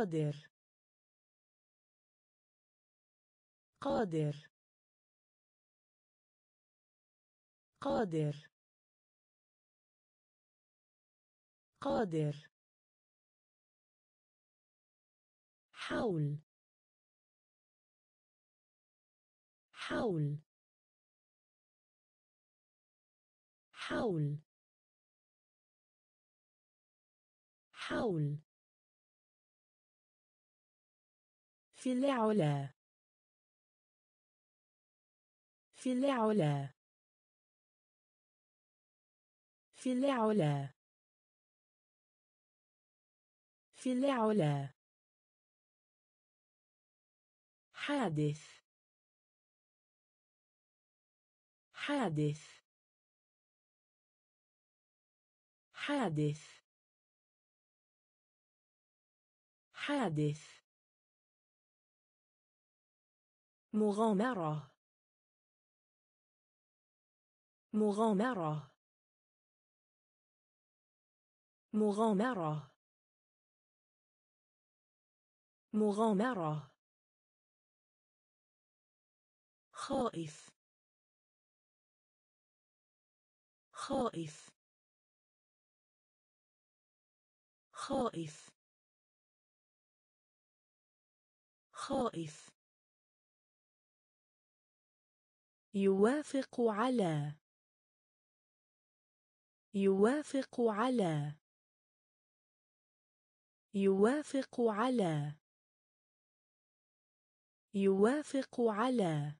قادر. قادر. قادر. قادر. حول حول حول حول في العلا. في العلا. في العلا. في العلا. حادث. حادث. حادث. حادث. مغامرة. مغامرة. مغامرة. مغامرة. خائف. خائف. خائف. خائف. يوافق على. يوافق على. يوافق على. يوافق على.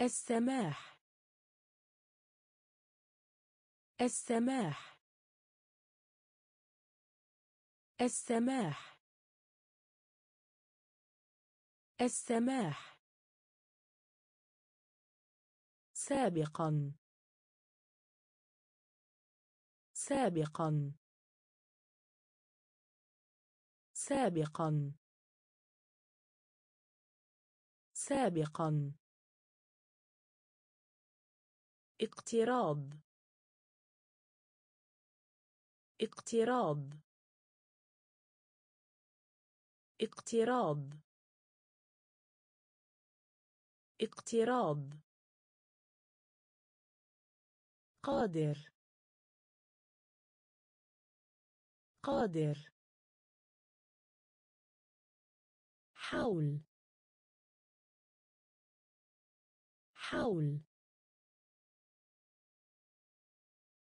السماح. السماح. السماح. السماح. سابقا. سابقا. سابقا. سابقا. اقتراب اقتراب اقتراب اقتراب قادر. قادر. حول حول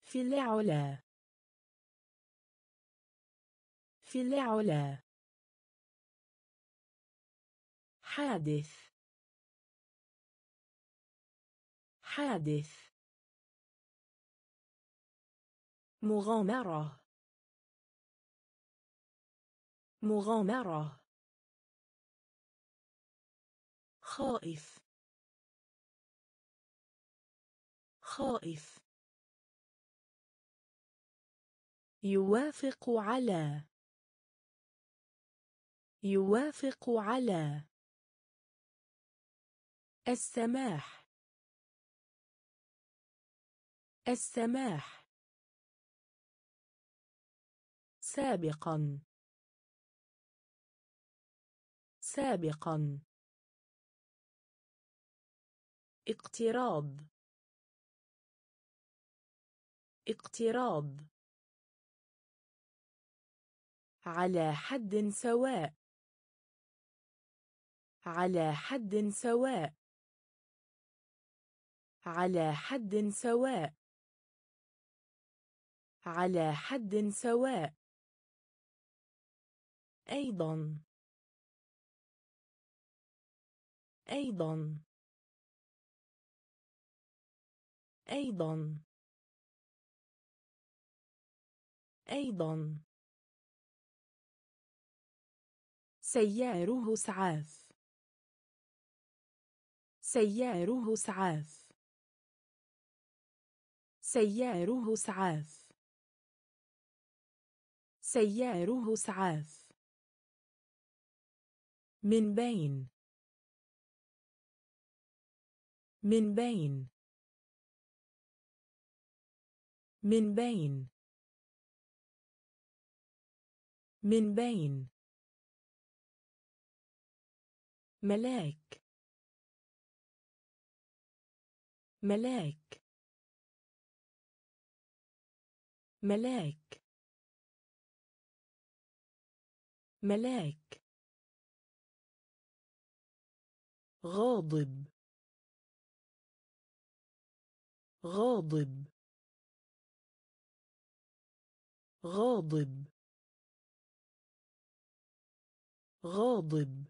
في العلا. في العلا. حادث. حادث. مغامرة. مغامرة. خائف. خائف. يوافق على. يوافق على. السماح. السماح. سابقا. سابقا. اقتراب اقتراب على حد سواء. على حد سواء. على حد سواء. على حد سواء. أيضا. أيضا. أيضا. أيضا. سياره إسعاف سياره إسعاف سياره إسعاف سياره إسعاف من بين. من بين. من بين. من بين. ملاك. ملاك. ملاك. ملاك. غاضب. غاضب. غاضب. غاضب.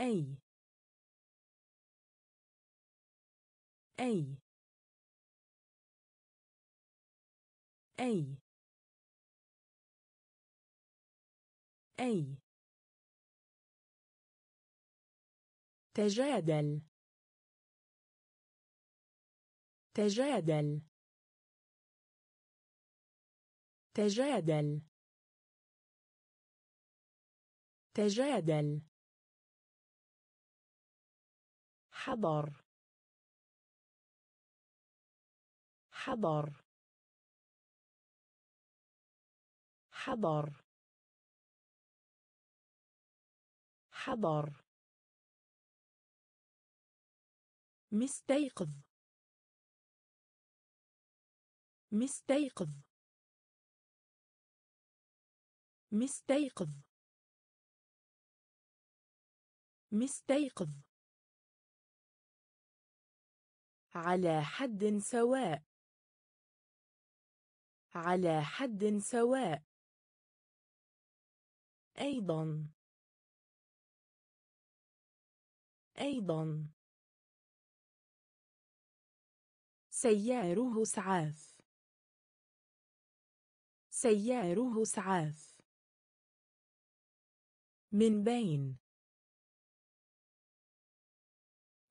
أي. أي. أي. أي. تجادل. تجادل. تجادل. تجادل. حضر. حضر. حضر. حضر. مستيقظ. مستيقظ. مستيقظ. مستيقظ. على حد سواء. على حد سواء. أيضا. أيضا. سياره اسعاف سياره اسعاف من بين.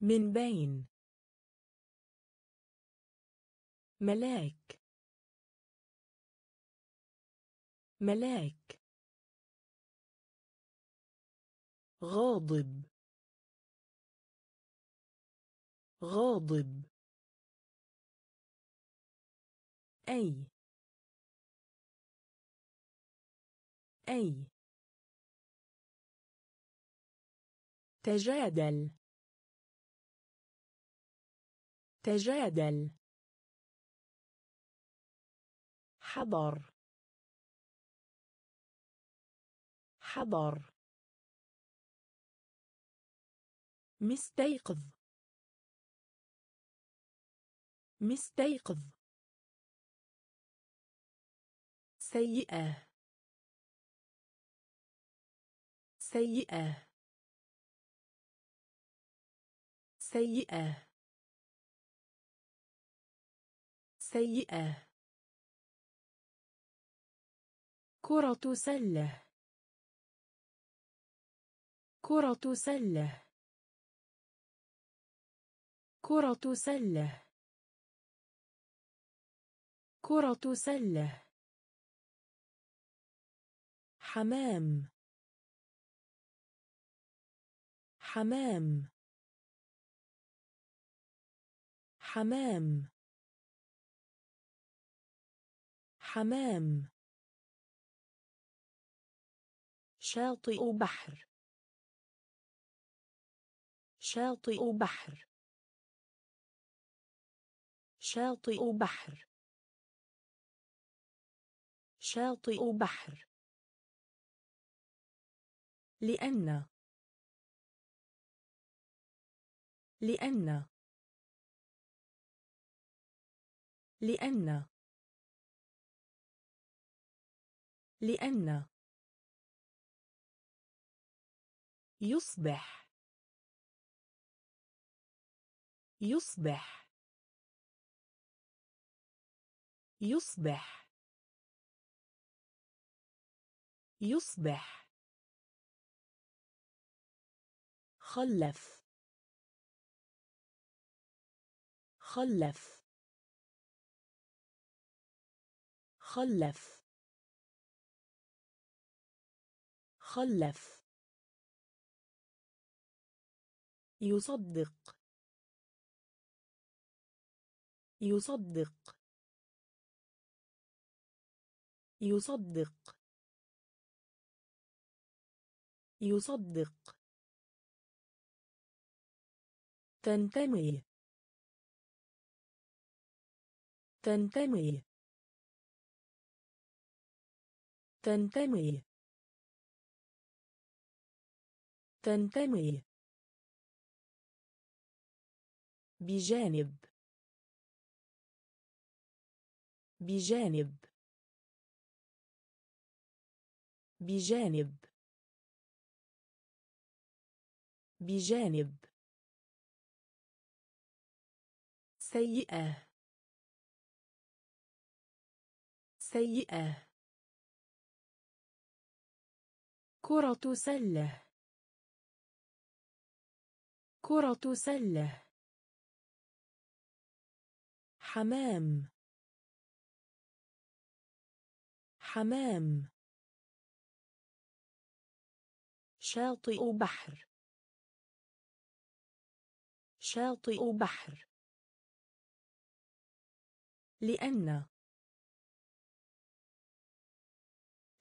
من بين. ملاك. ملاك. غاضب. غاضب. أي. أي. تجادل. تجادل. حضر. حضر. مستيقظ. مستيقظ. سيئة. سيئة. سيئة. سيئة. كرة سلة. كرة سلة. كرة سلة. كرة سلة. حمام. حمام. حمام. حمام. شاطئ بحر. شاطئ بحر. شاطئ بحر. شاطئ بحر. لأن. لأن. لأن. لأن. يصبح. يصبح. يصبح. يصبح. خلف. خلف. خلف. خلف. يصدق. يصدق. يصدق. يصدق. تنتمي. تنتمي. تنتمي. تنتمي. بجانب. بجانب. بجانب. بجانب. سيئة. سيئة. كرة سلة. كرة سلة. حمام. حمام. شاطئ بحر. شاطئ بحر. لأن.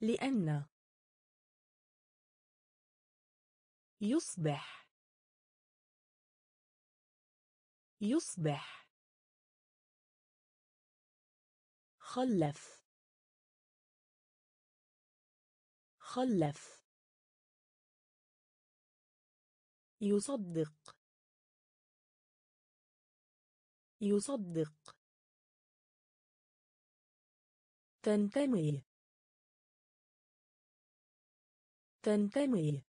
لأن. يصبح. يصبح. خلف. خلف. يصدق. يصدق. تنتمي. تنتمي.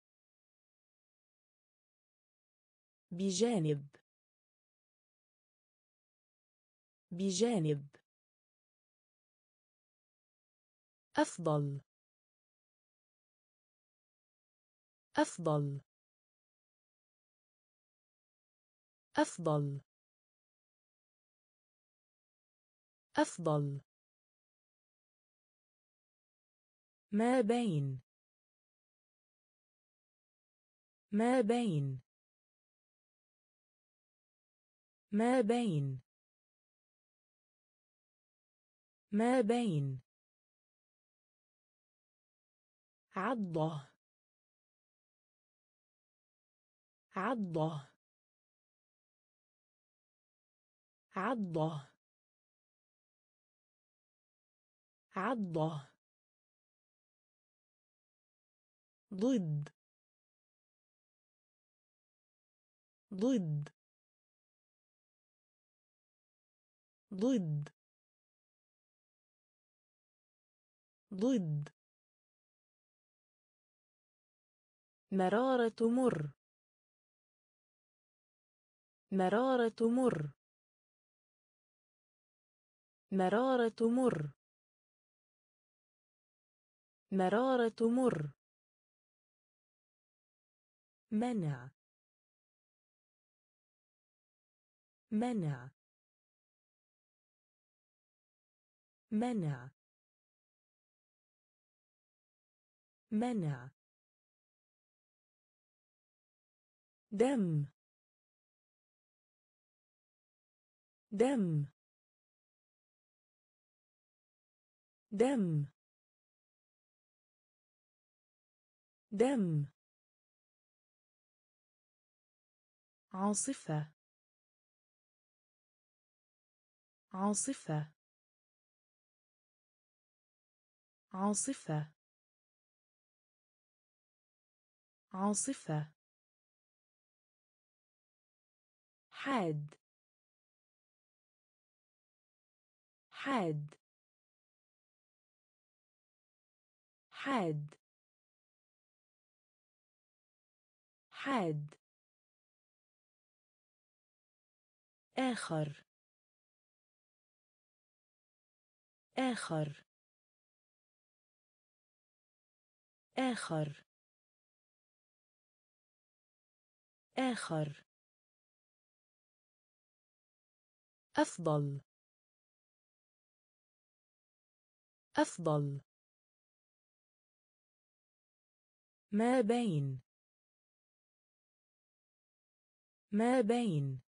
بجانب. بجانب. أفضل. أفضل. أفضل. أفضل. ما بين؟ ما بين؟ ما بين؟ ما بين؟ عضة. عضة. عضة. عضة. ضد. ضد. ضد. ضد. مرارة مر مرارة مر مرارة مر مرارة مر منع. منع. منع. منع. دم. دم. دم. دم. عاصفة. عاصفة. عاصفة. عاصفة. حاد. حاد. حاد. حاد. آخر. آخر. آخر. آخر. أفضل. أفضل. ما بين. ما بين.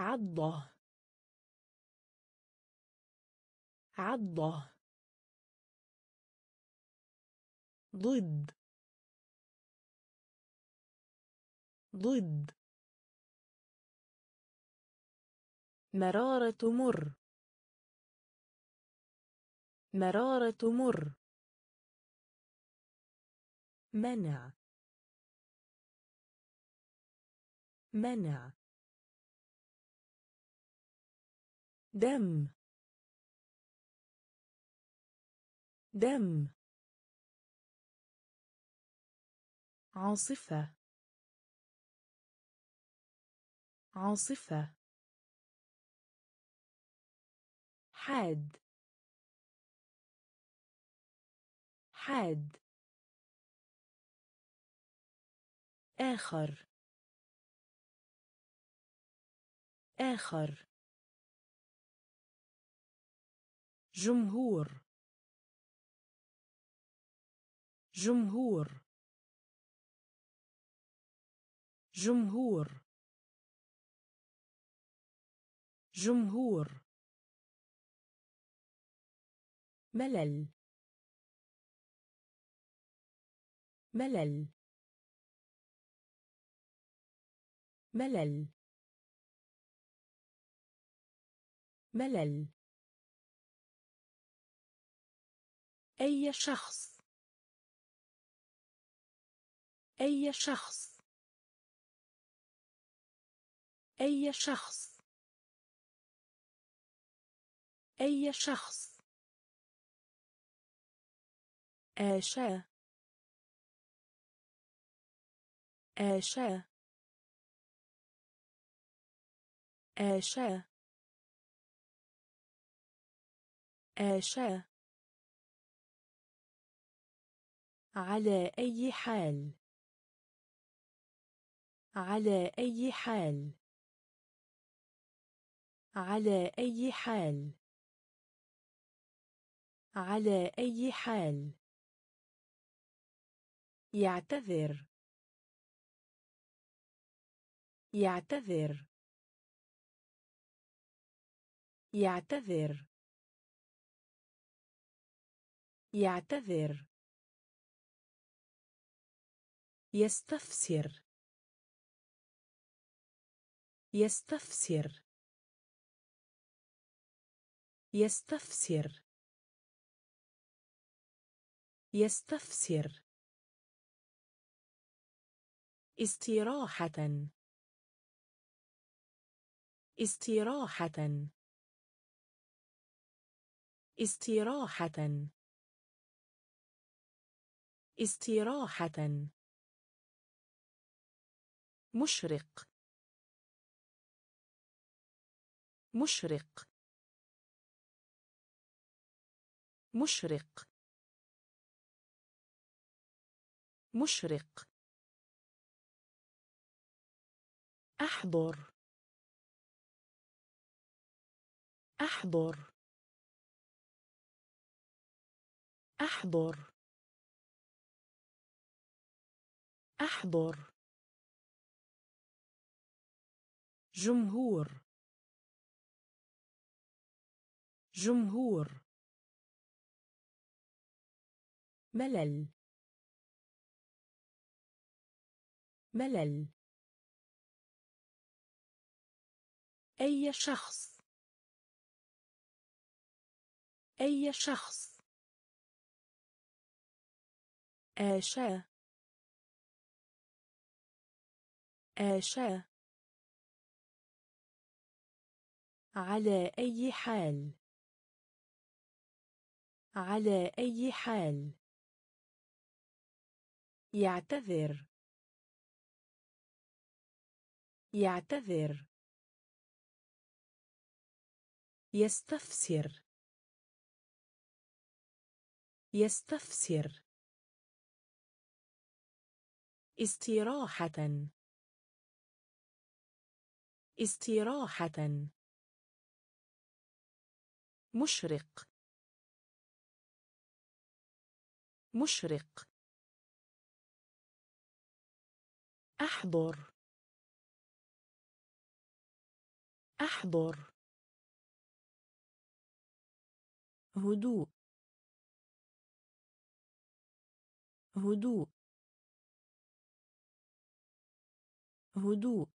عضة. عضة. ضد. ضد. مرارة مر مرارة مر منع. منع. دم. دم. عاصفة. عاصفة. حاد. حاد. آخر. آخر. جمهور. جمهور. جمهور. جمهور. ملل. ملل. ملل. ملل. أي شخص؟ أي شخص؟ أي شخص؟ أي شخص؟ آشا آشا آشا آشا على أي حال. على أي حال. على أي حال. على أي حال. يعتذر. يعتذر. يعتذر. يعتذر. يستفسر. يستفسر. يستفسر. يستفسر. استراحة. استراحة. استراحة. استراحة. مشرق. مشرق. مشرق. مشرق. أحضر. أحضر. أحضر. أحضر. جمهور. جمهور. ملل. ملل. أي شخص. أي شخص. آشا آشا على أي حال. على أي حال. يعتذر. يعتذر. يستفسر. يستفسر. استراحة. استراحة. مشرق. مشرق. أحضر. أحضر. هدوء. هدوء. هدوء.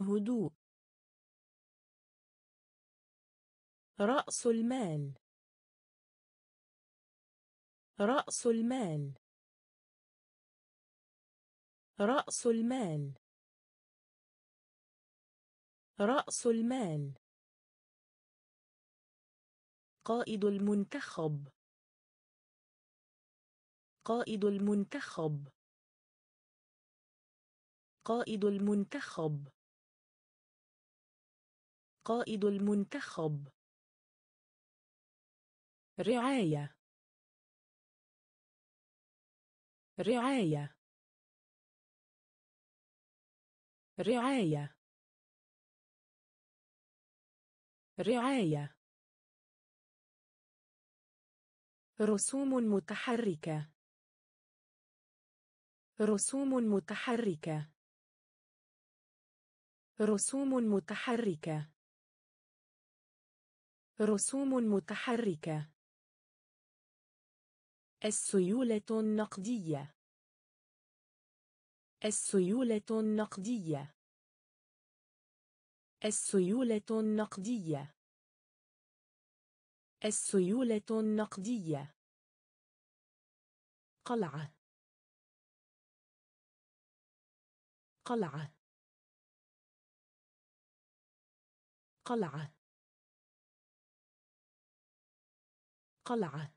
هدوء. رأس المال. رأس المال. رأس المال. رأس المال. قائد المنتخب. قائد المنتخب. قائد المنتخب. قائد المنتخب. رعاية. رعاية. رعاية. رعاية. رسوم متحركة. رسوم متحركة. رسوم متحركة. رسوم متحركة. السيولة النقدية. السيولة النقدية. السيولة النقدية. السيولة النقدية. قلعة. قلعة. قلعة. قلعة.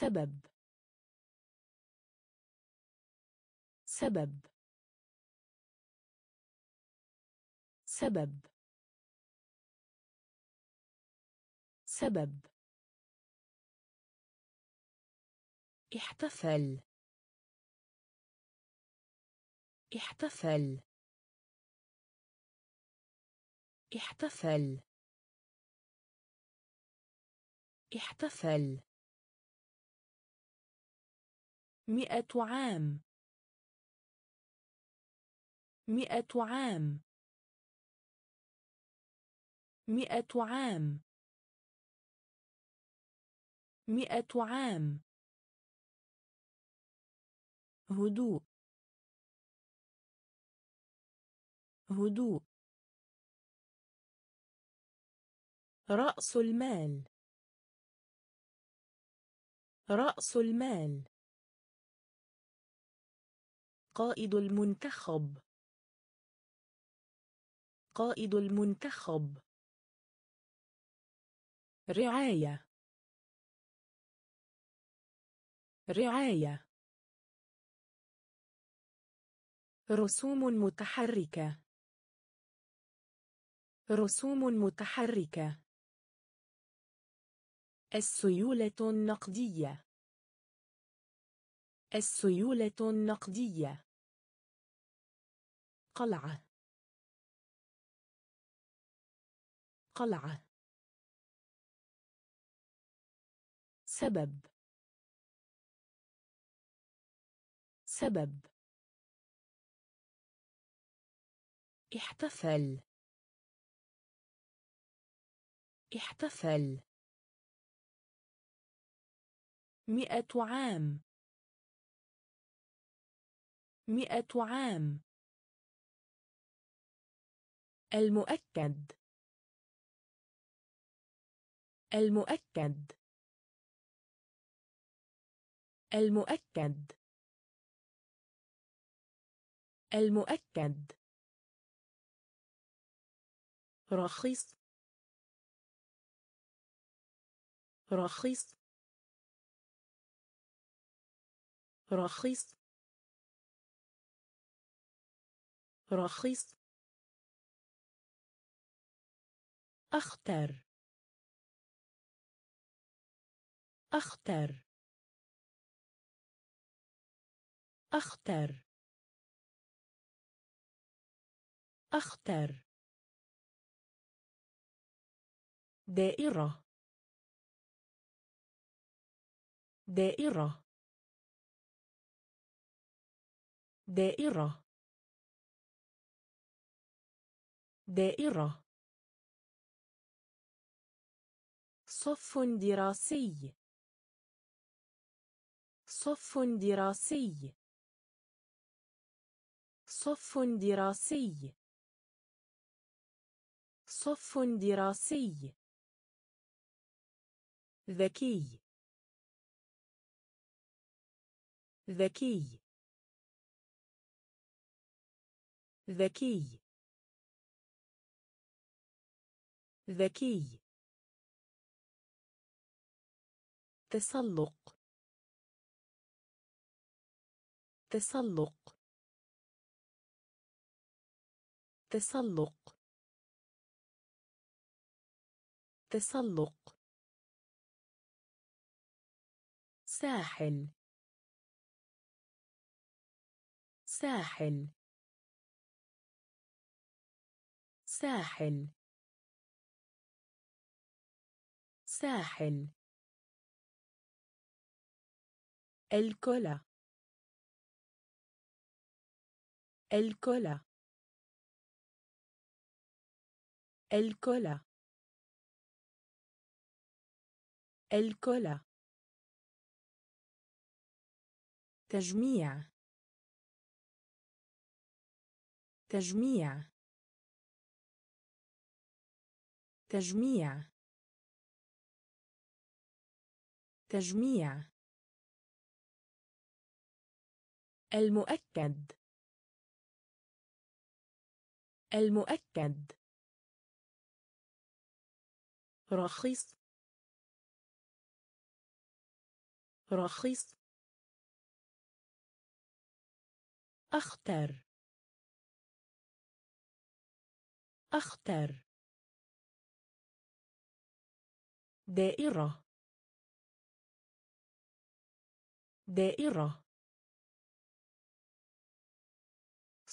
سبب. سبب. سبب. سبب. احتفل. احتفل. احتفل. احتفل. مئة عام. مئة عام. مئة عام. مئة عام. هدوء. هدوء. رأس المال. رأس المال. قائد المنتخب. قائد المنتخب. رعاية. رعاية. رسوم متحركة. رسوم متحركة. السيولة النقدية. السيولة النقدية. قلعة. قلعة. سبب. سبب. احتفل. احتفل. مئة عام. مئة عام. المؤكد. المؤكد. المؤكد. المؤكد. رخيص. رخيص. رخيص. رخيص. أختر. أختر. أختر. أختر. دائرة. دائرة. دائرة. دائرة. صف دراسي. صف دراسي. صف دراسي. صف دراسي. ذكي. ذكي. ذكي. ذكي. تسلق. تسلق. تسلق. تسلق. ساحل ساحل ساحل ساحل الكولا الكولا الكولا الكولا تجميع تجميع تجميع تجميع المؤكد. المؤكد. رخيص. رخيص. أختر أختر دائرة. دائرة.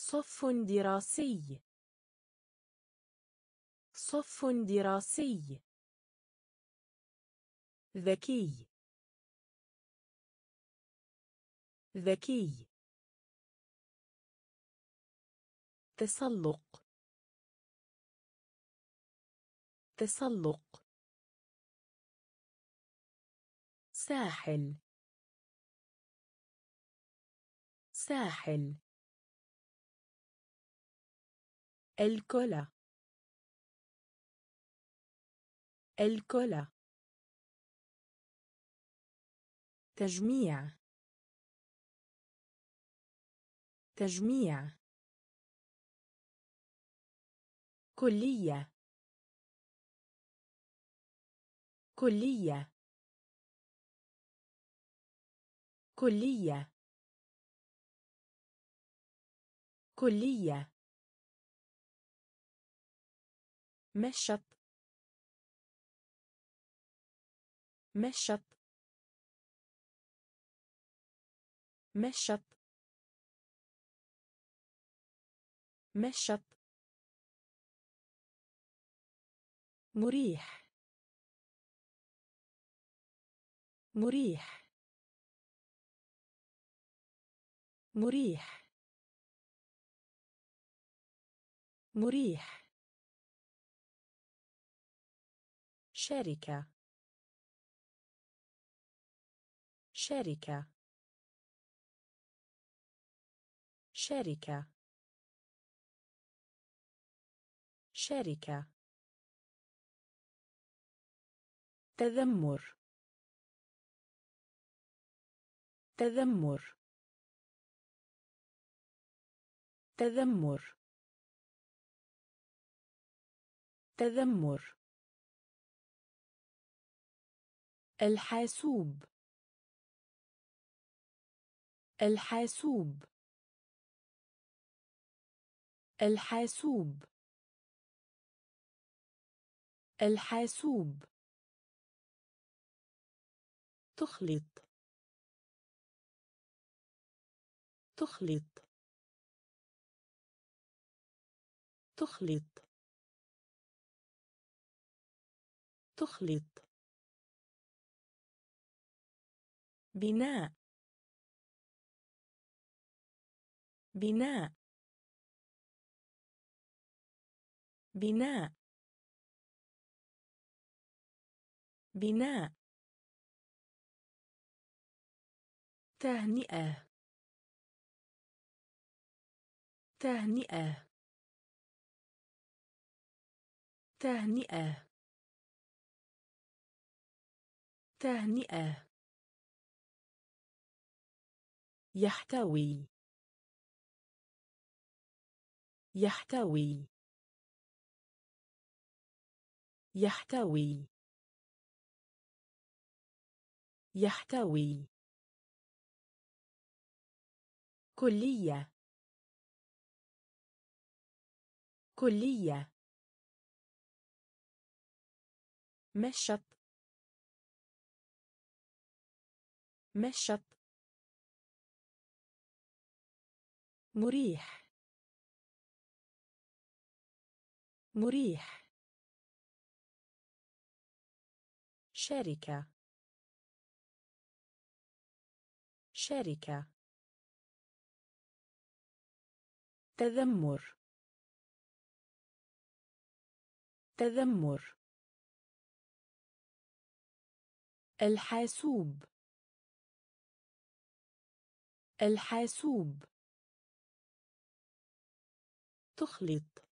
صف دراسي. صف دراسي. ذكي. ذكي. تسلق. تسلق. ساحل. ساحل. الكولا الكولا تجميع. تجميع. كلية. كلية. كلية. كلية. مشط. مشط. مشط. مشط. مريح. مريح. مريح. مريح. شركة. شركة. شركة. شركة. تذمر. تذمر. تذمر. تذمر. الحاسوب. الحاسوب. الحاسوب. الحاسوب. تخلط. تخلط. تخلط. تخلط. بناء. بناء. بناء. بناء. تهنئة. تهنئة. تهنئة. تهنئة. يحتوي. يحتوي. يحتوي. يحتوي. كلية. كلية. مشط. مشط. مريح. مريح. شركة. شركة. تذمر. تذمر. الحاسوب. الحاسوب. تخلط.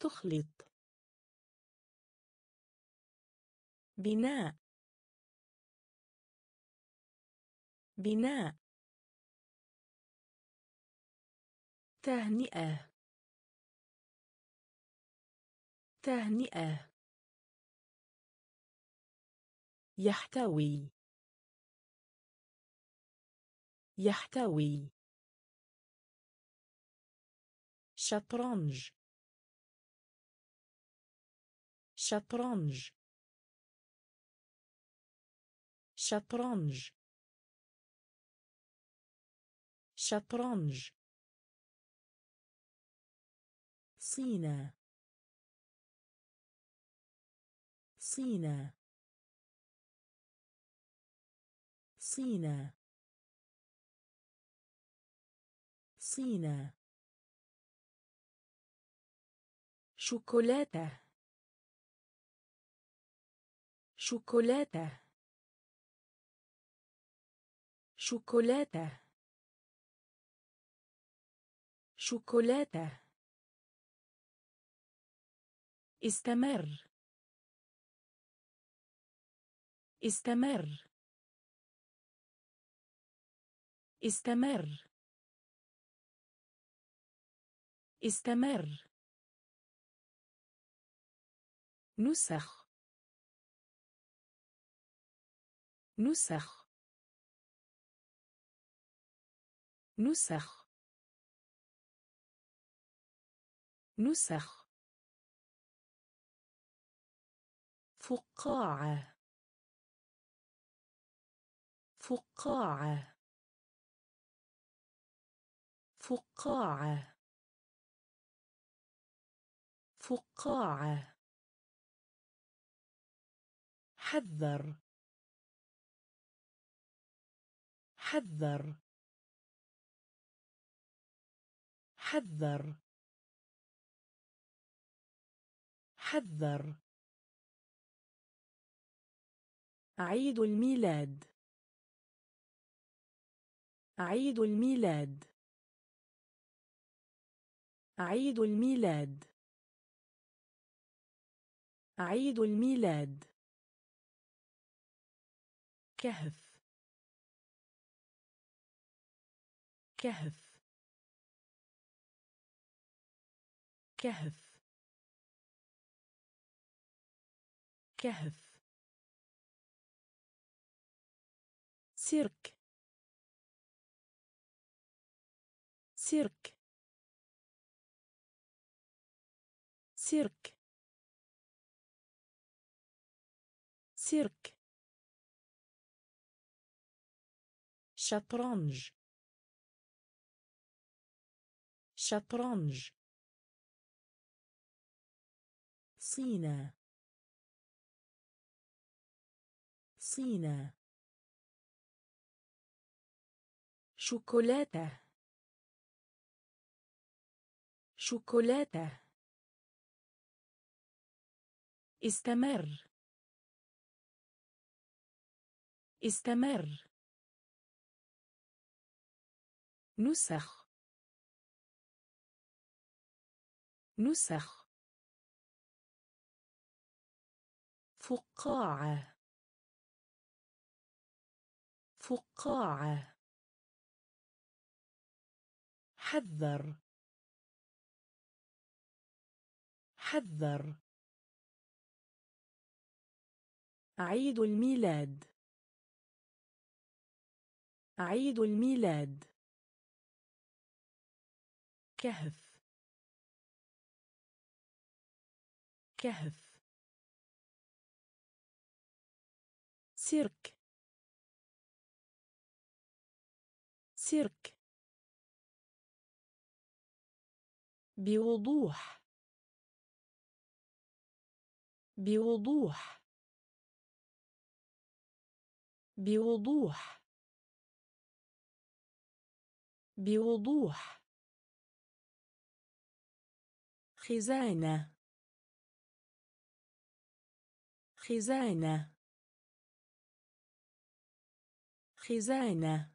تخلط. بناء. بناء. تهنئة. تهنئة. يحتوي. يحتوي. شطرنج. شطرنج. شطرنج. شطرنج. صينة. صينة. صينة. صينة. شوكولاتة. شوكولاتة. شوكولاتة. شوكولاتة. استمر. استمر. استمر. استمر. نسخ. نسخ. نسخ. نسخ. فقاعة. فقاعة. فقاعة. فقاعة. حذر. حذر. حذر. حذر. عيد الميلاد. عيد الميلاد. عيد الميلاد. عيد الميلاد. كهف. كهف. كهف. كهف. سيرك. سيرك. سيرك. سيرك. شطرنج. شطرنج. صينة. صينة. شوكولاتة. شوكولاتة. استمر. استمر. نسخ. نسخ. فقاعة. فقاعة. حذر. حذر. عيد الميلاد. عيد الميلاد. كهف. كهف. سيرك. سيرك. بوضوح. بوضوح. بوضوح. بوضوح. خزانة. خزانة. خزانة.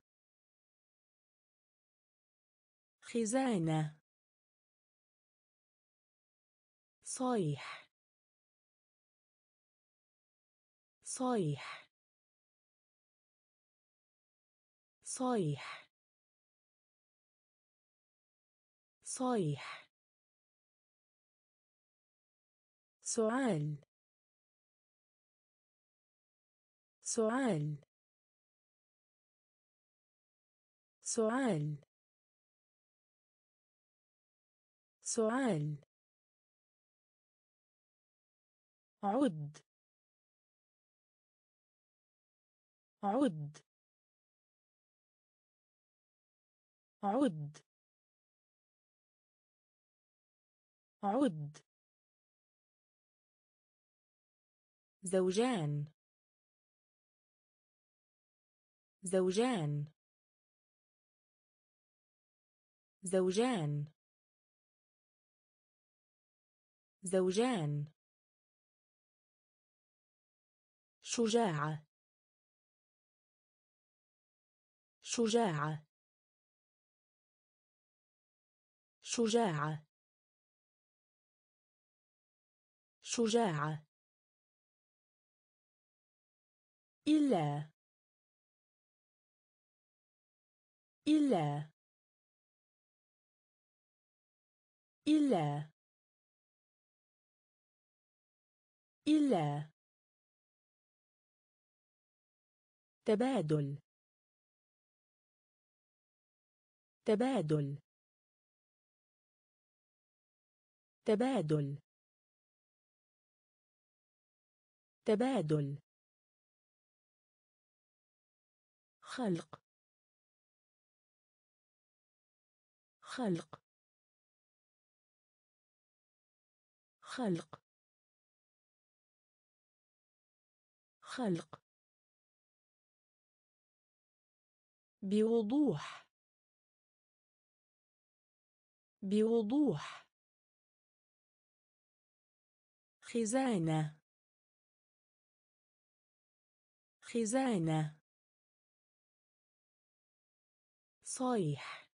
خزانة. صيح. صيح. صيح. صيح. سؤال. سؤال. سؤال. سؤال. عد. عد. عد. عد. زوجان. زوجان. زوجان. زوجان. شجاعة. شجاعة. شجاعة. شجاعة. إلا. إلا. إلا. إلا. تبادل. تبادل. تبادل. تبادل. خلق. خلق. خلق. خلق. بوضوح. بوضوح. خزانة. خزانة. صيح.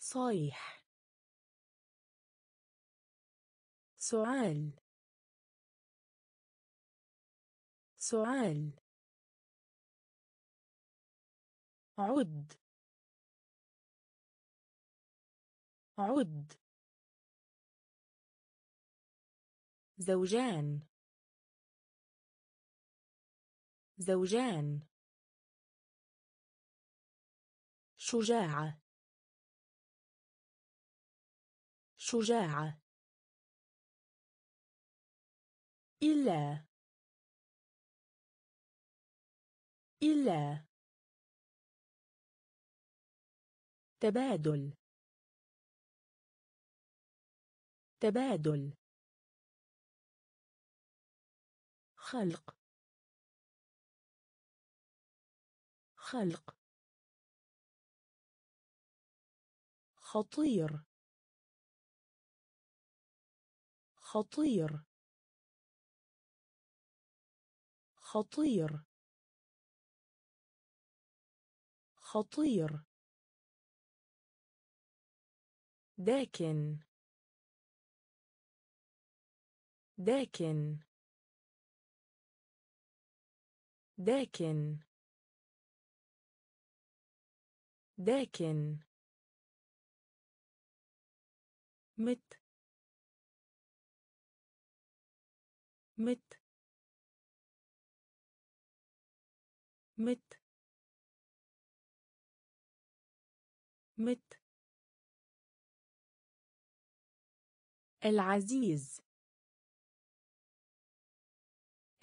صيح. سؤال سؤال عد. عد. زوجان. زوجان. شجاعة. شجاعة. إلا. إلا. تبادل. تبادل. خلق. خلق. خطير. خطير. خطير. خطير. داكن. داكن. داكن. داكن. مت مت مت مت. العزيز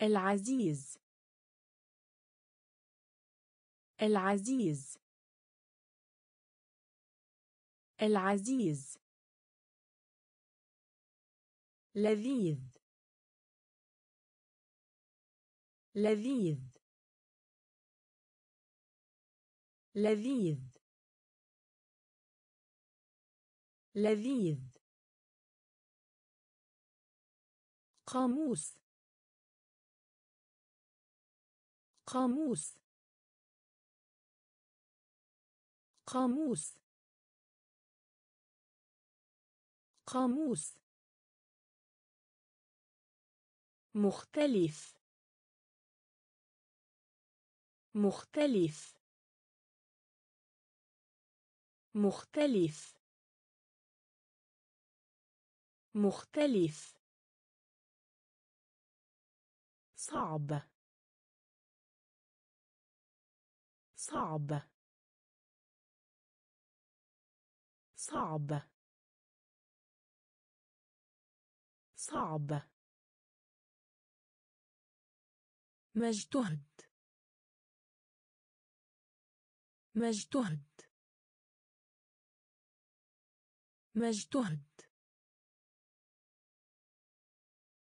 العزيز. العزيز. العزيز. لذيذ. لذيذ. لذيذ. لذيذ. قاموس. قاموس. قاموس. قاموس. مختلف. مختلف. مختلف. مختلف. صعب. صعب. صعب. صعب. مجتهد مجتهد مجتهد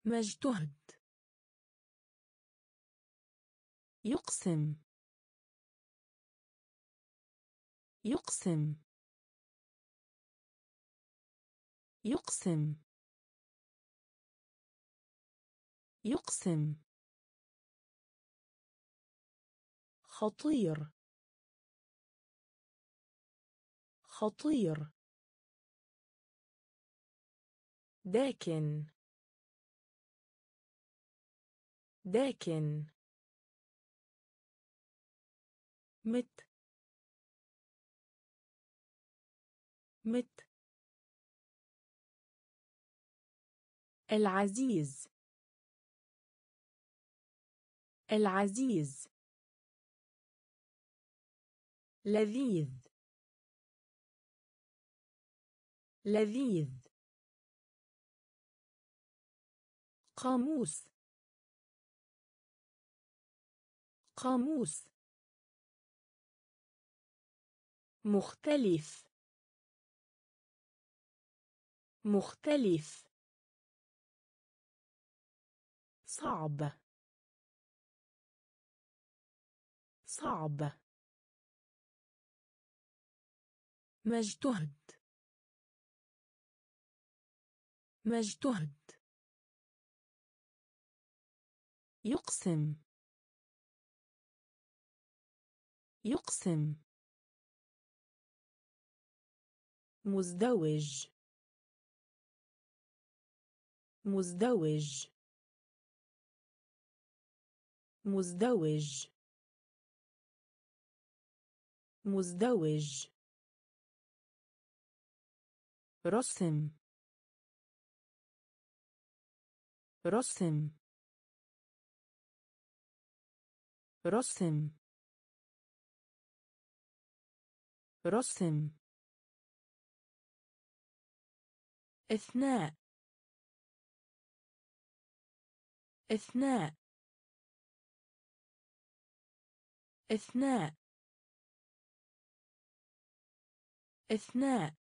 مجتهد يقسم. يقسم. يقسم. يقسم. خطير. خطير. داكن. داكن. مت. مت. العزيز. العزيز. لذيذ. لذيذ. قاموس. قاموس. مختلف. مختلف. صعب. صعب. مجتهد. مجتهد. يقسم. يقسم. مزدوج. مزدوج. مزدوج. مزدوج. رسم. رسم. رسم. رسم. إثناء. إثناء. إثناء. إثناء.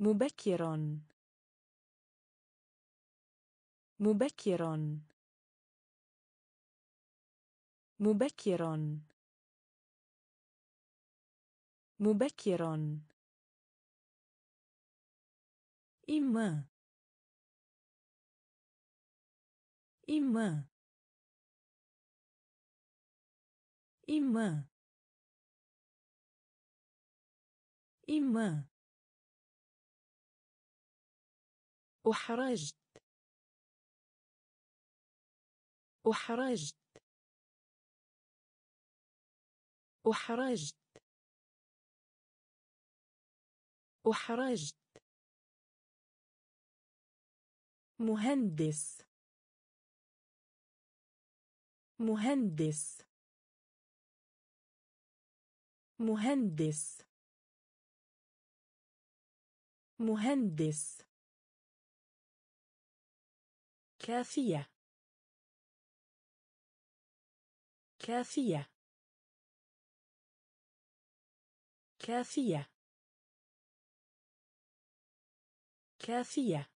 مبكر مبكر مبكر مبكر إما. إما. إما. إما. أحرجت أحرجت أحرجت أحرجت مهندس. مهندس. مهندس. مهندس. كافية. كافية. كافية. كافية.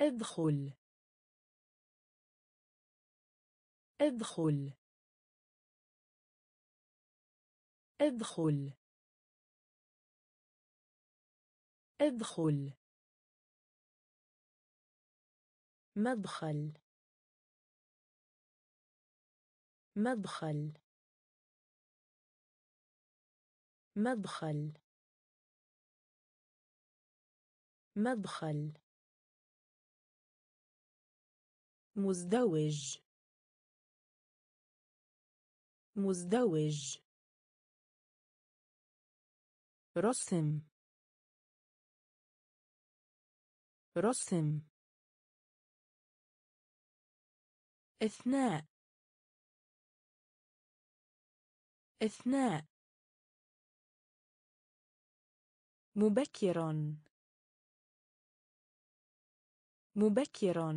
ادخل. ادخل. ادخل. ادخل. مدخل مدخل مدخل مدخل. مزدوج مزدوج. رسم رسم. أثناء. أثناء. مبكر مبكر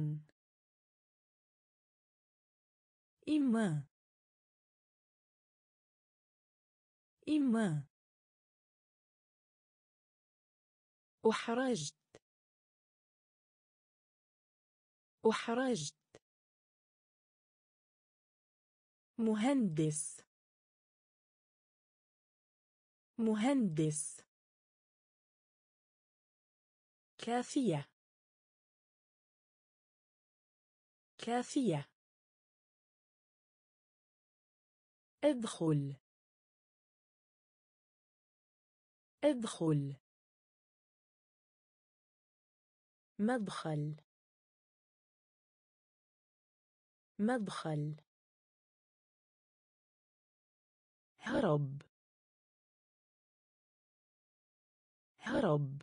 إما. إما. أحرجت. أحرجت. مهندس. مهندس. كافية. كافية. ادخل. ادخل. مدخل. مدخل. هرب هرب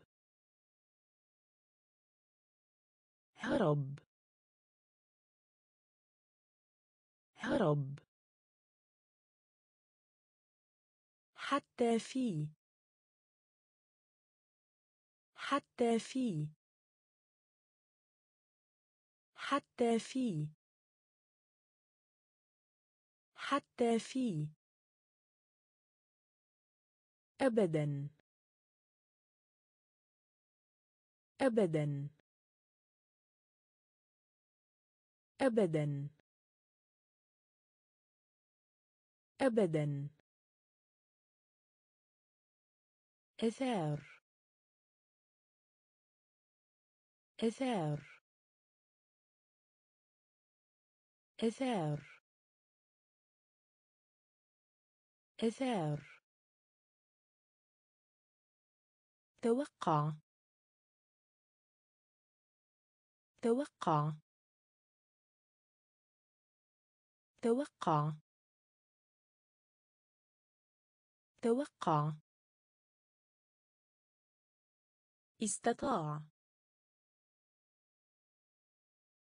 هرب هرب حتى في. حتى في. حتى في. حتى في. أبدا. أبدا. أبدا. أبدا. إثار. إثار. إثار. إثار. توقع. توقع. توقع. توقع. استطاع.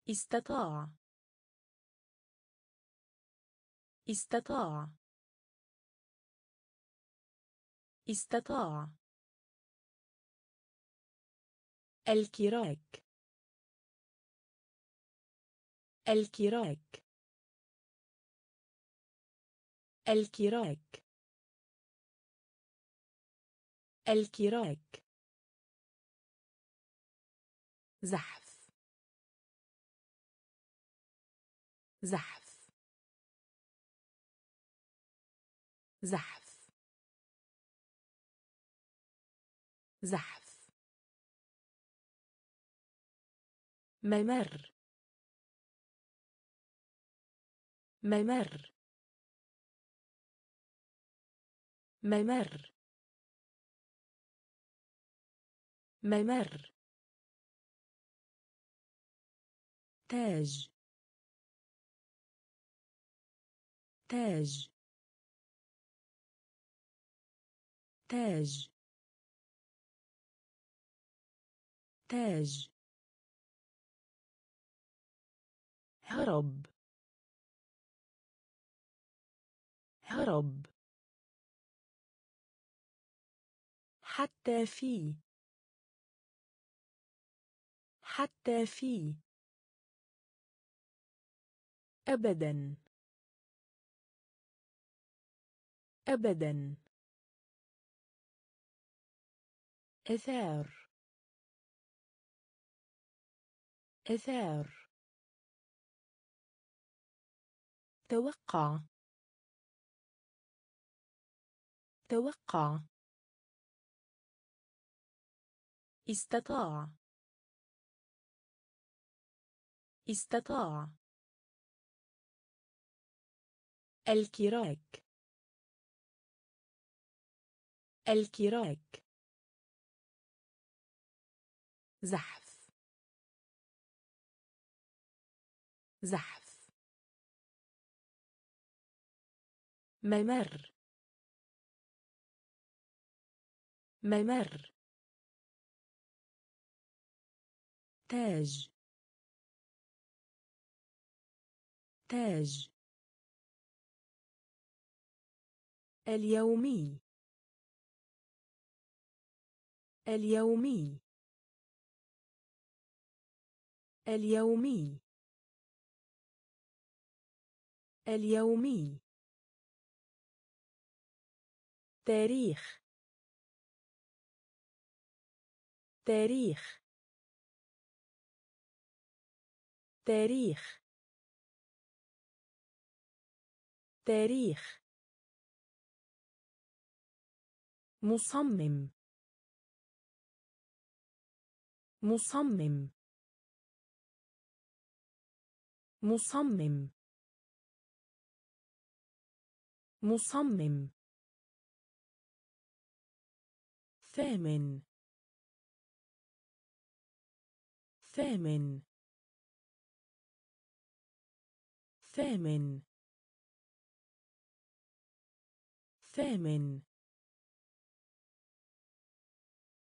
استطاع. استطاع. استطاع. الكراك. الكراك. الكراك. الكراك. زحف. زحف. زحف. زحف. ممر. ممر. ممر. ممر. تاج. تاج. تاج. تاج. هرب هرب حتى في. حتى في. أبدا. أبدا. إثار. إثار. توقع. توقع. استطاع. استطاع. الكراك. الكراك. زحف. زحف. ممر ممر. تاج تاج. اليومي اليومي. اليومي. اليومي. تاريخ. تاريخ. تاريخ. تاريخ. مصمم. مصمم. مصمم. مصمم. ثامن. ثامن. ثامن. ثامن.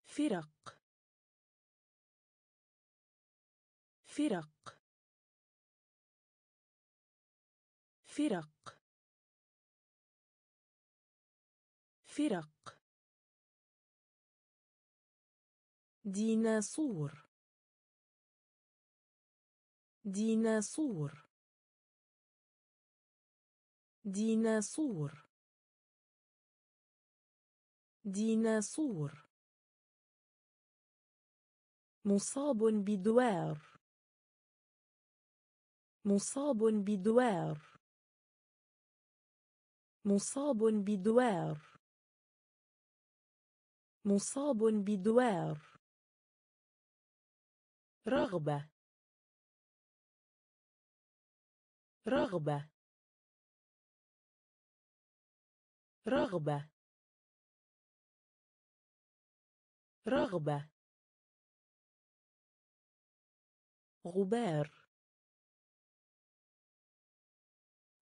فرق. فرق. فرق. فرق. ديناصور. ديناصور. ديناصور. ديناصور. مصاب بدوار. مصاب بدوار. مصاب بدوار. مصاب بدوار. رغبة. رغبة. رغبة. رغبة. غبار.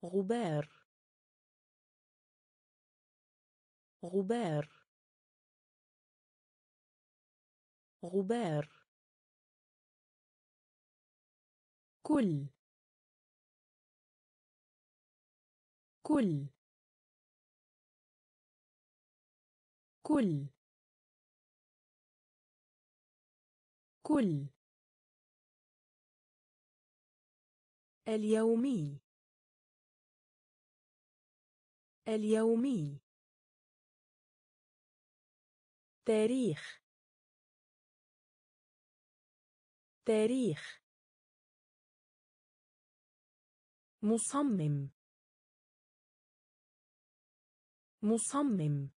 غبار. غبار. غبار. كل. كل. كل. كل. اليومي. اليومي. تاريخ. تاريخ. مصمم. مصمم.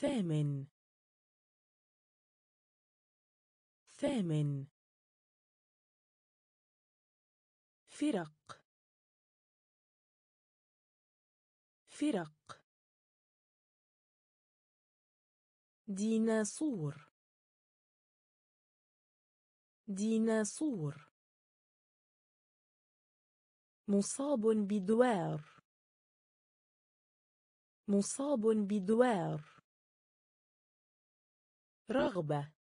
ثامن. ثامن. فرق. فرق. ديناصور. ديناصور. مصاب بدوار. مصاب بدوار. رغبة.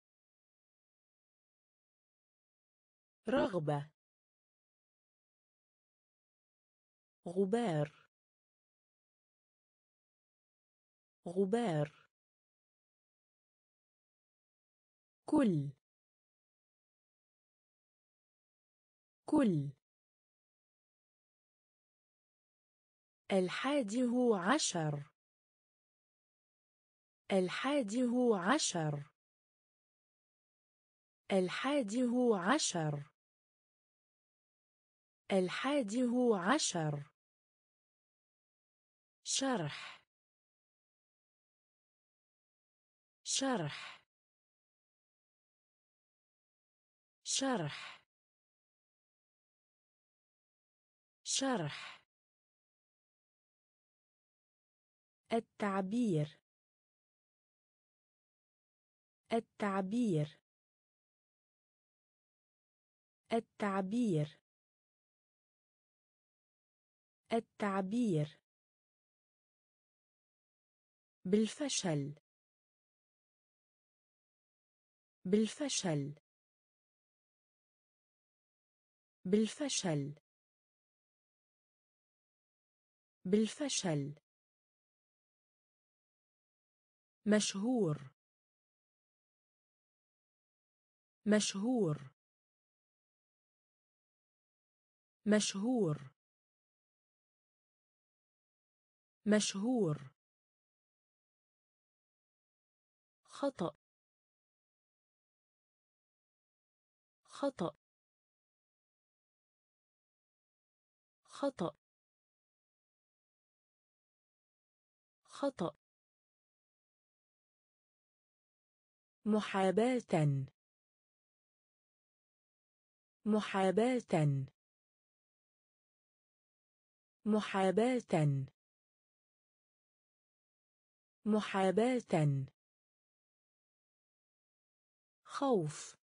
رغبة. غبار. غبار. كل. كل. الحادي عشر. الحادي عشر. الحادي عشر. الحادي عشر. شرح. شرح. شرح. شرح. التعبير. التعبير. التعبير. التعبير. بالفشل. بالفشل. بالفشل. بالفشل. مشهور. مشهور. مشهور. مشهور. خطأ. خطأ. خطأ. خطأ. محاباة. محاباة. محاباة. محاباة. خوف.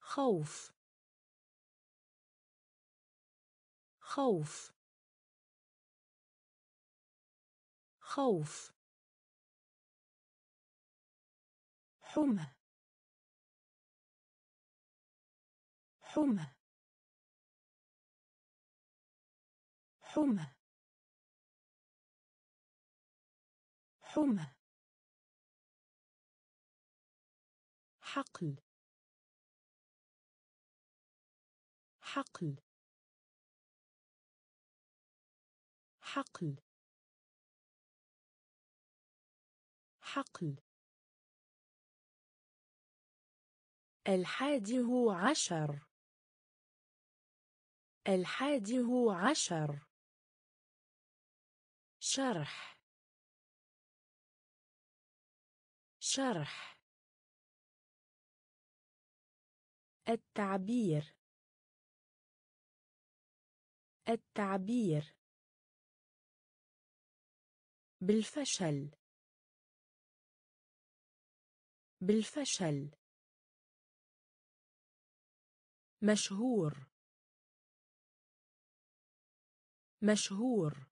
خوف. خوف. خوف. حمى. حمى. حمى. حمى. حقل. حقل. حقل. حقل. الحادي عشر. الحادي عشر. شرح. شرح. التعبير. التعبير. بالفشل. بالفشل. مشهور. مشهور.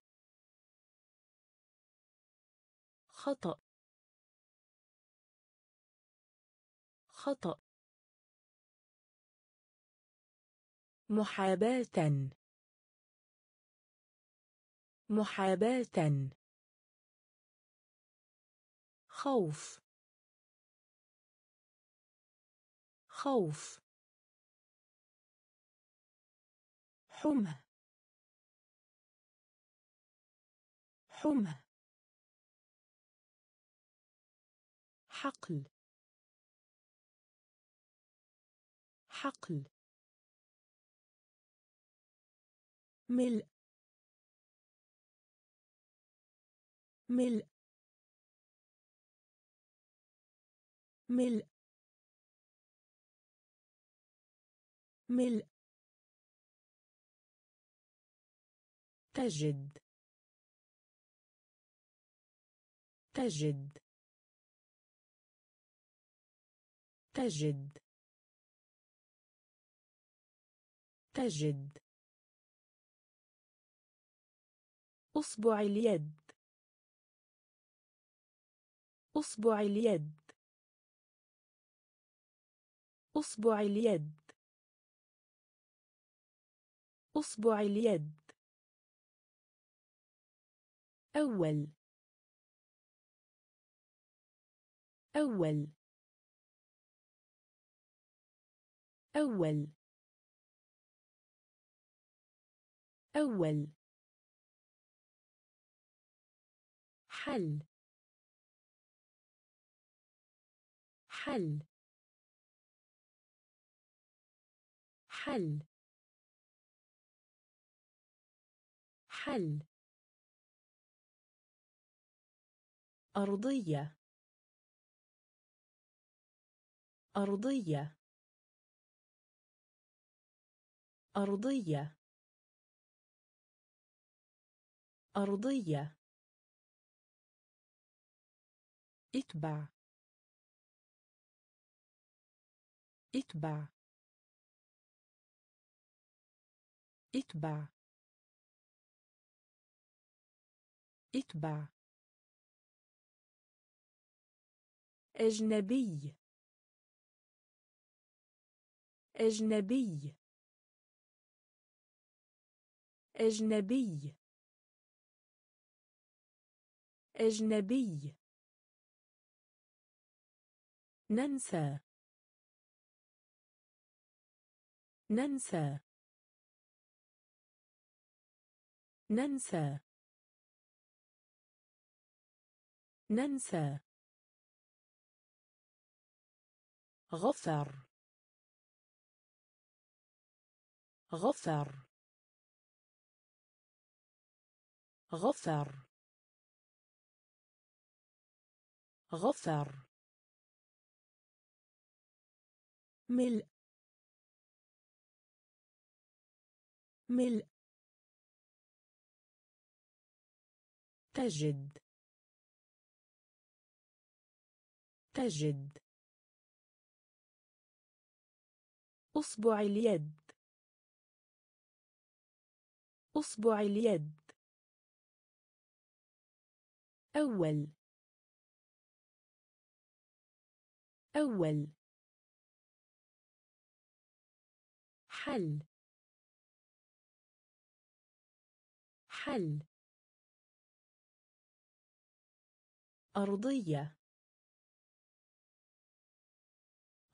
خطأ. خطأ. محاباة. محاباة. خوف. خوف. حمى. حمى. حقل. حقل. ملء. ملء. ملء. ملء. تجد. تجد. تجد. تجد. أصبع اليد. أصبع اليد. أصبع اليد. أصبع اليد. أول. أول. أول. أول. حل. حل. حل. حل. أرضية. أرضية. أرضية. أرضية. اتبع. اتبع. اتبع. اتبع. أجنبي. أجنبي. أجنبي. أجنبي. ننسى. ننسى. ننسى. ننسى. غفر. غفر. غفر. غفر. ملء. ملء. تجد. تجد. أصبع اليد. أصبع اليد. أول. أول. حل. حل. أرضية.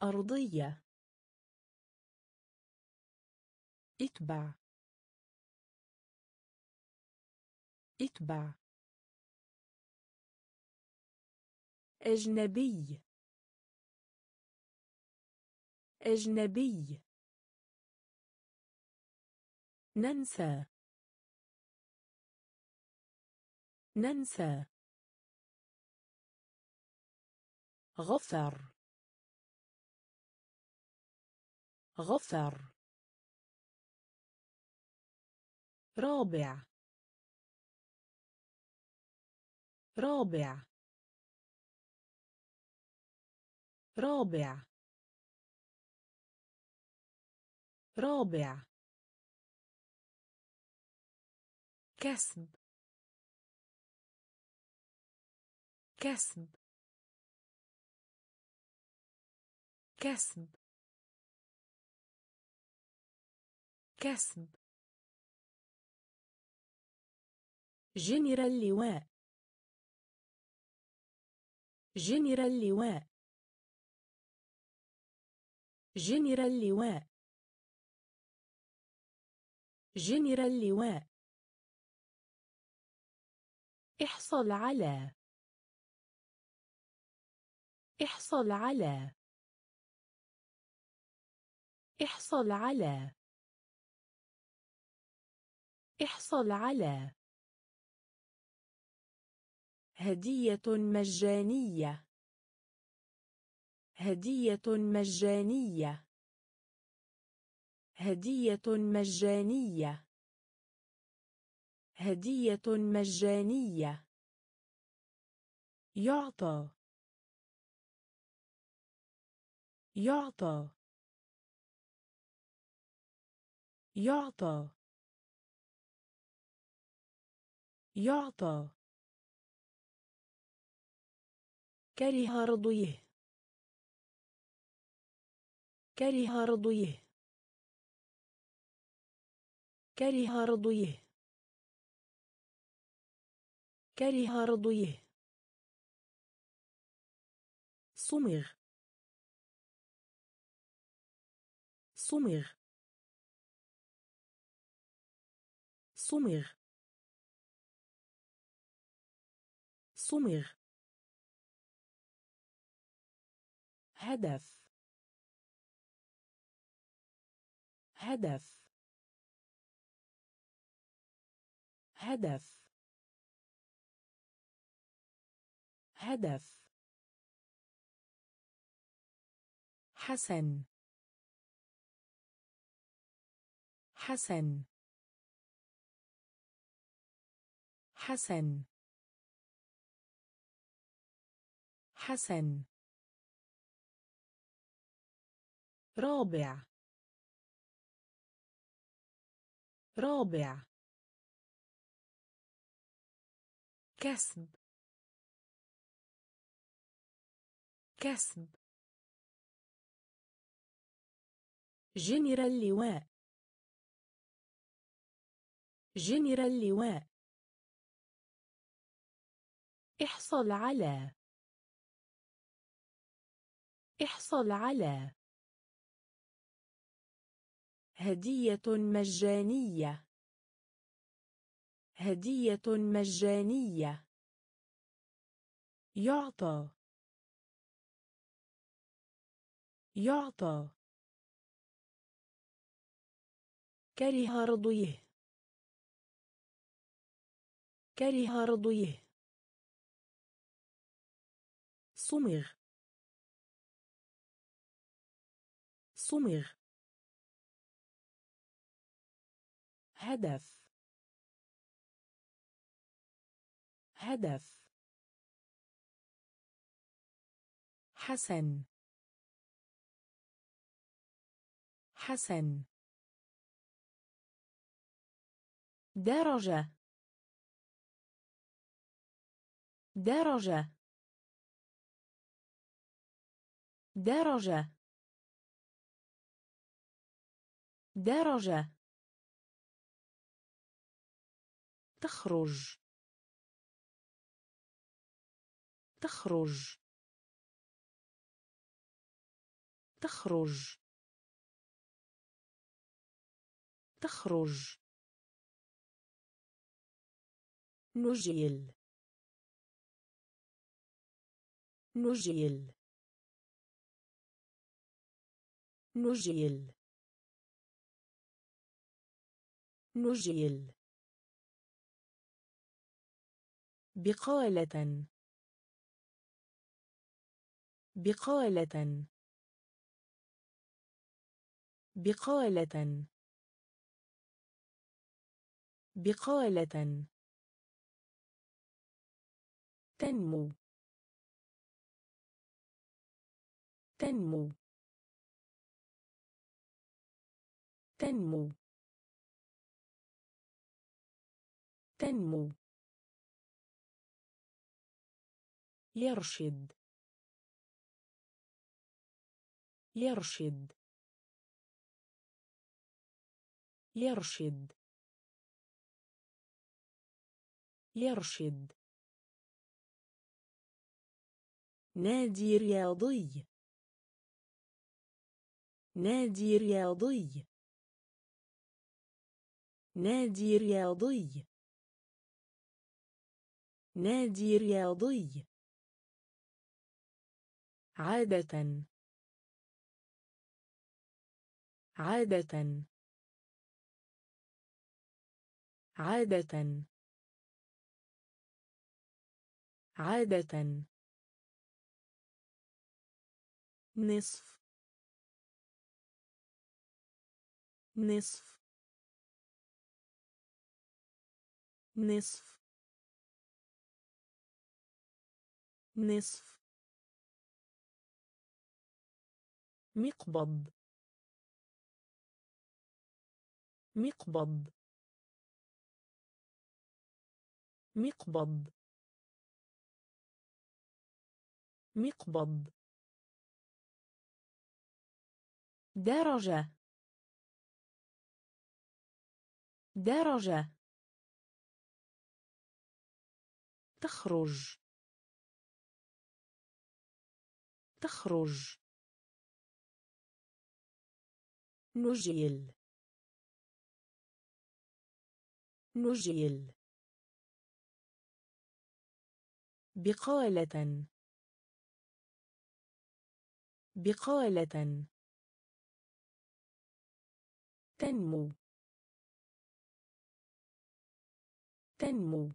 أرضية. اتبع. اتبع. أجنبي. أجنبي. ننسى. ننسى. غفر. غفر. رابع. رابع. رابع. رابع. كسب. كسب. كسب. كسب. جنرال لواء جنرال لواء جنرال لواء جنرال لواء احصل على. احصل على. احصل على. احصل على. هدية مجانية. هدية مجانية. هدية مجانية. هدية مجانية. يعطى. يعطى. يعطى. يعطى. كره رضيه. كره رضيه. كره رضيه. كره رضيه. صمغ. صمغ. صمغ. صمغ. هدف. هدف. هدف. هدف. حسن. حسن. حسن. حسن. رابع. رابع. كسب. كسب. جنرال لواء. جنرال لواء. احصل على. احصل على. هدية مجانية. هدية مجانية. يعطى. يعطى. كره رضيه. كره رضيه. صمغ. صمغ. هدف. هدف. حسن. حسن. درجة. درجة. درجة. درجة. تخرج. تخرج. تخرج. تخرج. نجيل. نجيل. نجيل. نجيل. بقالة. بقالة. بقالة. بقالة. تنمو. تنمو. تنمو. تنمو. يرشد يرشد يرشد يرشد نادي رياضي. نادي رياضي. نادي رياضي. نادي رياضي. عادة. عادة. عادة. عادة. نصف. نصف. نصف. نصف. مقبض. مقبض. مقبض. مقبض. درجة. درجة. تخرج. تخرج. نجيل. نجيل. بقالة. بقالة. تنمو. تنمو.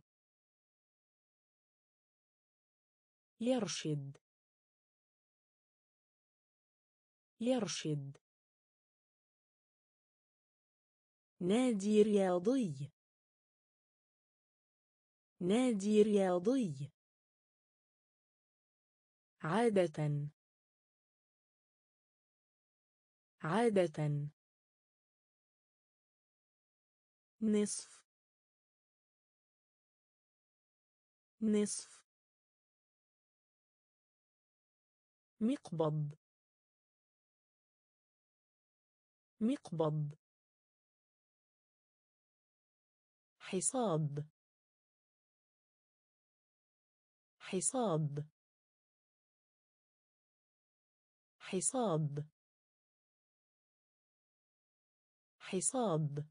يرشد. يرشد. نادي رياضي. نادي رياضي. عادة. عادة. نصف. نصف. مقبض. مقبض. حصاد. حصاد. حصاد. حصاد.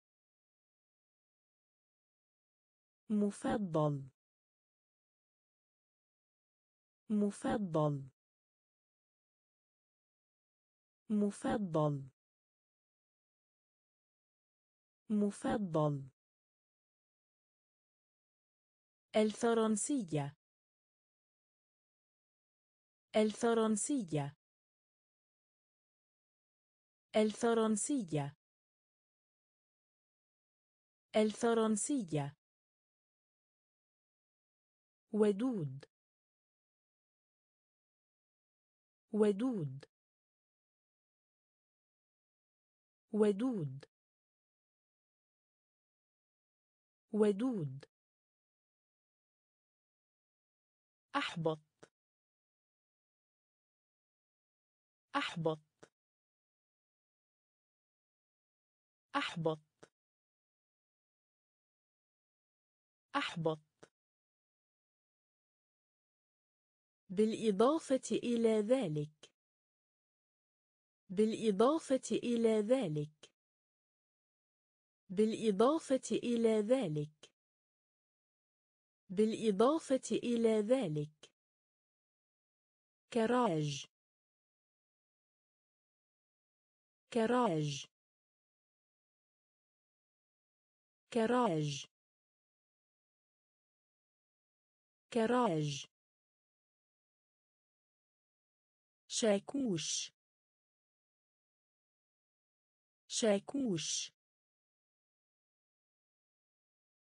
مفضل. مفضل. مفضل. مفضل. الفرنسية الفرنسية الفرنسية الفرنسية ودود ودود ودود ودود أحبط. أحبط. أحبط. أحبط. بالإضافة إلى ذلك. بالإضافة إلى ذلك. بالإضافة إلى ذلك. بالإضافة إلى ذلك. كراج. كراج. كراج. كراج. شاكوش. شاكوش.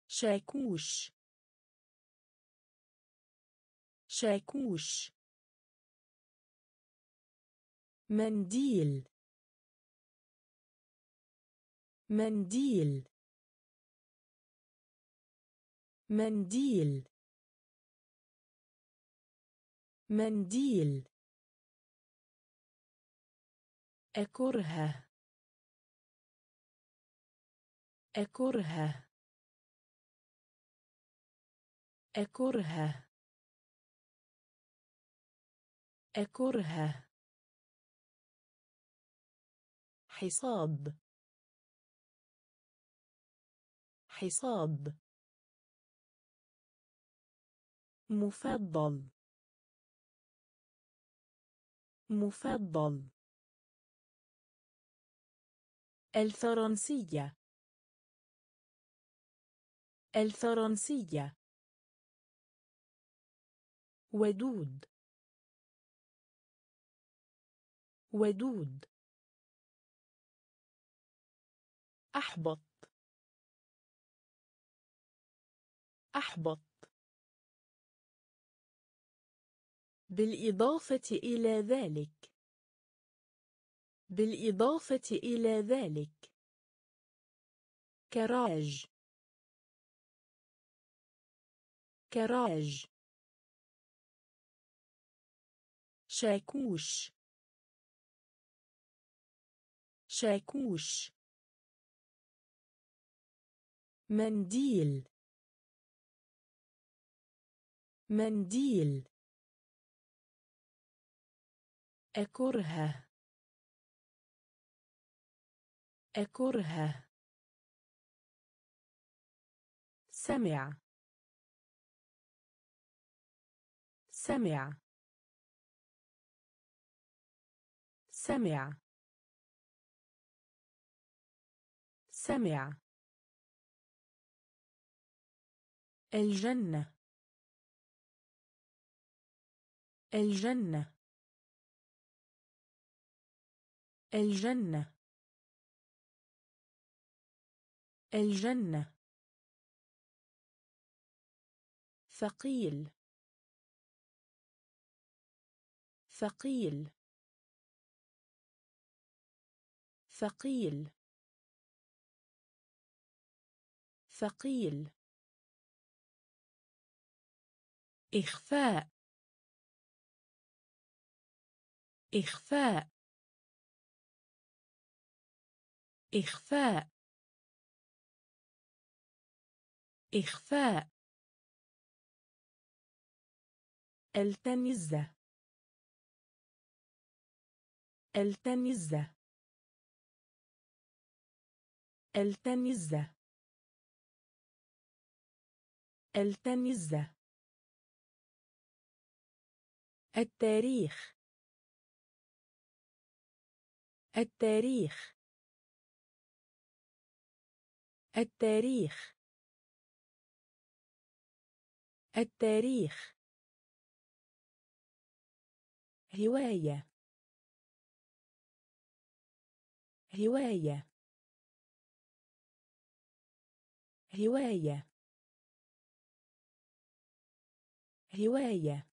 شاكوش. شاكوش منديل. منديل. منديل. منديل. أكره أكره أكره أكره. حصاد. حصاد. مفضل. مفضل. الفرنسية. الفرنسية. ودود. ودود. أحبط. أحبط. بالإضافة إلى ذلك. بالإضافة إلى ذلك. كراج. كراج. شاكوش. شاكوش منديل. منديل. أكره أكره سمع. سمع. سمع. سمع. الجنة. الجنة. الجنة. الجنة. ثقيل. ثقيل. ثقيل. ثقيل. إخفاء. إخفاء. إخفاء. إخفاء. التمز التمز التمز التمز التاريخ. التاريخ. التاريخ. التاريخ. هواية. هواية. هواية. هواية.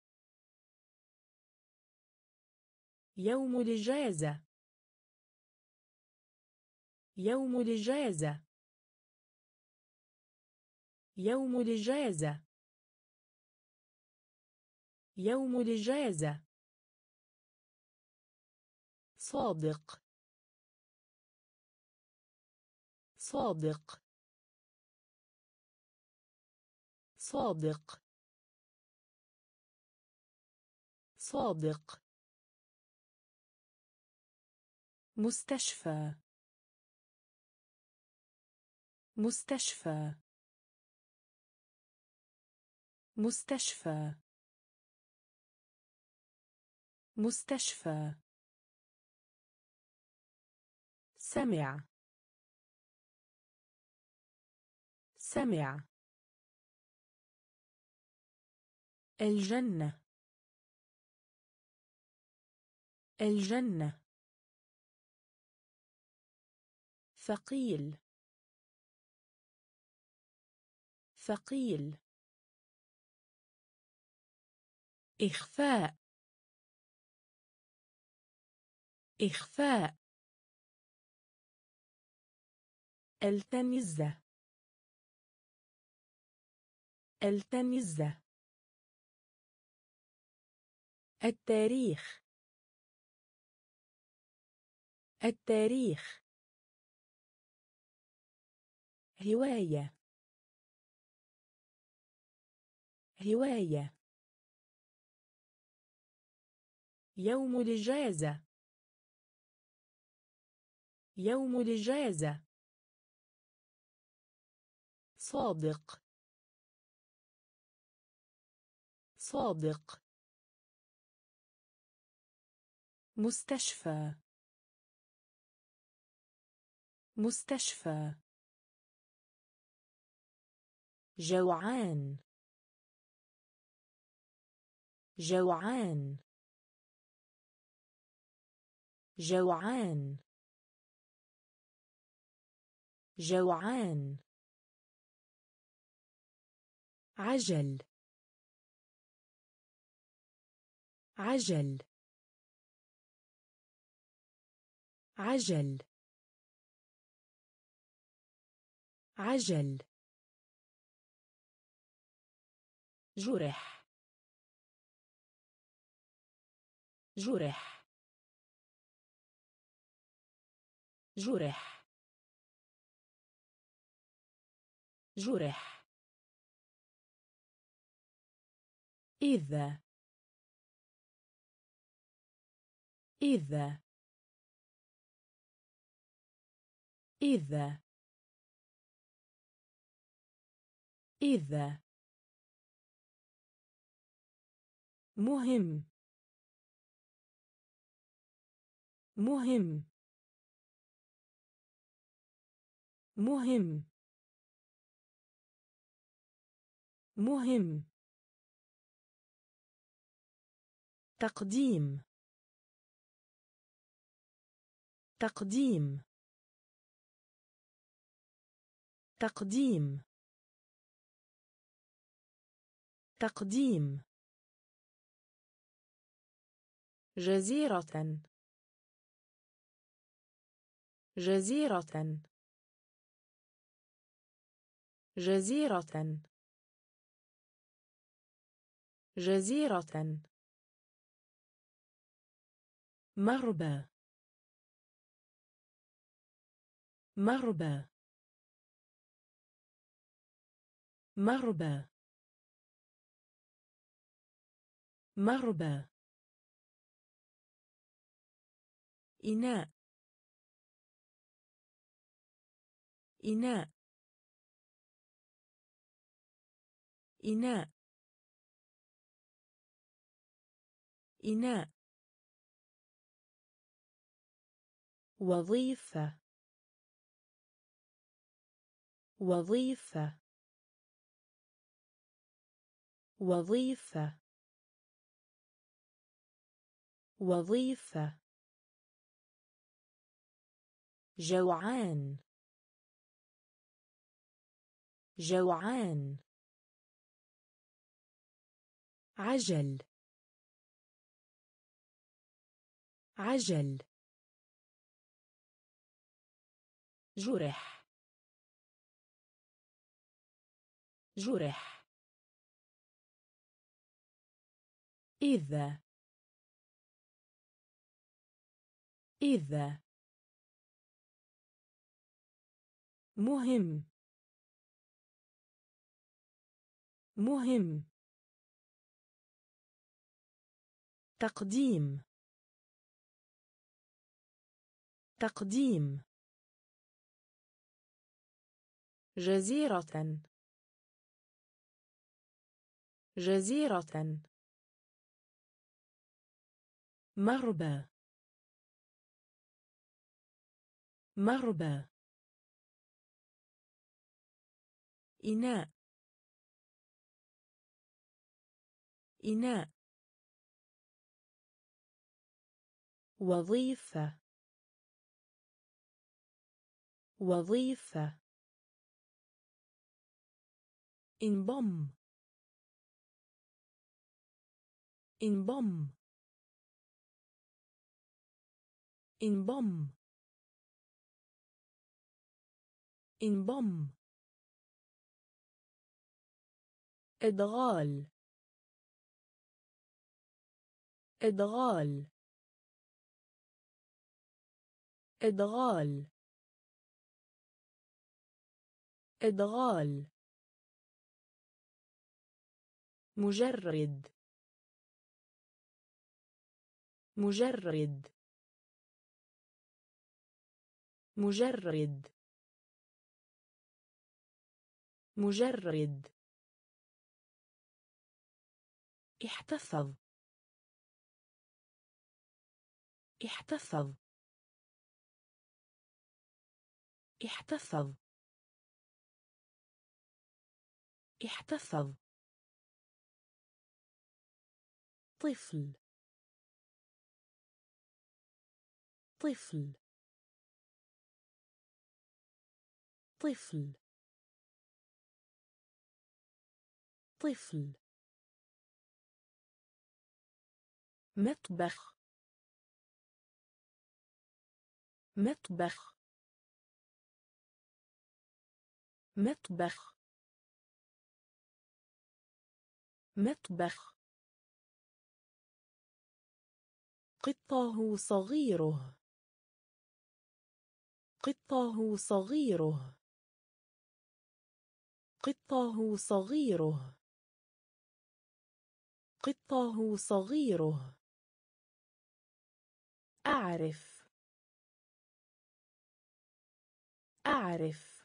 يوم الإجازة يوم الإجازة يوم الإجازة يوم الإجازة صادق. صادق. صادق. صادق. مستشفى. مستشفى. مستشفى. مستشفى. سمع. سمع. الجنة. الجنة. ثقيل. ثقيل. إخفاء. إخفاء. التمز التمز التاريخ. التاريخ. هواية. هواية. يوم الإجازة. يوم الإجازة. صادق. صادق. مستشفى. مستشفى. جوعان. جوعان. جوعان. جوعان. عجل. عجل. عجل. عجل. جرح. جرح. جرح. جرح. إذا. إذا. إذا. إذا. مهم. مهم. مهم. مهم. تقديم. تقديم. تقديم. تقديم. جزيرة. جزيرة. جزيرة. جزيرة. مربى. مربى. مربى. مربى. إناء. إناء. إناء. إناء. وظيفة. وظيفة. وظيفة. وظيفة. جوعان. جوعان. عجل. عجل. جرح. جرح. إذا. إذا. مهم. مهم. تقديم. تقديم. جزيرة. جزيرة. مربى. مربى. إناء. إناء. وظيفة. وظيفة. إنضم. إنضم. إنضم. إنضم. إدغال. إدغال. إدغال. إدغال. مجرد. مجرد. مجرد. مجرد. احتفظ. احتفظ. احتفظ. احتفظ. طفل. طفل. طفل. طفل. مطبخ. مطبخ. مطبخ. مطبخ. قطه صغيره. قطه صغيره. قطه صغيره. قطه صغيره. أعرف. أعرف.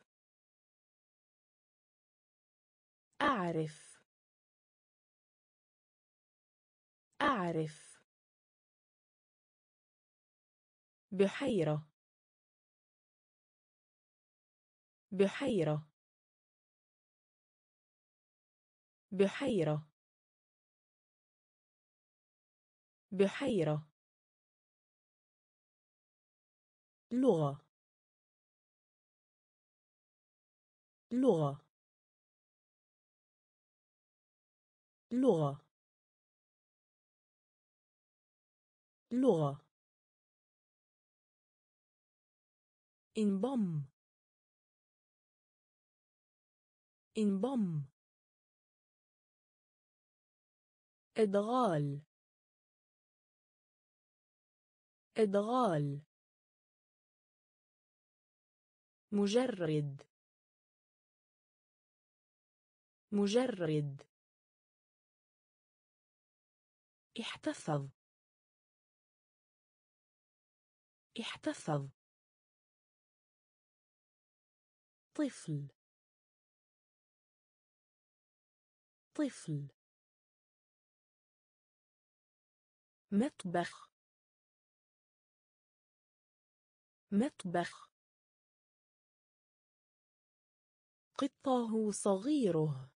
أعرف. أعرف. بحيرة. بحيرة. بحيرة. بحيرة. لغة. لغة. لغة. لغة. انضم. انضم. ادغال. إدغال. مجرد. مجرد. احتفظ. احتفظ. طفل. طفل. مطبخ. مطبخ. قطه صغيره.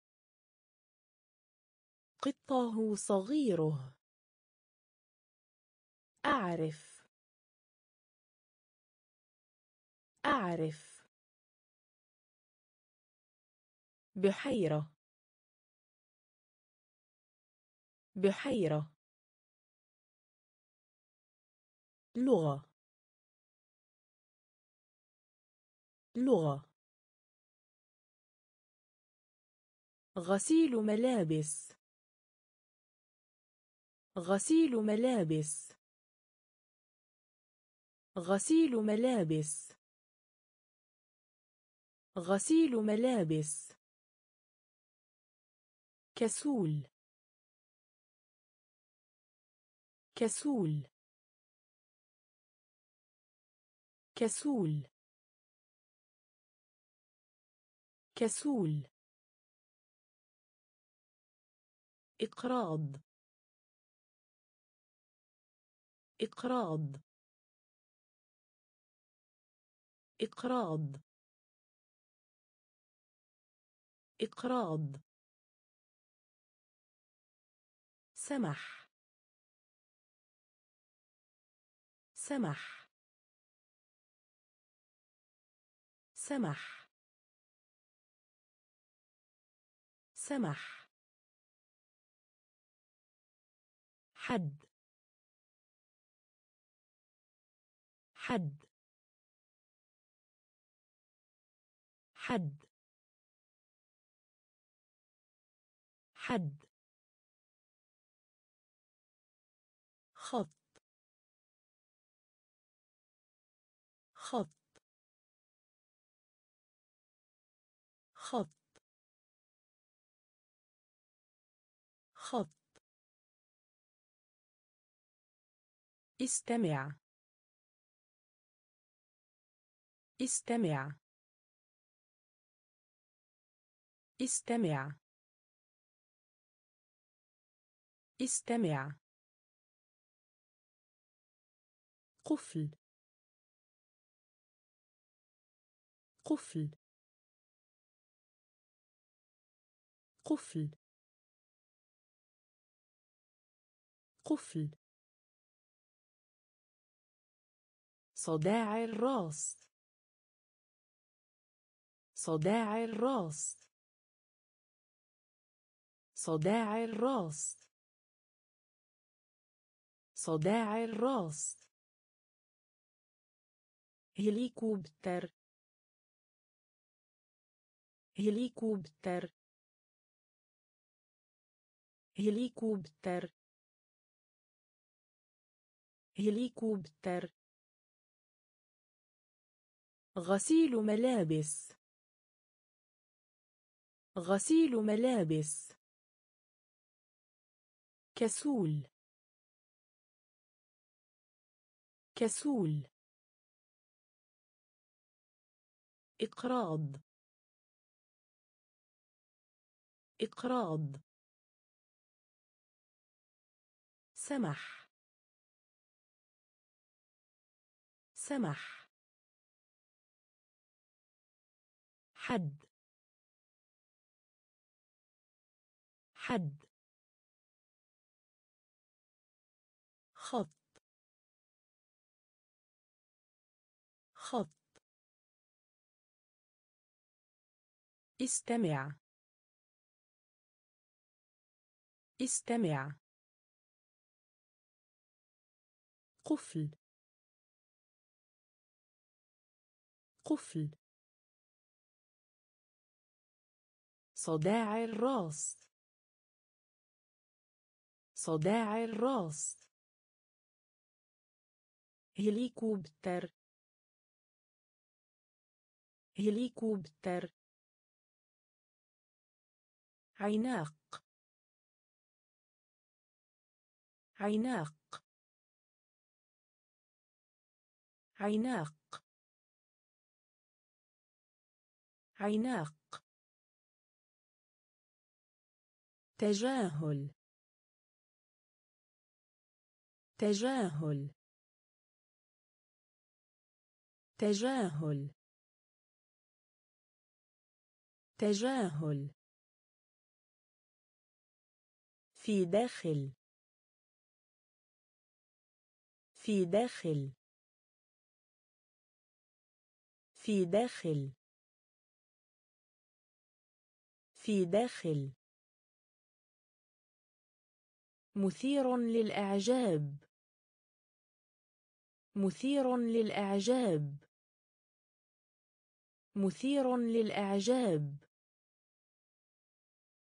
قطه صغيره. أعرف. أعرف. بحيرة. بحيرة. لغة. لغة. غسيل ملابس. غسيل ملابس. غسيل ملابس. غسيل ملابس. كسول. كسول. كسول. كسول. إقراض. إقراض. إقراض. إقراض. سمح. سمح. سمح. سمح. حد. حد. حد. حد. خط. خط. خط. خط. استمع. استمع. استمع. استمع. قفل. قفل. قفل. قفل صداع الراس. صداع الراس. صداع الراس. صداع الراس. هليكوبتر. هليكوبتر. هليكوبتر. هليكوبتر غسيل ملابس. غسيل ملابس. كسول. كسول. إقراض. إقراض. سمح. سمح. حد. حد. خط. خط. استمع. استمع. قفل. قفل. صداع الراس. صداع الراس. هليكوبتر. هليكوبتر. عيناق. عيناق. عيناق. عيناق. تجاهل. تجاهل. تجاهل. تجاهل. في داخل. في داخل. في داخل. في داخل. مثير للإعجاب. مثير للإعجاب. مثير للإعجاب.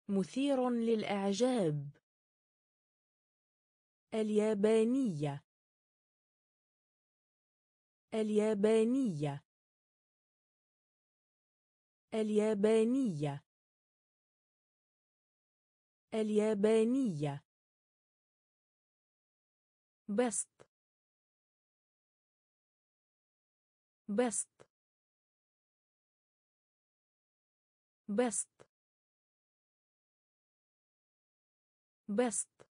مثير للإعجاب. اليابانية. اليابانية. اليابانية. اليابانية. بسط. بسط. بسط. بسط.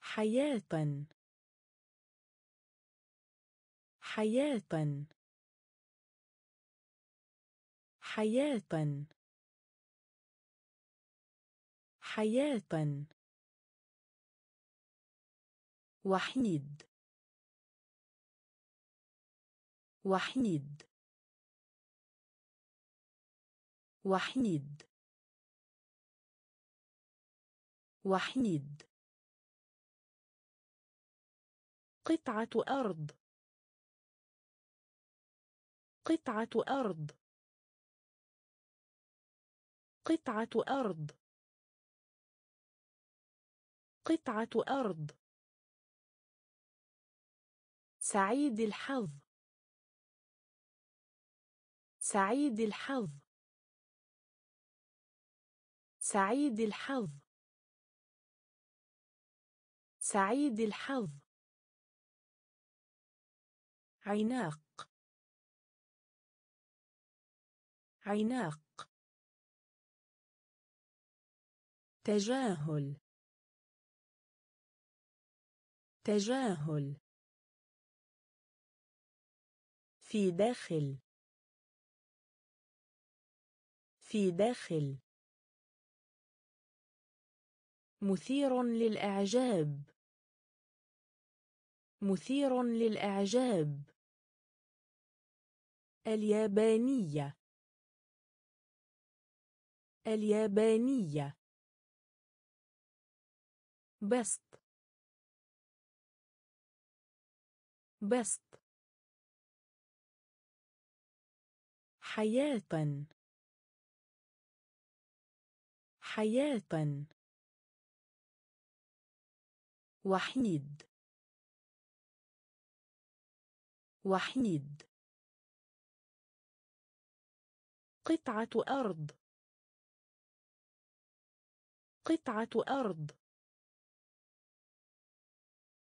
حياة. حياة. حياة. حياة. وحيد. وحيد. وحيد. وحيد. قطعة أرض. قطعة أرض. قطعة أرض. قطعة أرض. سعيد الحظ. سعيد الحظ. سعيد الحظ. سعيد الحظ. عيناق عيناق تجاهل. تجاهل. في داخل. في داخل. مثير للإعجاب. مثير للإعجاب. اليابانية. اليابانية. بسط. بسط حياة. حياة. وحيد. وحيد. قطعة أرض. قطعة أرض.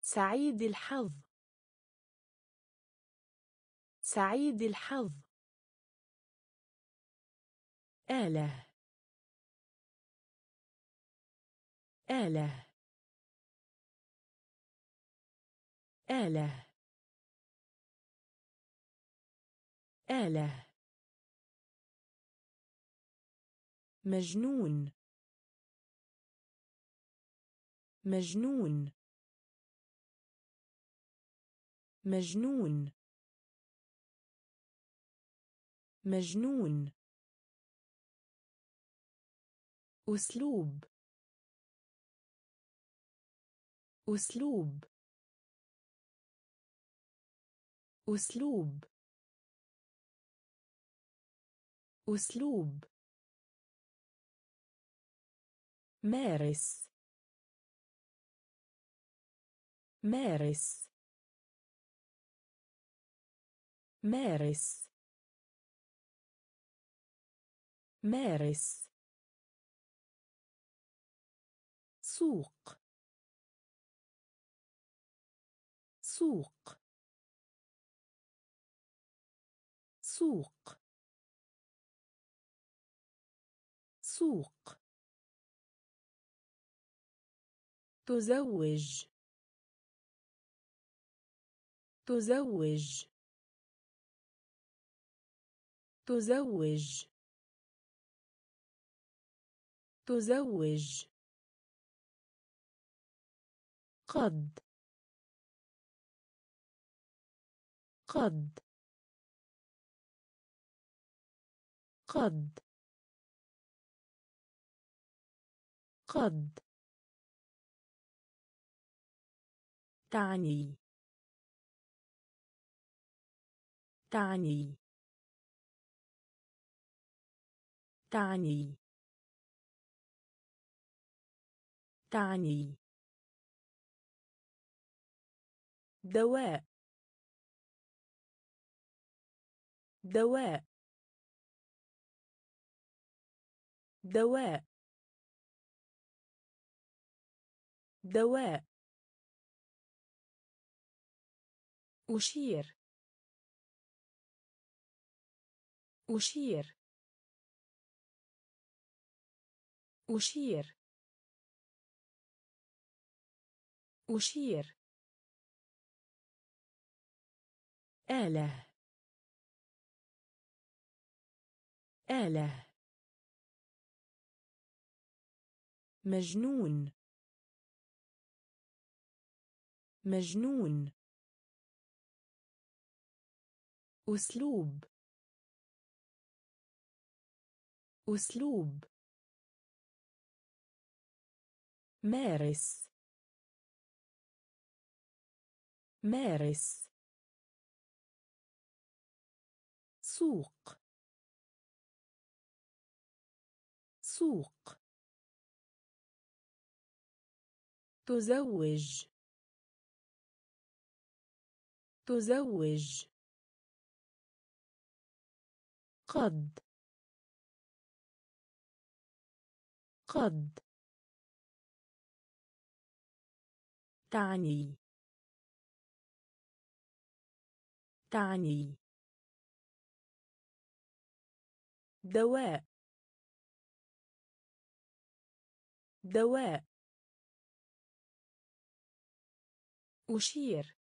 سعيد الحظ. سعيد الحظ. آلة. آلة. آلة. آلة. مجنون. مجنون. مجنون. مجنون. أسلوب. أسلوب. أسلوب. أسلوب. مارس. مارس. مارس. مارس. سوق. سوق. سوق. سوق. تزوج. تزوج. تزوج. تزوج. قد. قد. قد. قد. تعني. تعني. تعني. تعني دواء. دواء. دواء. دواء. أشير. أشير. أشير. أشير. آلة. آلة. مجنون. مجنون. أسلوب. أسلوب. مارس. مارس. سوق. سوق. تزوج. تزوج. قد. قد. تعني. تعني دواء. دواء. أشير.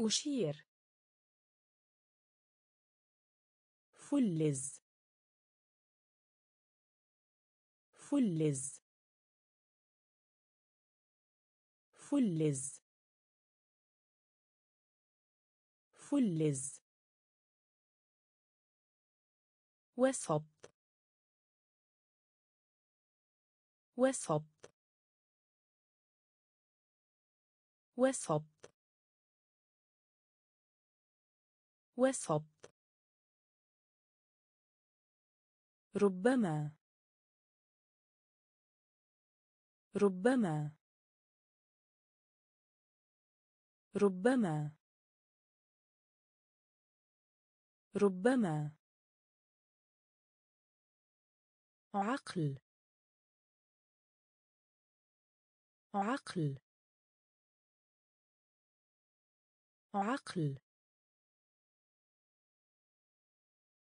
أشير. فلز. فلز. فلز. فلز. وسط. وسط. وسط. وسط. ربما. ربما. ربما. ربما. عقل. عقل. عقل.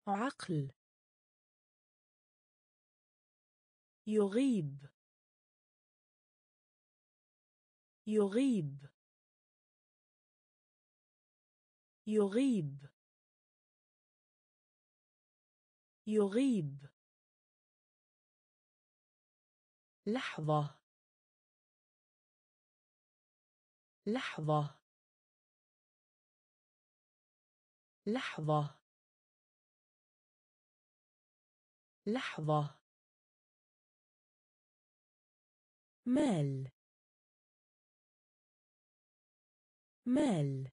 عقل. يغيب. يغيب. يغيب. يغيب. لحظة. لحظة. لحظة. لحظة. مال. مال.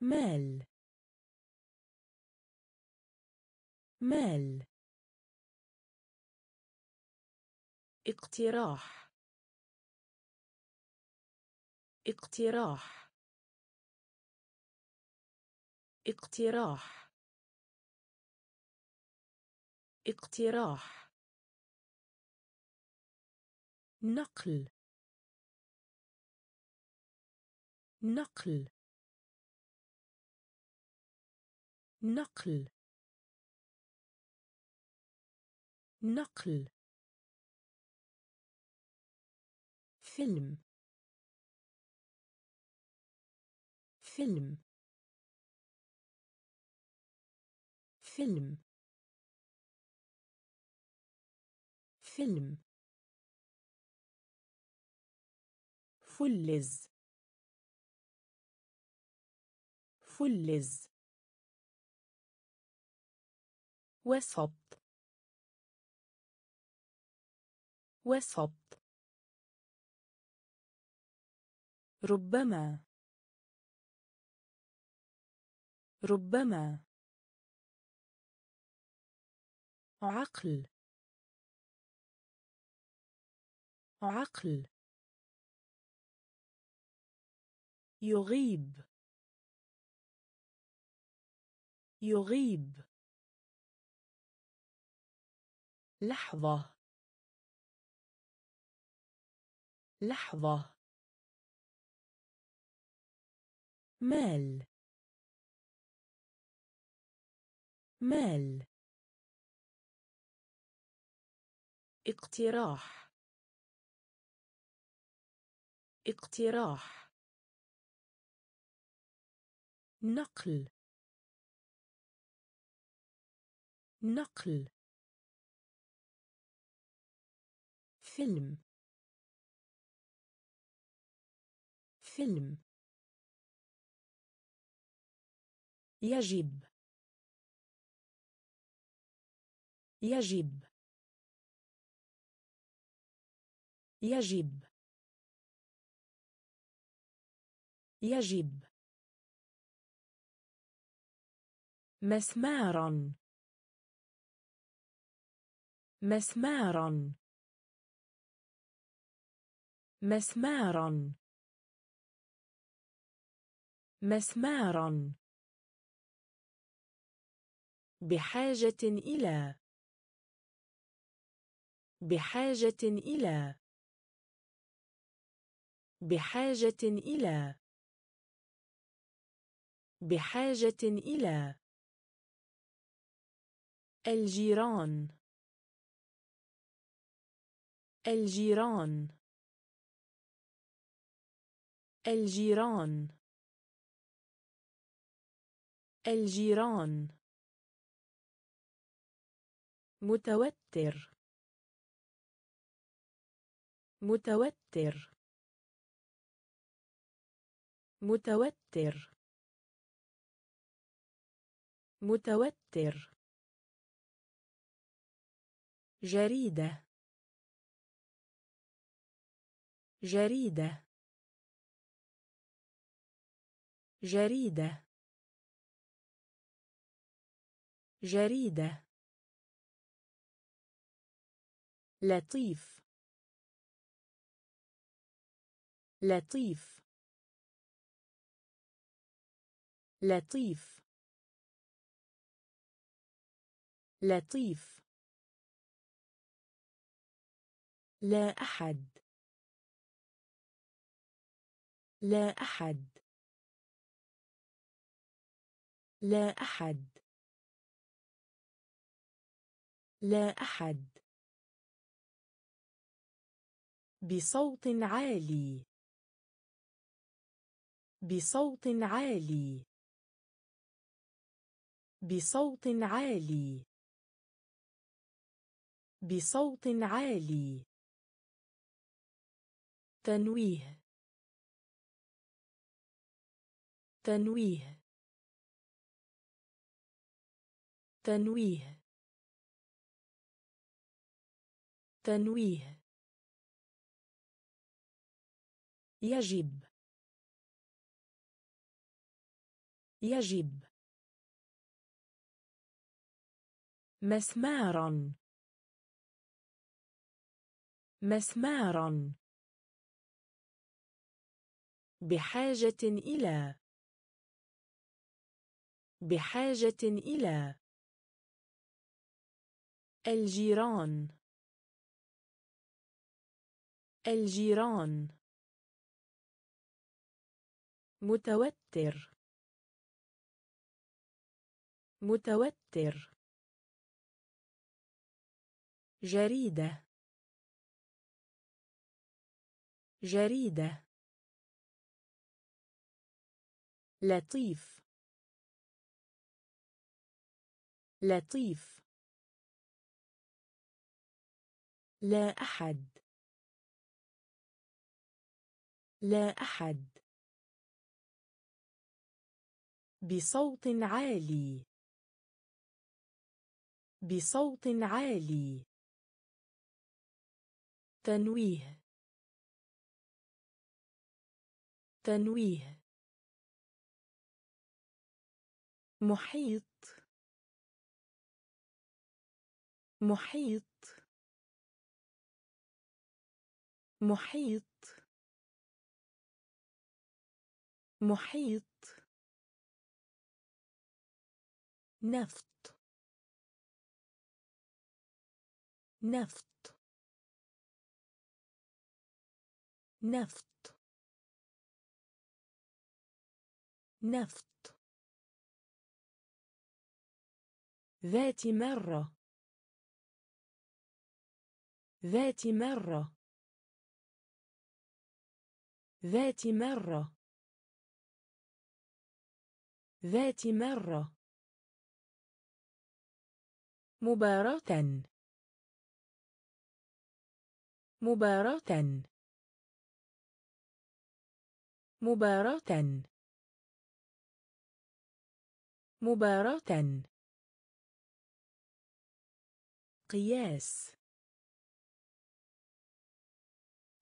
مال. مال. اقتراح. اقتراح. اقتراح. اقتراح. نقل. نقل. نقل. نقل. فيلم. فيلم. فيلم. فيلم. فلز. فلز. وسط. وسط. ربما. ربما. عقل. عقل. يغيب. يغيب. لحظة. لحظة. مال. مال. اقتراح. اقتراح. نقل. نقل. فيلم. فيلم. يجب. يجب. يجب. يجب. مسمارا. مسمارا. مسمارا. مسمارا. بحاجة إلى. بحاجة إلى. بحاجة إلى. بحاجة إلى. الجيران. الجيران. الجيران. الجيران. متوتر. متوتر. متوتر. متوتر. جريدة. جريدة. جريدة. جريدة. لطيف. لطيف. لطيف. لطيف. لا أحد. لا أحد. لا أحد. لا أحد. بصوت عالي. بصوت عالي. بصوت عالي. بصوت عالي. تنويه. تنويه. تنويه. تنويه يجب. يجب. مسمارا. مسمارا. بحاجة إلى. بحاجة إلى. الجيران. الجيران. متوتر. متوتر. جريدة. جريدة. لطيف. لطيف. لا أحد. لا أحد. بصوت عالي. بصوت عالي. تنويه. تنويه. محيط. محيط. محيط. محيط. نفط. نفط. نفط. نفط. ذات مرة. ذات مرة. ذات مرة. ذات مرة. مباراة. مباراة. مباراة. مباراة. قياس.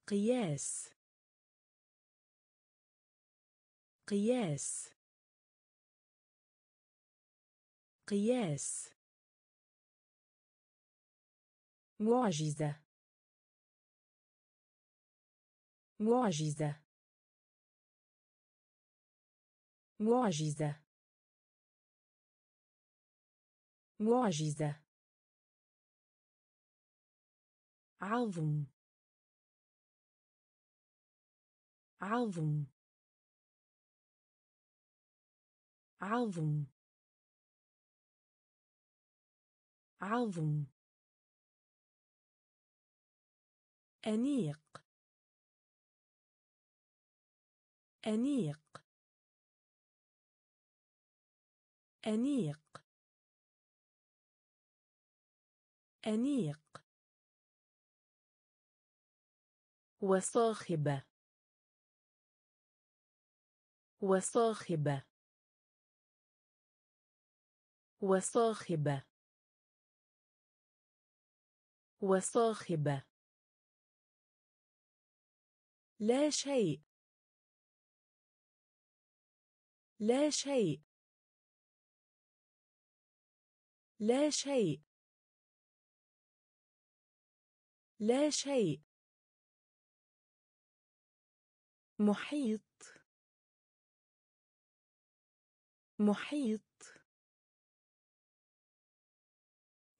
قياس. قياس. قياس. معجزة. معجزة. معجزة. معجزة. عظم. عظم. عظم. عظم. أنيق. أنيق. أنيق. أنيق. وصاخبة. وصاخبة. وصاخبة. وصاخبة. لا شيء. لا شيء. لا شيء. لا شيء. محيط. محيط.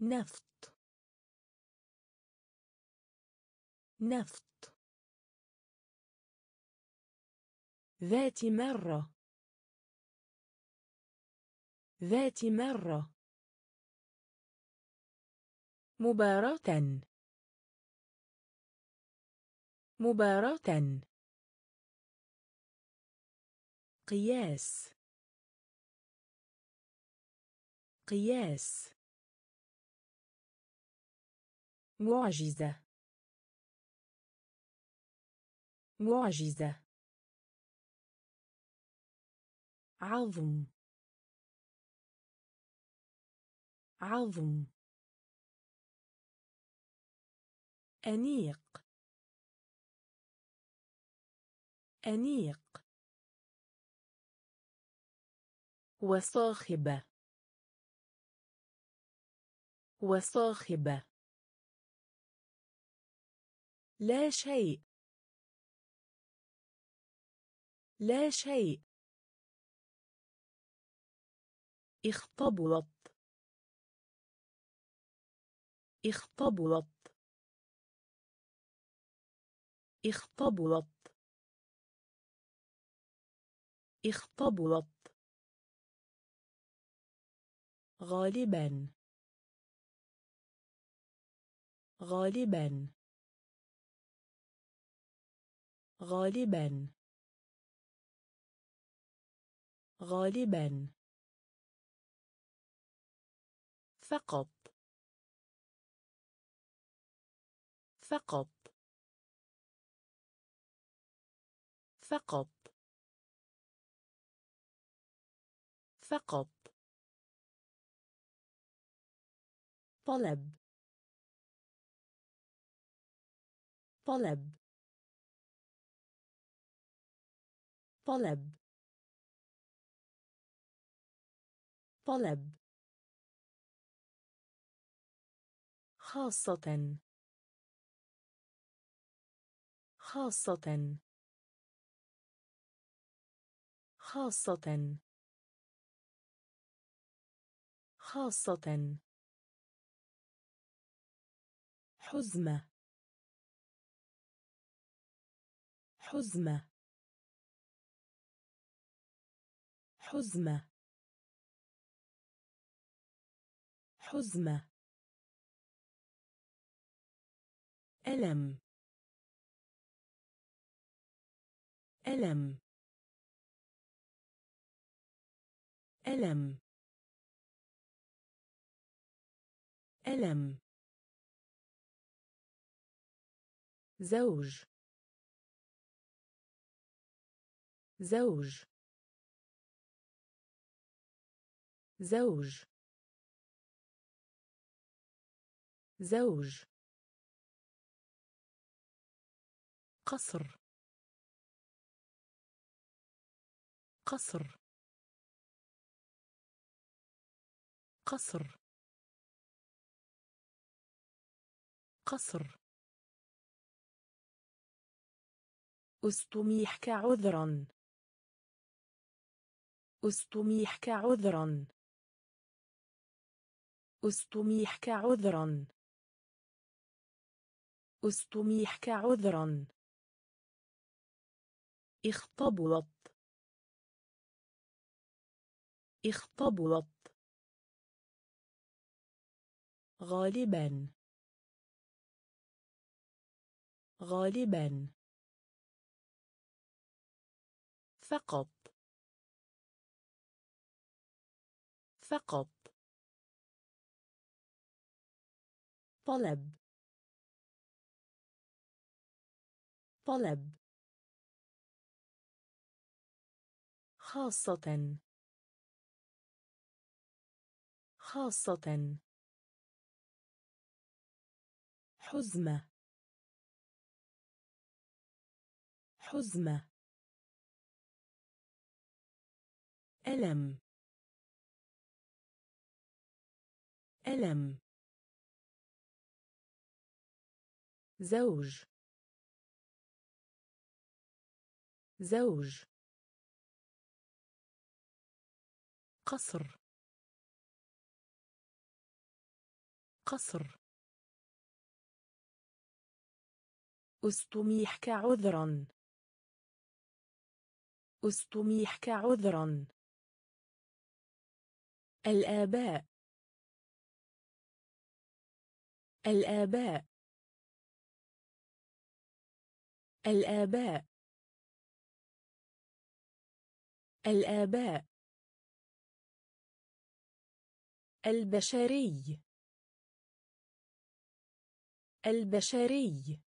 نفط. نفط. ذات مرة. ذات مرة. مباراة. مباراة. قياس. قياس. معجزة. معجزة. عظم. عظم. أنيق. أنيق. وصاخبة. وصاخبة. لا شيء. لا شيء. اختبرت اختبرت اختبرت اختبرت غالبا. غالبا. غالبا. غالبا. فقط. فقط. فقط. فقط. طلب. طلب. طلب. طلب. خاصة. خاصة. خاصة. خاصة. حزمة. حزمة. حزمة. حزمة. ألم. ألم. ألم. ألم. زوج. زوج. زوج. زوج. قصر. قصر. قصر. قصر. استميحك عذرا. استميحك عذرا. استميحك عذرا. استميحك عذرا اختبرت اختبرت غالبا. غالبا. فقط. فقط. طلب. طلب. خاصة. خاصة. حزمة. حزمة. ألم. ألم. زوج. زوج. قصر. قصر. استميحك عذرا. استميحك عذرا. الآباء. الآباء. الآباء. الآباء. البشري. البشري.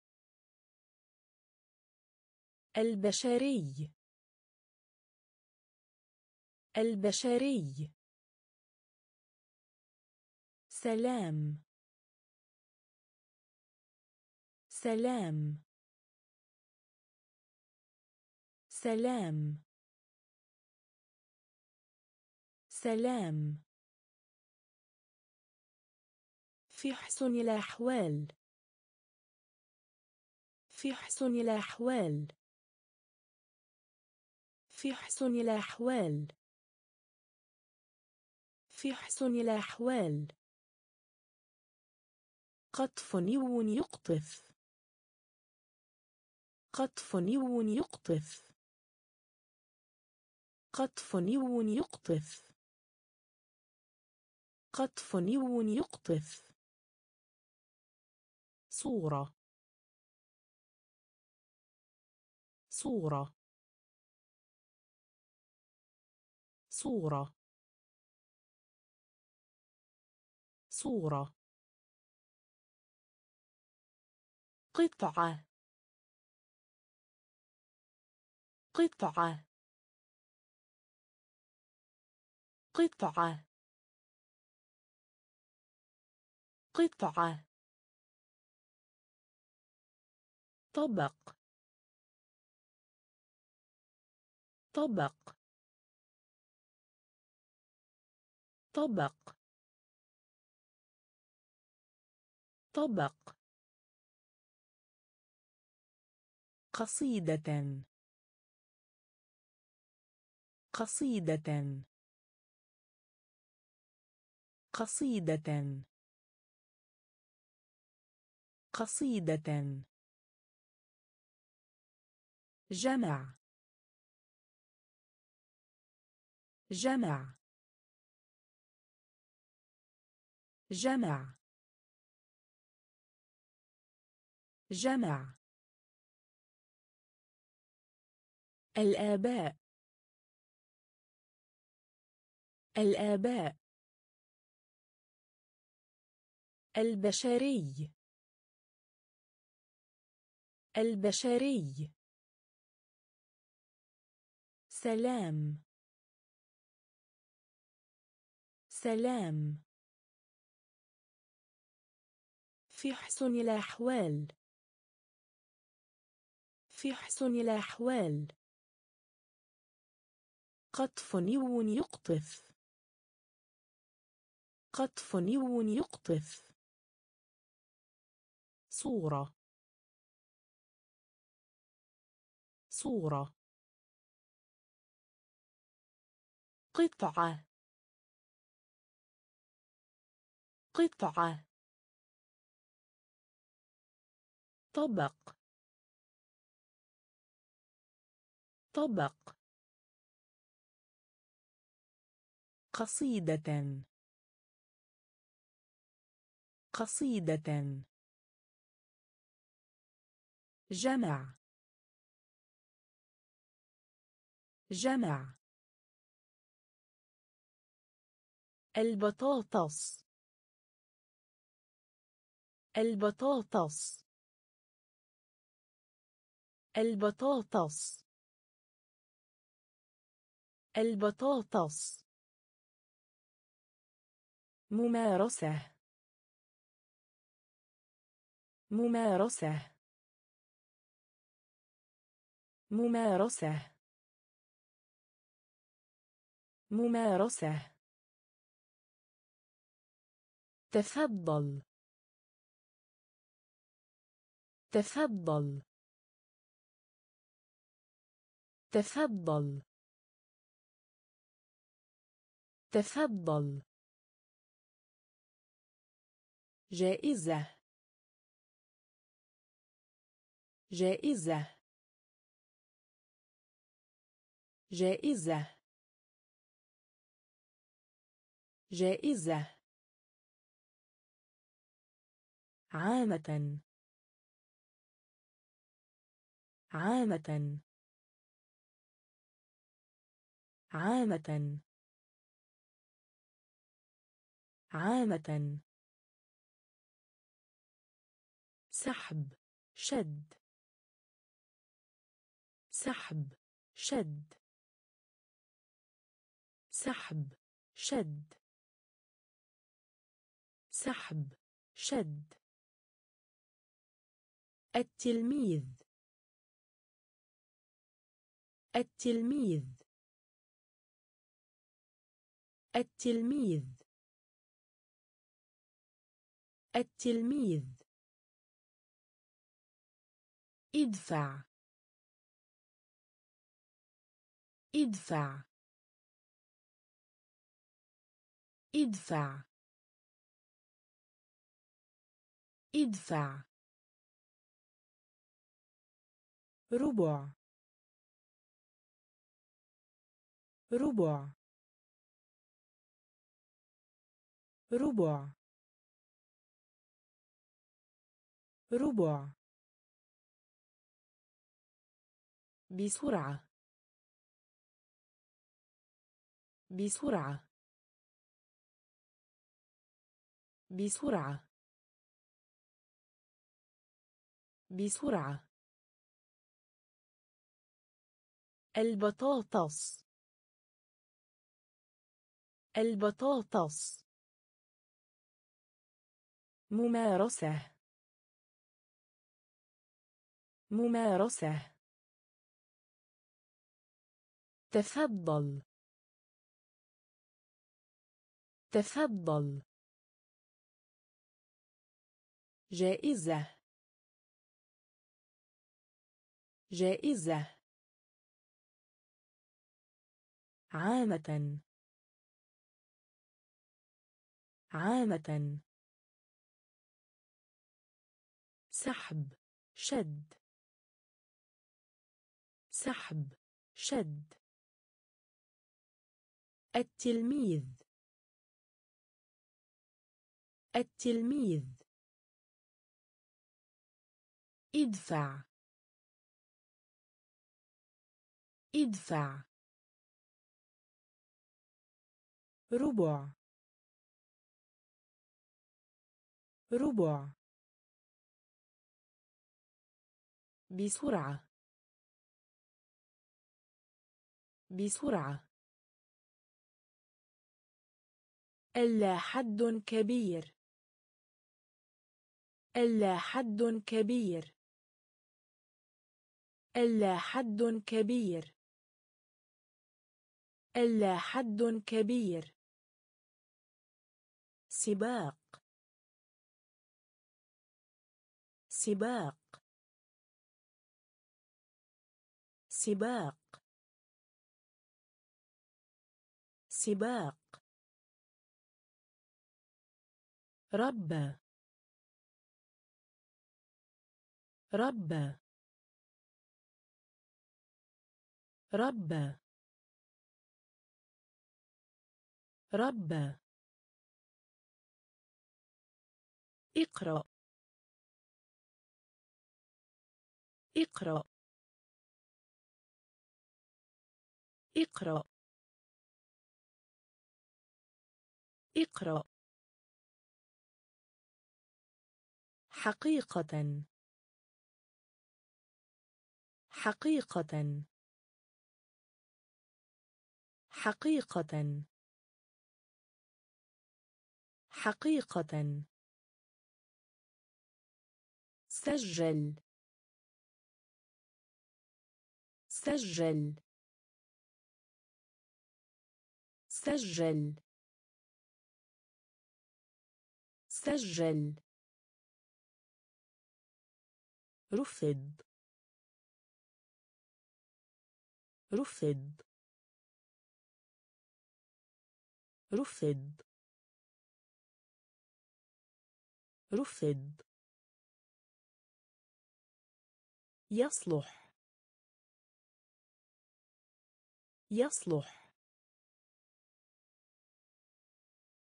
البشري. البشري. سلام. سلام. سلام. سلام. في حسن الأحوال. في حسن الأحوال. في حسن الأحوال. في حسن الأحوال. قطف نيو يقطف. قطف نيو يقطف. قطف نيو يقطف. قطف نيو يقطف. صورة. صورة. صورة. صورة. قطعة. قطعة. قطعة. قطعة. طبق. طبق. طبق. طبق. قصيدة. قصيدة. قصيدة. قصيدة. جمع. جمع. جمع. جمع. الآباء. الآباء. البشري. البشري. سلام. سلام. في حسن الأحوال. في حسن الأحوال. قطف نيو يقطف. قطف نيو يقطف. صورة. صورة. قطعة. قطعة. طبق. طبق. قصيدة. قصيدة. جمع. جمع. البطاطس. البطاطس. البطاطس. البطاطس. ممارسة. ممارسة. ممارسة. ممارسة. تفضل. تفضل. تفضل. تفضل. جائزة. جائزة. جائزة. جائزة. عامة. عامة. عامة. عامة. سحب. شد. سحب. شد. سحب. شد. سحب شد. التلميذ. التلميذ. التلميذ. التلميذ. ادفع. ادفع. ادفع. ادفع ربع. ربع. ربع. ربع. بسرعة. بسرعة. بسرعة. بسرعة. البطاطس. البطاطس. ممارسة. ممارسة. تفضل. تفضل. جائزة. جائزة. عامة. عامة. سحب. شد. سحب. شد. التلميذ. التلميذ. ادفع. ادفع ربع. ربع. بسرعة. بسرعة. ألا حد كبير. ألا حد كبير. ألا حد كبير. ألا حد كبير. سباق. سباق. سباق. سباق. رب. رب. رب. رب. اقرأ. اقرأ. اقرأ. اقرأ. حقيقة. حقيقة. حقيقة. حقيقة. سجل. سجل. سجل. سجل. رفض. رفض. رفض. رفض. يصلح. يصلح.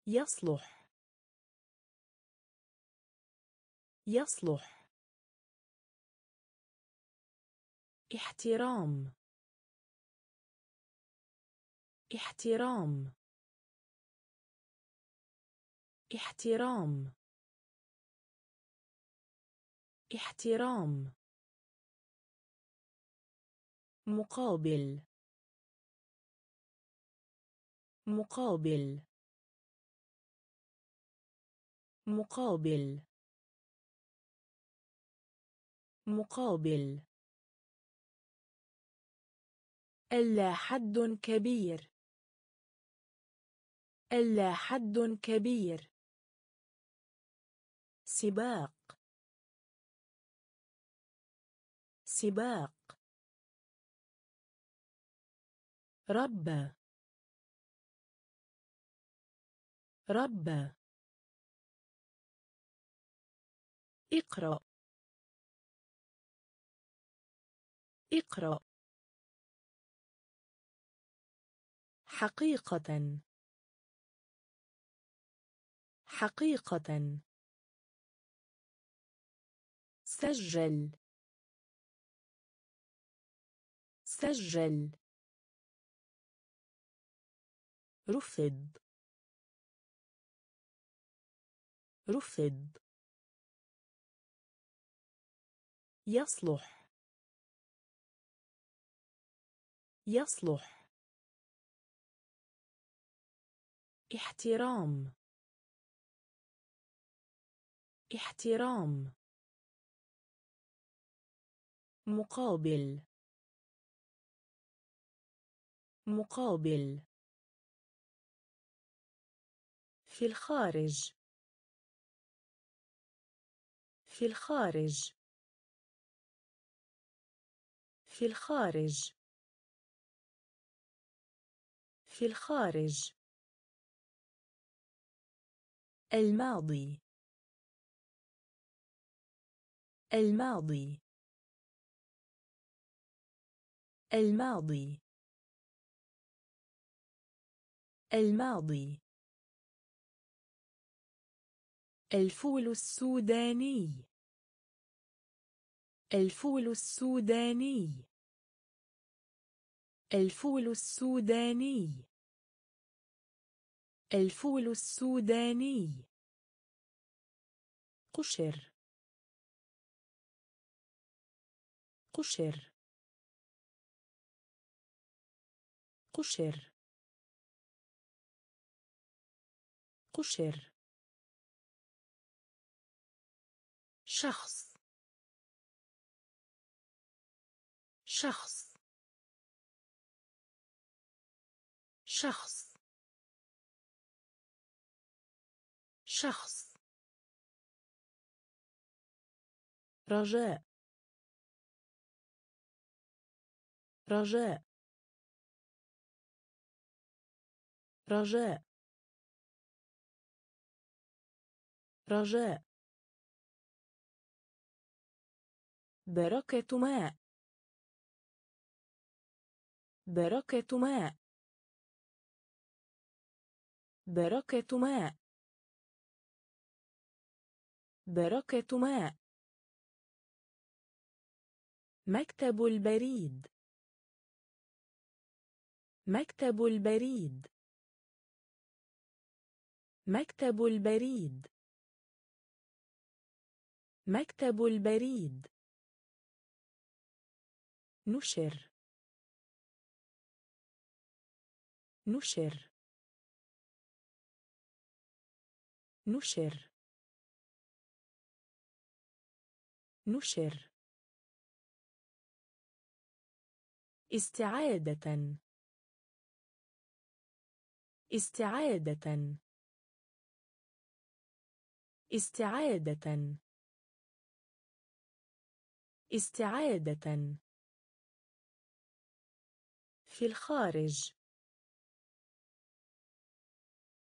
يصلح. يصلح. احترام. احترام. احترام. احترام. مقابل. مقابل. مقابل. مقابل. ألا حد كبير. ألا حد كبير. سباق. سباق. رب. رب. اقرأ. اقرأ. حقيقة. حقيقة. سجل. سجل. رفض. رفض. يصلح. يصلح. احترام. احترام. مقابل. مقابل. في الخارج. في الخارج. في الخارج. في الخارج. الماضي. الماضي. الماضي. الماضي. الفول السوداني. الفول السوداني. الفول السوداني. الفول السوداني. قشر. قشر. قشر. قشر. شخص. شخص. شخص. شخص. رجاء. رجاء. رجاء. رجاء بركة ماء. بركة ماء. بركة ماء. بركة ماء. مكتب البريد. مكتب البريد. مكتب البريد. مكتب البريد. نشر. نشر. نشر. نشر. استعادة. استعادة. استعادة. استعادة. في الخارج.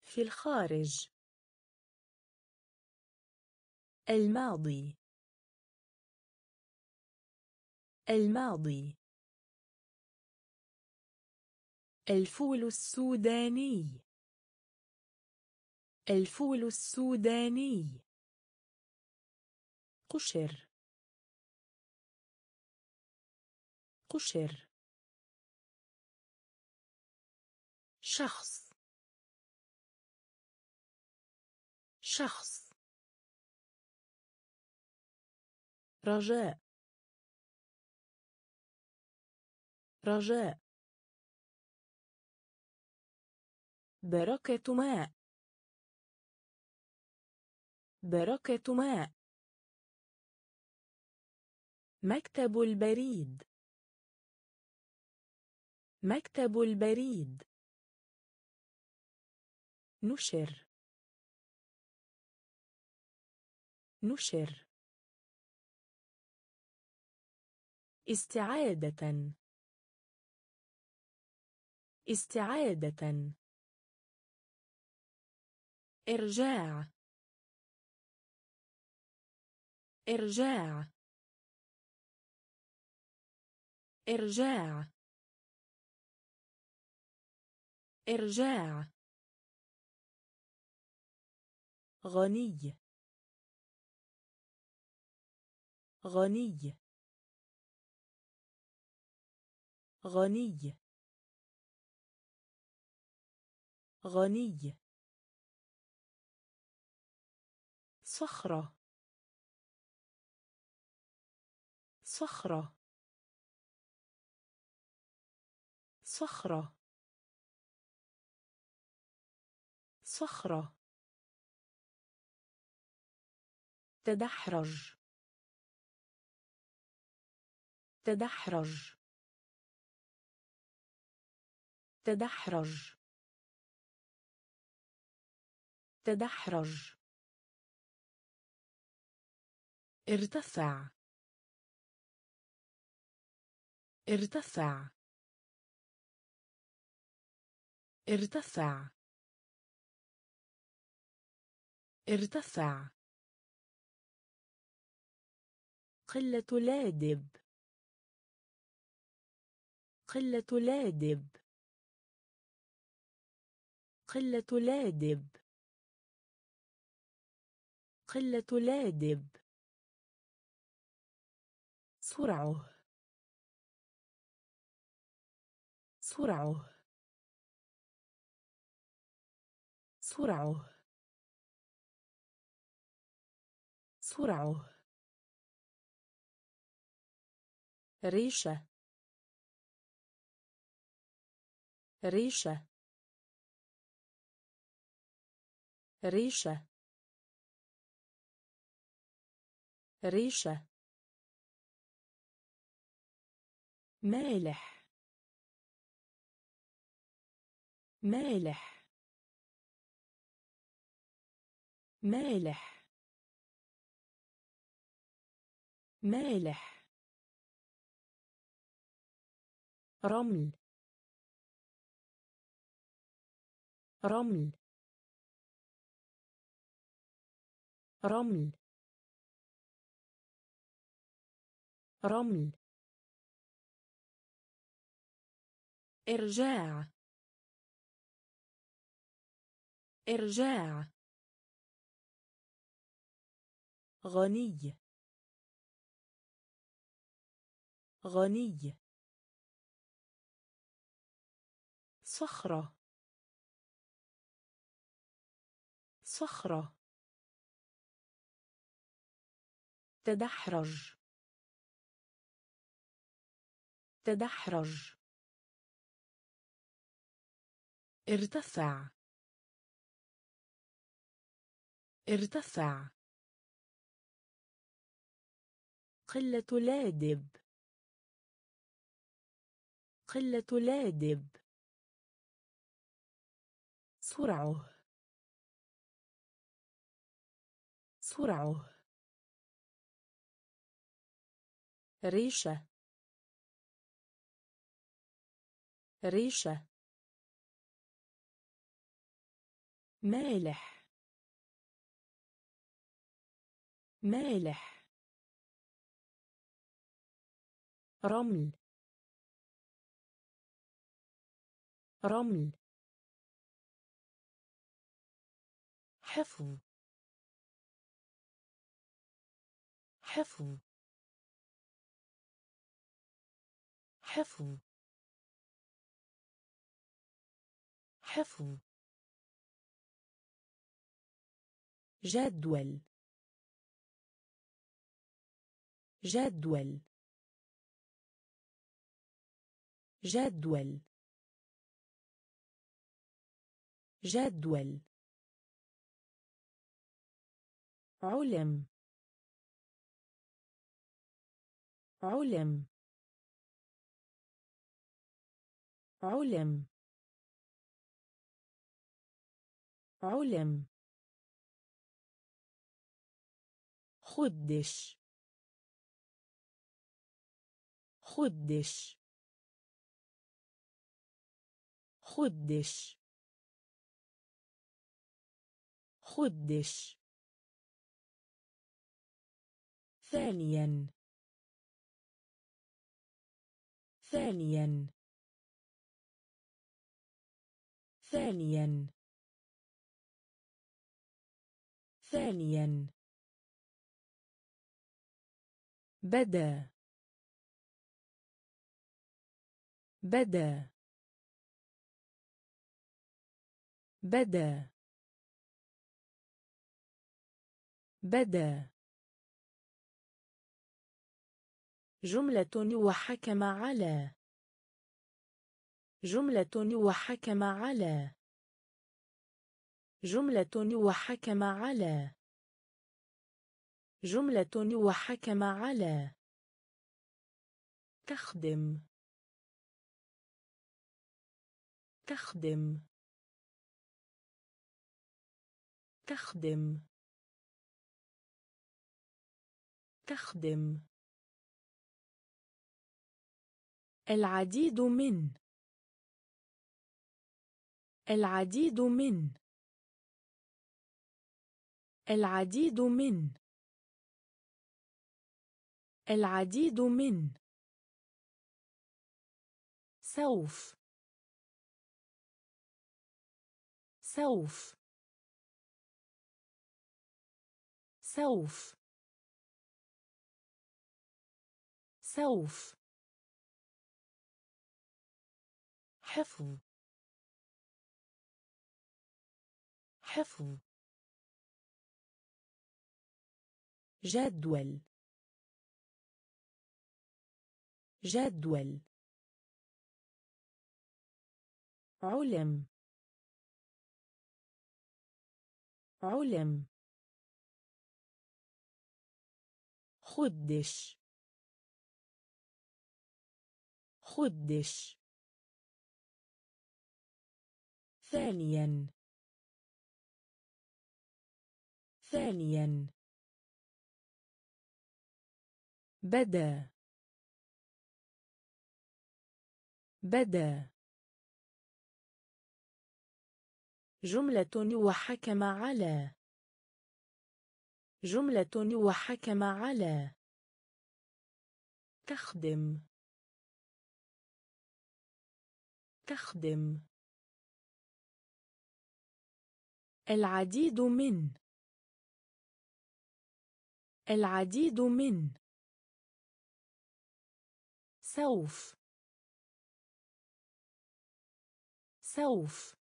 في الخارج. الماضي. الماضي. الفول السوداني. الفول السوداني. قشر. قشر. شخص. شخص. رجاء. رجاء. بركة ماء. بركة ماء. مكتب البريد. مكتب البريد. نشر. نشر. استعادة. استعادة. إرجاع. إرجاع. إرجاع. إرجاع. غني. غني. غني. غني. صخرة. صخرة. صخرة. صخرة. تدحرج. تدحرج. تدحرج. تدحرج. ارتفع. ارتفع. ارتفع. ارتفع. قلة لادب. قلة لادب. قلة لادب. قلة لادب. سرعه. سرعه. سرعه. سرعة. ريشة. ريشة. ريشة. ريشة. مالح. مالح. مالح. مالح رمل رمل رمل رمل. إرجاع إرجاع. غني. غني. صخرة. صخرة. تدحرج. تدحرج. ارتفع. ارتفع. قلة لادب. قلة لادب. سرعه. سرعه. ريشة. ريشة. مالح. مالح. رمل. رمل. حفظ. حفظ. حفظ. حفظ. جدول. جدول. جدول. جدول. علم. علم. علم. علم. خدش. خدش. خدش. خدش. ثانيا. ثانيا. ثانيا. ثانيا. بدأ. بدأ. بدأ. بدا. جملة وحكم على. جملة وحكم على. جملة وحكم على. جملة وحكم على. تخدم. تخدم. تخدم. تخدم العديد من. العديد من. العديد من. العديد من. سوف. سوف. سوف. سوف. حفظ. حفظ. جدول. جدول. علم. علم. خدش. خدش. ثانيا. ثانيا. بدأ. بدأ. جملة وحكم على. جملة وحكم على. تخدم. تخدم العديد من. العديد من. سوف. سوف.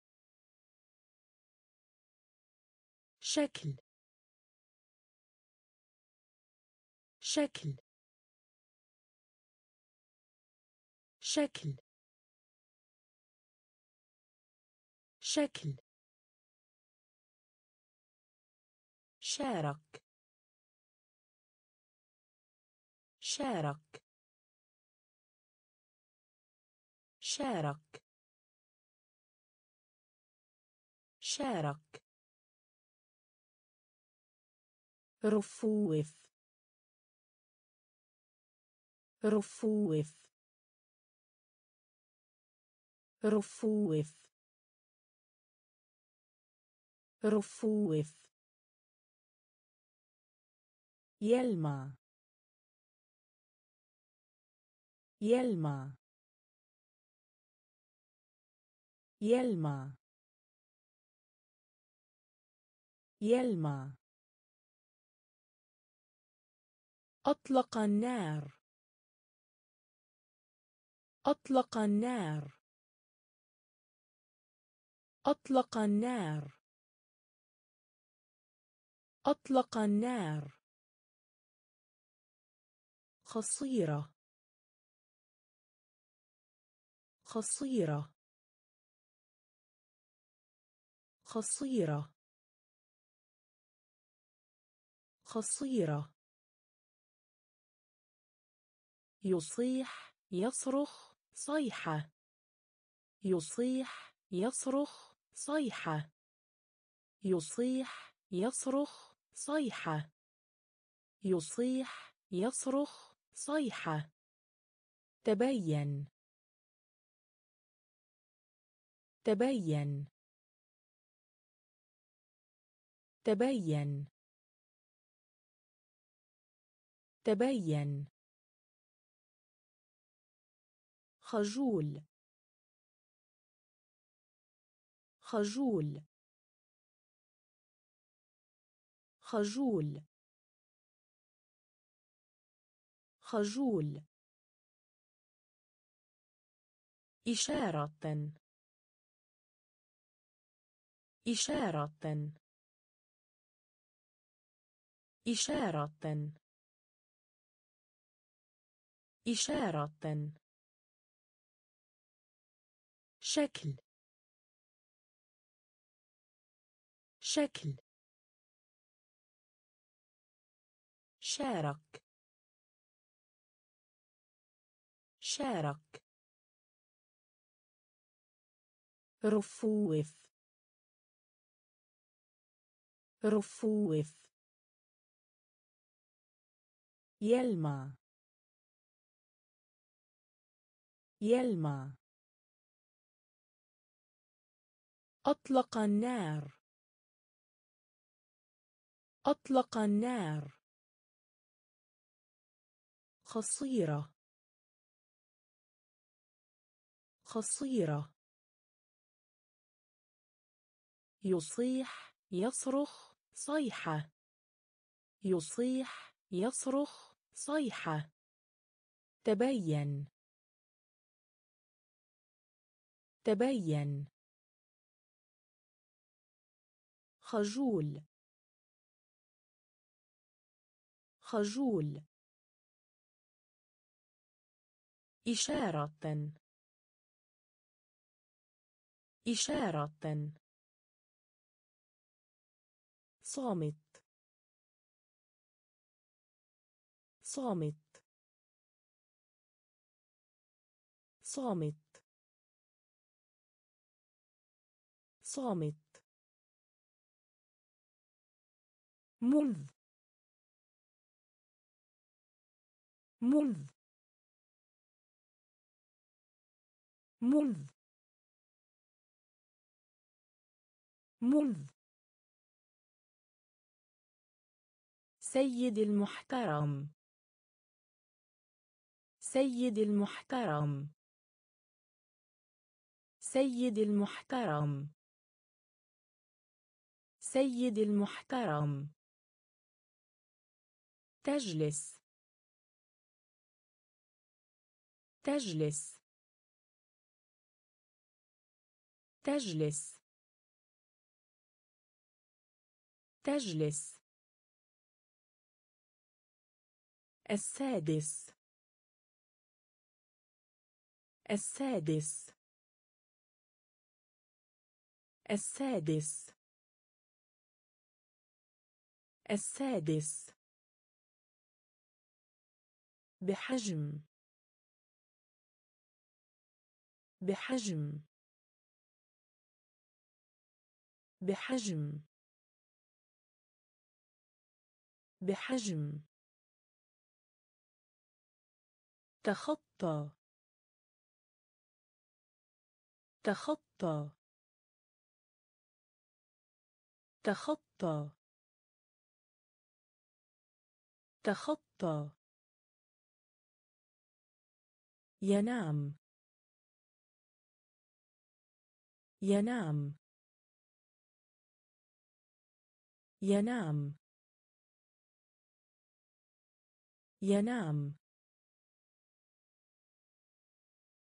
شكل. شكل. شكل. شكل. شارك. شارك. شارك. شارك. رفوف. رفوف. رفوف. رفوف. يلمع. يلمع. يلمع. يلمع. أطلق النار. أطلق النار. أطلق النار. أطلق النار. قصيرة قصيرة قصيرة قصيرة يصيح يصرخ صيحة. يصيح يصرخ صيحة. يصيح يصرخ صيحة. يصيح يصرخ صيحة. تبين. تبين. تبين. تبين. خجول. خجول. خجول. خجول. إشارة. إشارة. إشارة. إشارة. شكل. شكل. شارك. شارك. رفوف. رفوف. يلمع. يلمع. أطلق النار. أطلق النار. قصيرة قصيرة يصيح يصرخ صيحة. يصيح يصرخ صيحة. تبين. تبين. خجول. خجول. إشارة. إشارة. صامت. صامت. صامت. صامت. منذ. منذ. منذ منذ سيد المحترم. سيد المحترم. سيد المحترم. سيد المحترم. تجلس. تجلس. تجلس. تجلس. السادس. السادس. السادس. السادس. بحجم. بحجم. بحجم. بحجم. تخطى. تخطى. تخطى. تخطى. ينام. ينام. ينام. ينام.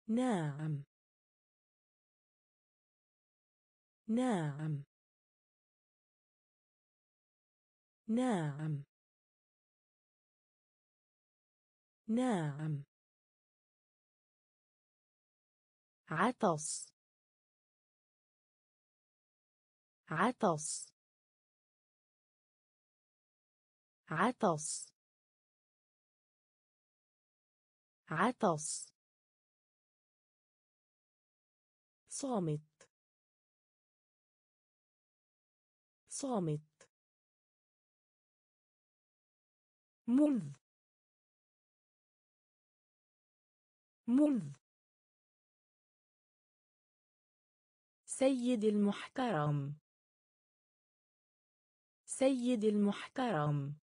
ناعم ناعم ناعم ناعم عطس. عطس. عطس. عطس. صامت. صامت. منذ. منذ. سيد المحترم. سيد المحترم.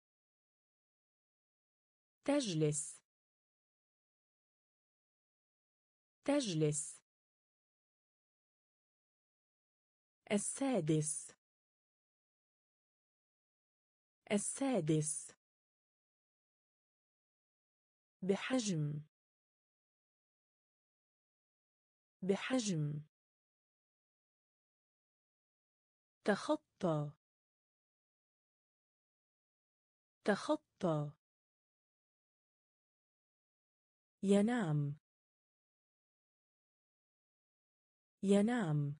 تجلس. تجلس. السادس. السادس. بحجم. بحجم. تخطى. تخطى. ينام. ينام.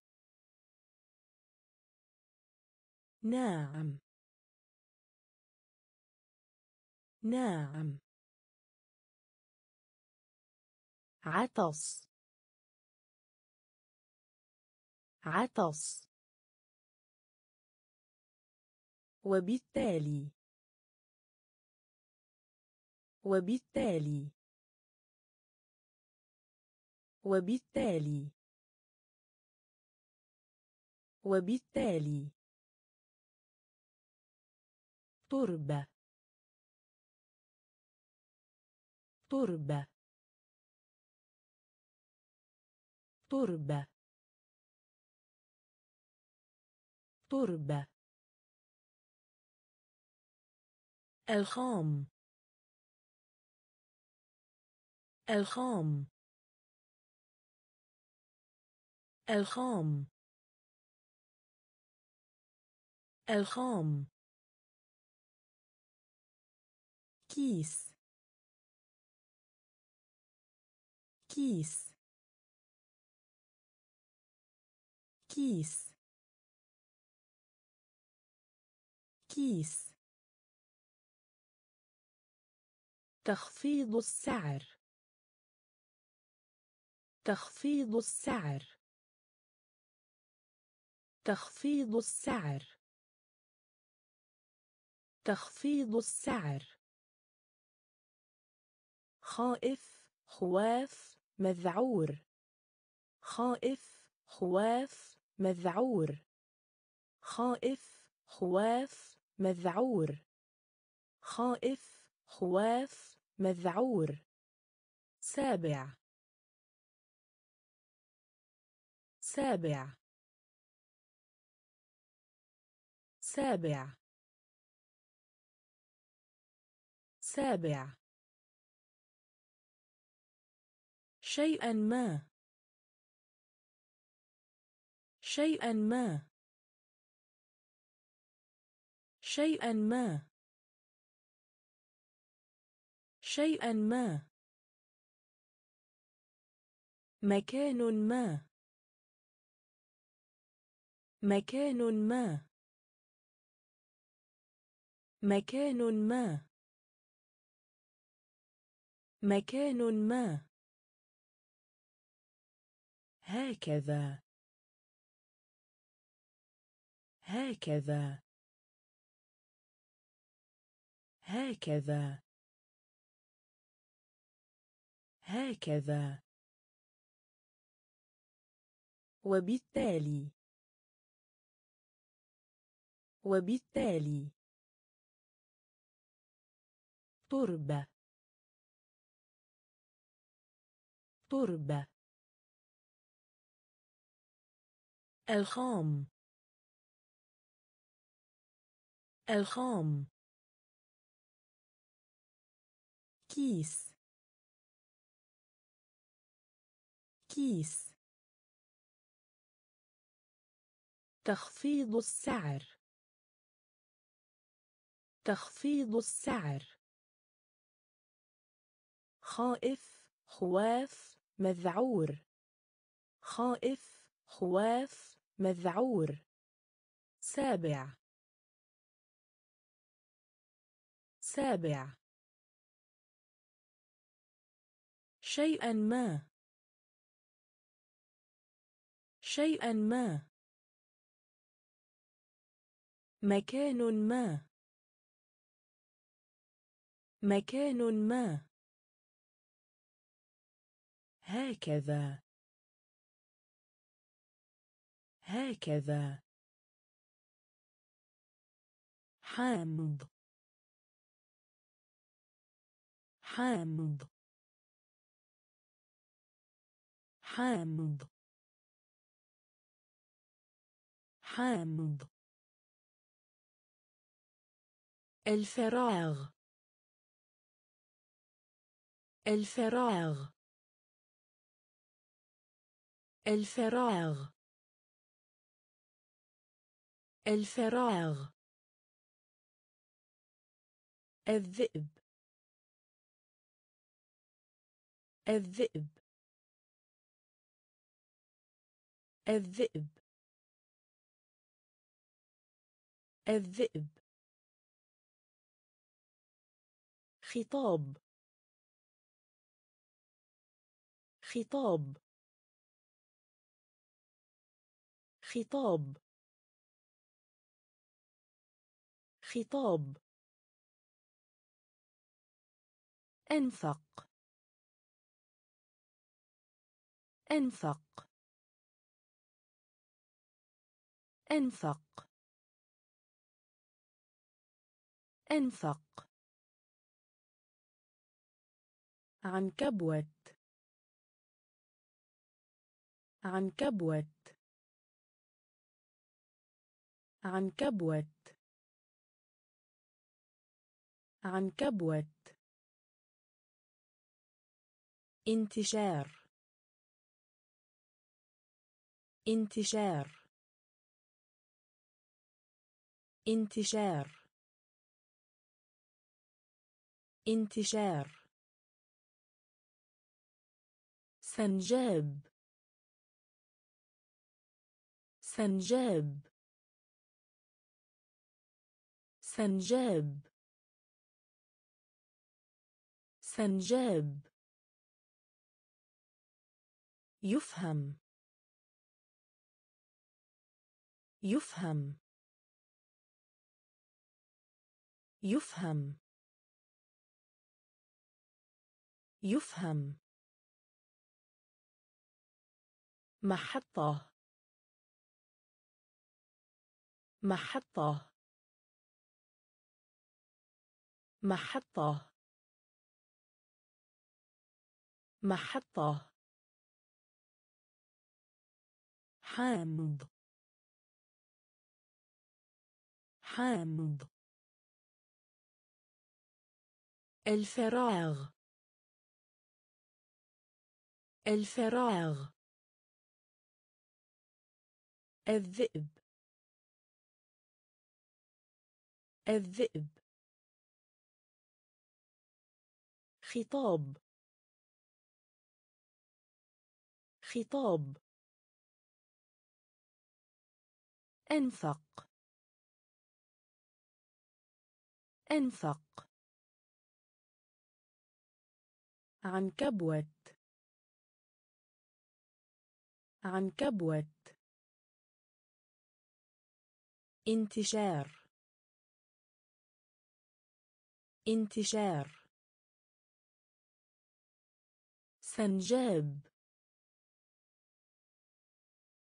ناعم ناعم عطس. عطس. وبالتالي. وبالتالي. وبالتالي. وبالتالي. تربة. تربة. تربة. تربة. الخام. الخام. الخام. الخام. كيس. كيس. كيس. كيس. تخفيض السعر. تخفيض السعر. تخفيض السعر. تخفيض السعر. خائف خواف مذعور. خائف خواف مذعور. خائف خواف مذعور. خائف خواف مذعور. سابع. سابع. سابع. سابع. شيئا ما. شيئا ما. شيئا ما. شيئا ما. مكان ما. مكان ما. مكان ما. مكان ما. هكذا. هكذا. هكذا. هكذا. وبالتالي. وبالتالي. تربة. تربة. الخام. الخام. كيس. كيس. تخفيض السعر. تخفيض السعر. خائف خواف مذعور. خائف خواف مذعور. سابع. سابع. شيئا ما. شيئا ما. مكان ما. مكان ما. هكذا. هكذا. حامض. حامض. حامض. حامض. الفراغ. الفراغ. الفراغ الفراغ الذئب الذئب الذئب الذئب خطاب خطاب خطاب. خطاب. أنفق. أنفق. أنفق. أنفق. عنكبوت. عنكبوت. عنكبوت عنكبوت انتشار. انتشار. انتشار. انتشار. سنجاب. سنجاب. سنجاب. سنجاب. يفهم. يفهم. يفهم. يفهم. محطة. محطة. محطة. محطة. حامض. حامض. الفراغ. الفراغ. الذئب. الذئب. خطاب. خطاب. أنفق. أنفق. عنكبوت. عنكبوت. انتشار. انتشار. سنجاب.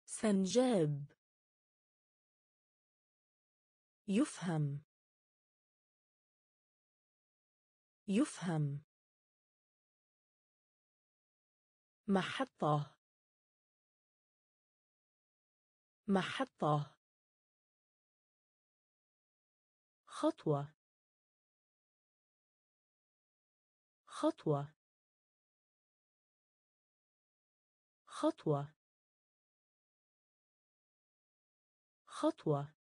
سنجاب. يفهم. يفهم. محطة. محطة. خطوة. خطوة. خطوة. خطوة.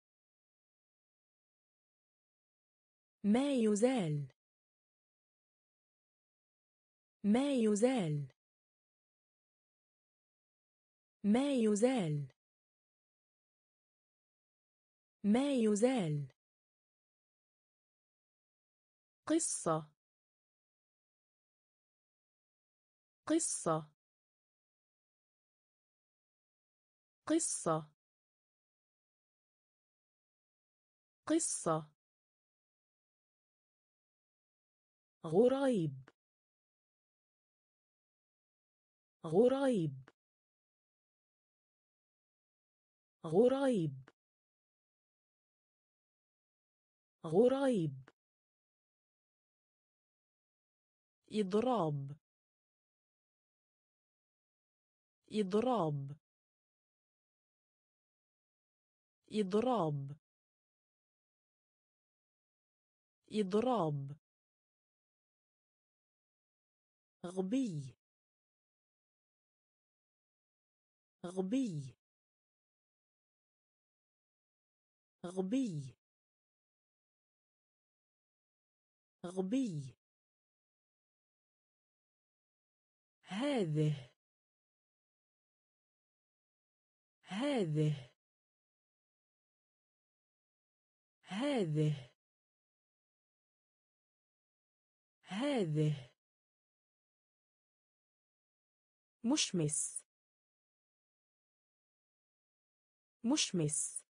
ما يزال. ما يزال. ما يزال. ما يزال. قصة. قصة. قصة. قصة. غريب. غريب. غريب. غريب. إضراب إضراب إضراب إضراب غبي. غبي. غبي. غبي. هذه. هذه. هذه. هذه. مشمس. مشمس.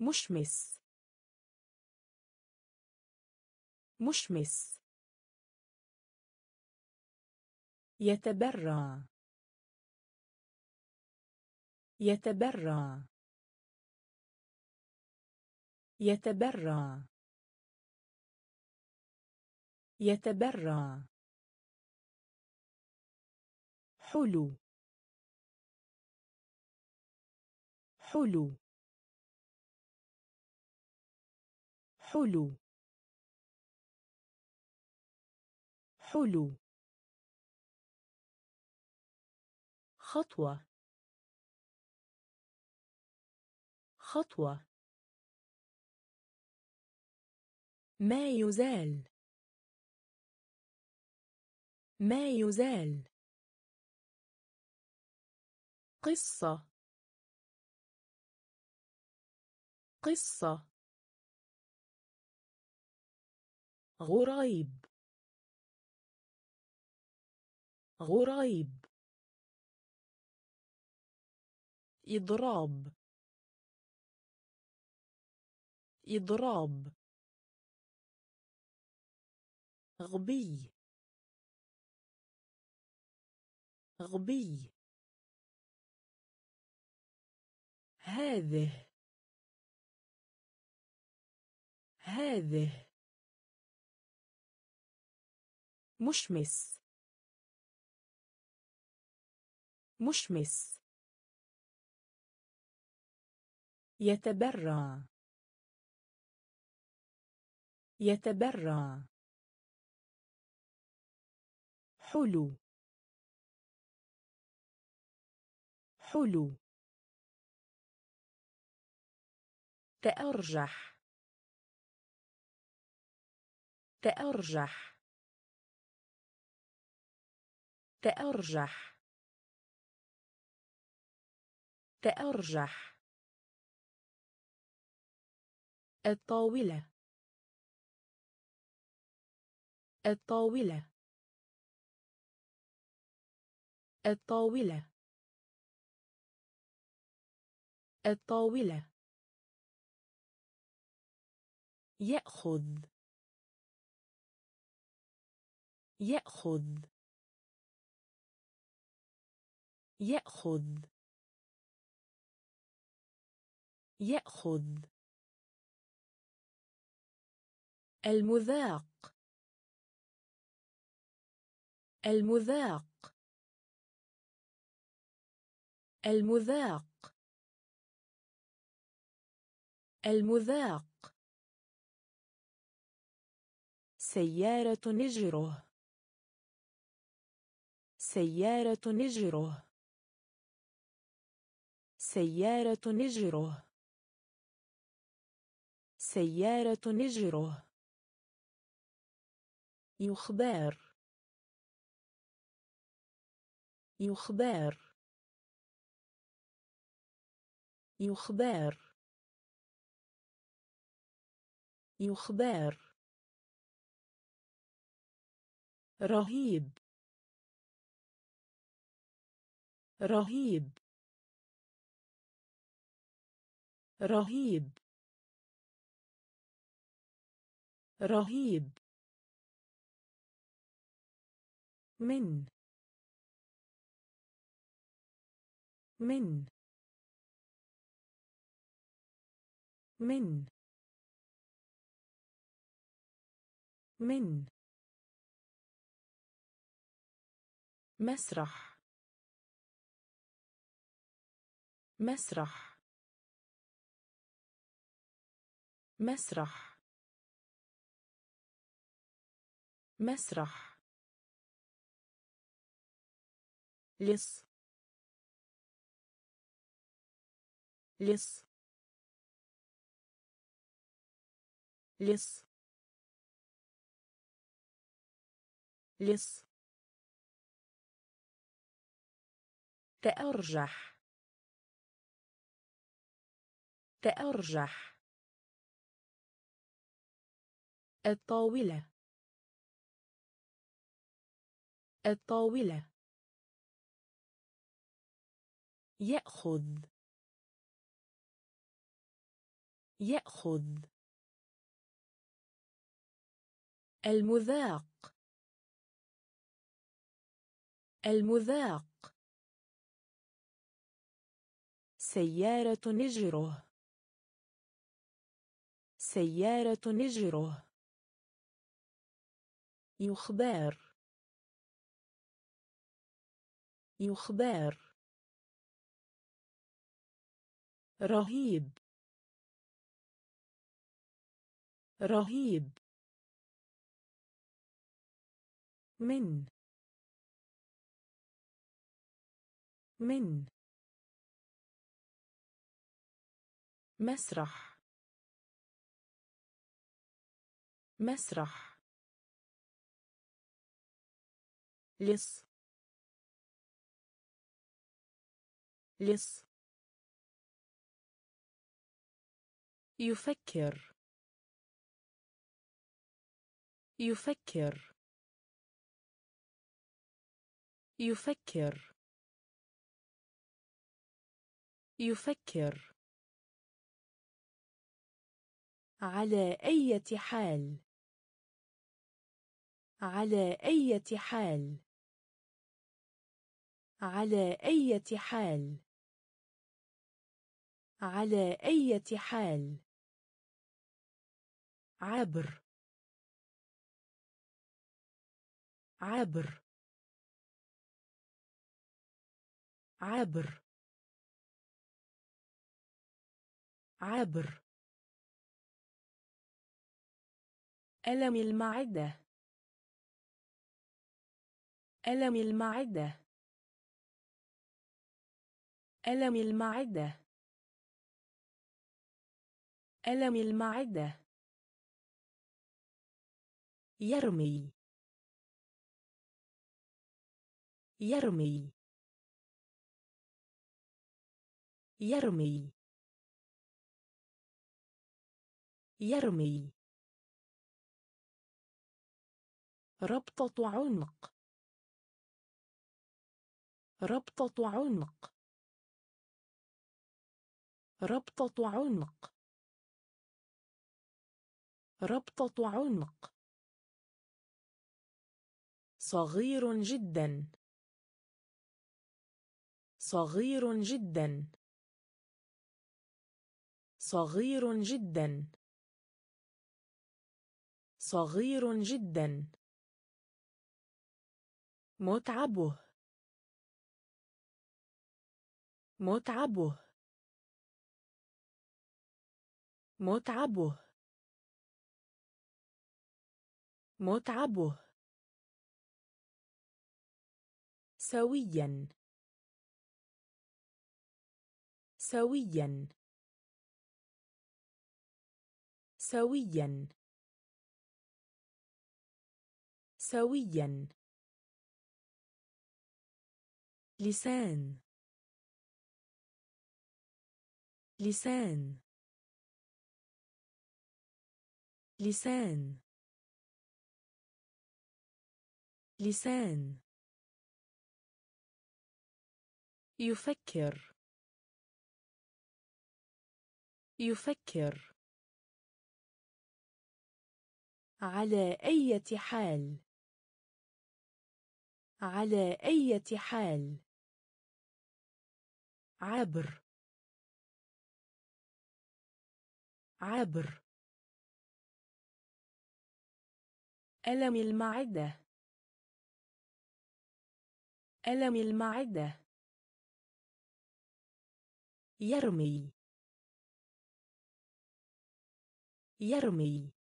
مشمس. مشمس. يتبرع. يتبرع. يتبرع. يتبرع. حلو. حلو. حلو. حلو. خطوة. خطوة. ما يزال. ما يزال. قصة. قصة. غريب. غريب. إضراب. إضراب. غبي. غبي. هذه. هذه. مشمس. مشمس. يتبرع. يتبرع. حلو. حلو. تأرجح. تأرجح. تأرجح. تأرجح. الطاولة. الطاولة. الطاولة. الطاولة. يأخذ. يأخذ. يأخذ. يأخذ. المذاق. المذاق. المذاق. المذاق. سيارة نجره. سيارة نجره. سيارة نجره. سيارة نجره. يخبر. يخبر. يخبر. يخبر. رهيب. رهيب. رهيب. رهيب. من. من. من. من. مسرح. مسرح. مسرح. مسرح. لص. لص. لص. لص. تأرجح. تأرجح. الطاولة. الطاولة. يأخذ. يأخذ. المذاق. المذاق. سيارة نجره. سيارة نجره. يخبر. يخبر. رهيب. رهيب. من. من. مسرح. مسرح. لص. لص. يفكر. يفكر. يفكر. يفكر. على أي حال؟ على أي حال؟ على أي حال؟ على أي حال؟ عبر. عبر. عبر عبر ألم المعدة. ألم المعدة. ألم المعدة. ألم المعدة. يرمي. يرمي. يرمي. يرمي. ربطة عنق. ربطة عنق. ربطة عنق. ربطة عنق. صغير جدا. صغير جدا. صغير جدا. صغير جدا. متعبه. متعبه. متعبه. متعبه. سويا. سويا. سويا. سويا. لسان. لسان. لسان. لسان. يفكر. يفكر. على أي حال. على أي حال. عبر. عبر. ألم المعدة. ألم المعدة. يرمي. يرمي.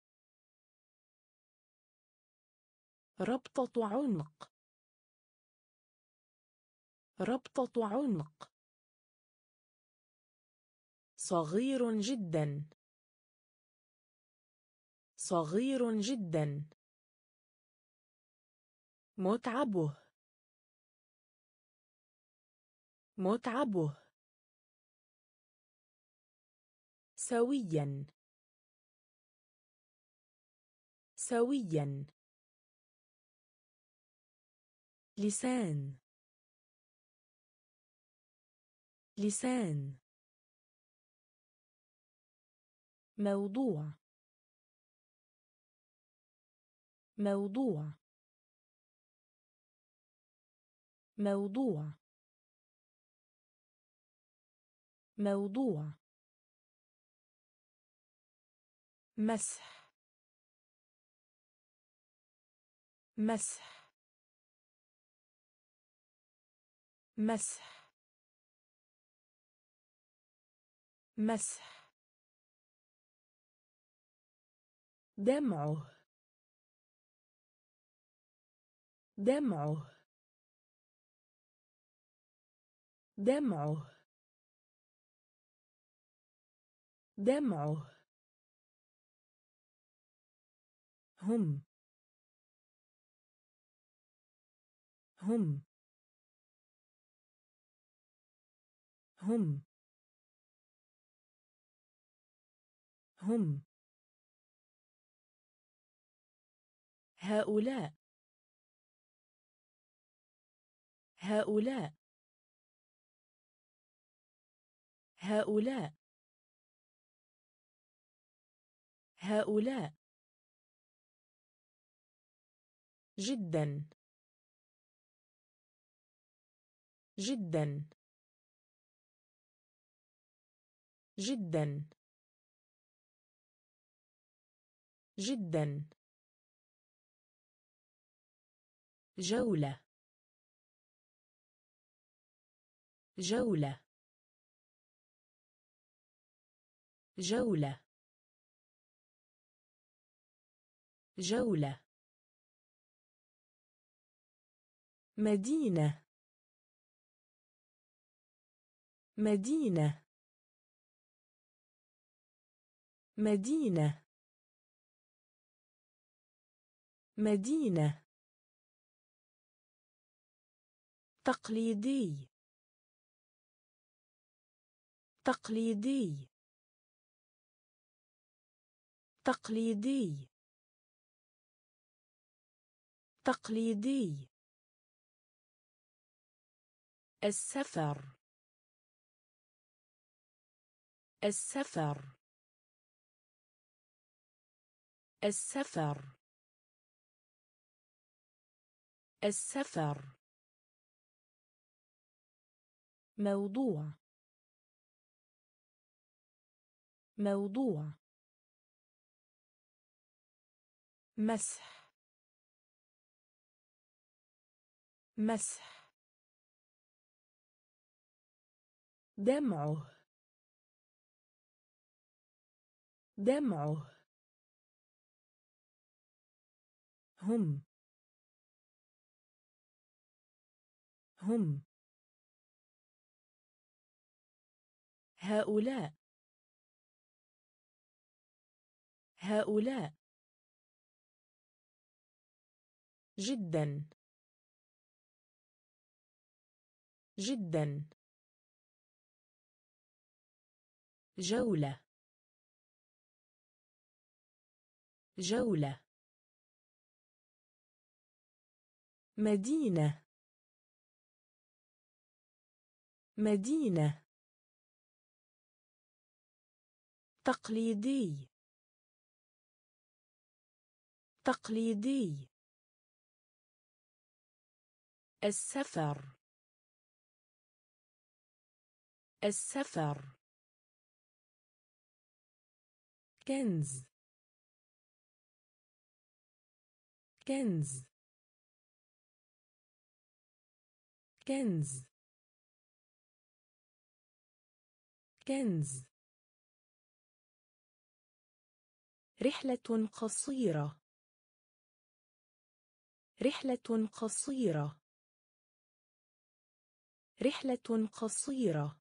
ربطة عنق. ربطة عنق. صغير جدا. صغير جدا. متعبه. متعبه. سويا. سويا. لسان. لسان. موضوع. موضوع. موضوع. موضوع. مسح. مسح. مسح مسح. دمعه دمعه. دمعه. دمعه. هم. هم. هم. هم. هؤلاء. هؤلاء. هؤلاء. هؤلاء. جدا. جدا. جدا. جدا. جولة. جولة. جولة. جولة. مدينة. مدينة. مدينة. مدينة. تقليدي. تقليدي. تقليدي. تقليدي. السفر. السفر. السفر. السفر. موضوع. موضوع. مسح. مسح. دمعه. دمعه. هم. هم. هؤلاء. هؤلاء. جدا. جدا. جولة. جولة. مدينة. مدينة. تقليدي. تقليدي. السفر. السفر. كنز. كنز. كنز. كنز. رحلة قصيرة. رحلة قصيرة. رحلة قصيرة.